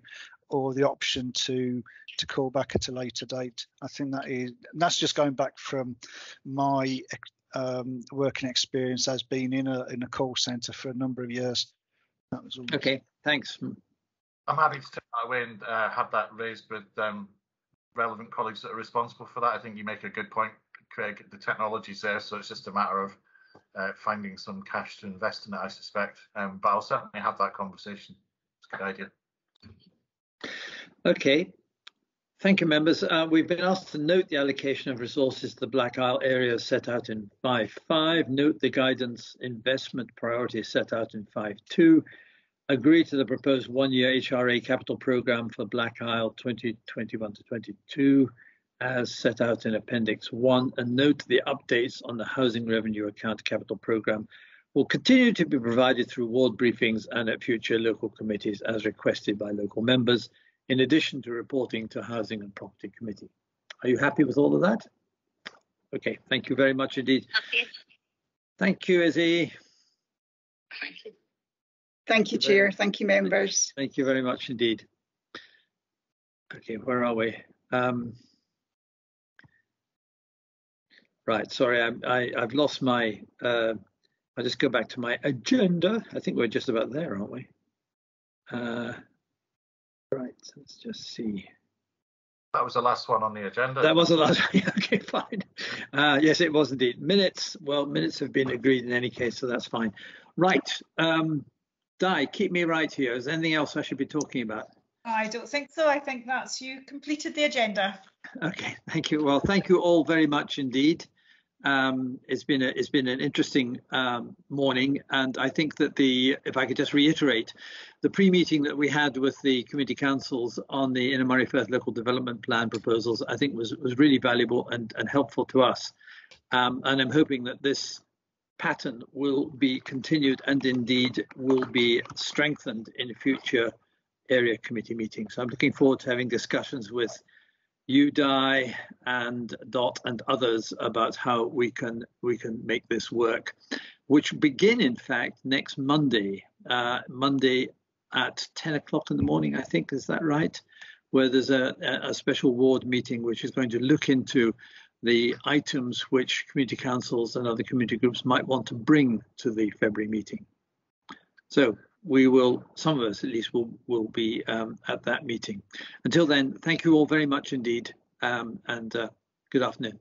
or the option to to call back at a later date. I think that is that's just going back from my um, working experience as being in a in a call centre for a number of years. That was all. Okay, thanks. I'm happy to take that away and uh, have that raised with um, relevant colleagues that are responsible for that. I think you make a good point, Craig. The technology's there, so it's just a matter of uh, finding some cash to invest in it, I suspect. Um, but I'll certainly have that conversation. It's a good idea. Okay. Thank you, members. Uh, we've been asked to note the allocation of resources to the Black Isle area set out in 5.5, note the guidance investment priorities set out in 5.2, agree to the proposed one-year HRA capital program for Black Isle 2021 to 22 as set out in Appendix 1 and note the updates on the Housing Revenue Account capital program will continue to be provided through ward briefings and at future local committees as requested by local members, in addition to reporting to Housing and Property Committee. Are you happy with all of that? Okay, thank you very much indeed. Okay. Thank you, Izzy. Thank you. Thank you, Chair. Thank you, members. Thank you very much indeed. Okay, where are we? Um, right, sorry, I, I, have lost my, uh, I'll just go back to my agenda. I think we're just about there, aren't we? Uh, right, let's just see. That was the last one on the agenda. That was the last one. okay, fine. Uh, yes, it was indeed. Minutes, well, minutes have been agreed in any case, so that's fine. Right. Um, Di, keep me right here. Is there anything else I should be talking about? I don't think so. I think that's you completed the agenda. Okay, thank you. Well, thank you all very much indeed. Um, it's been a, it's been an interesting um, morning, and I think that the if I could just reiterate, the pre-meeting that we had with the community councils on the Inner Moray Firth local development plan proposals, I think was was really valuable and and helpful to us, um, and I'm hoping that this pattern will be continued and indeed will be strengthened in future area committee meetings. So I'm looking forward to having discussions with you, Di, and Dot, and others about how we can we can make this work, which begin in fact next Monday, uh, Monday at 10 o'clock in the morning. I think is that right? Where there's a, a special ward meeting which is going to look into the items which community councils and other community groups might want to bring to the February meeting. So we will, some of us at least, will, will be um, at that meeting. Until then, thank you all very much indeed um, and uh, good afternoon.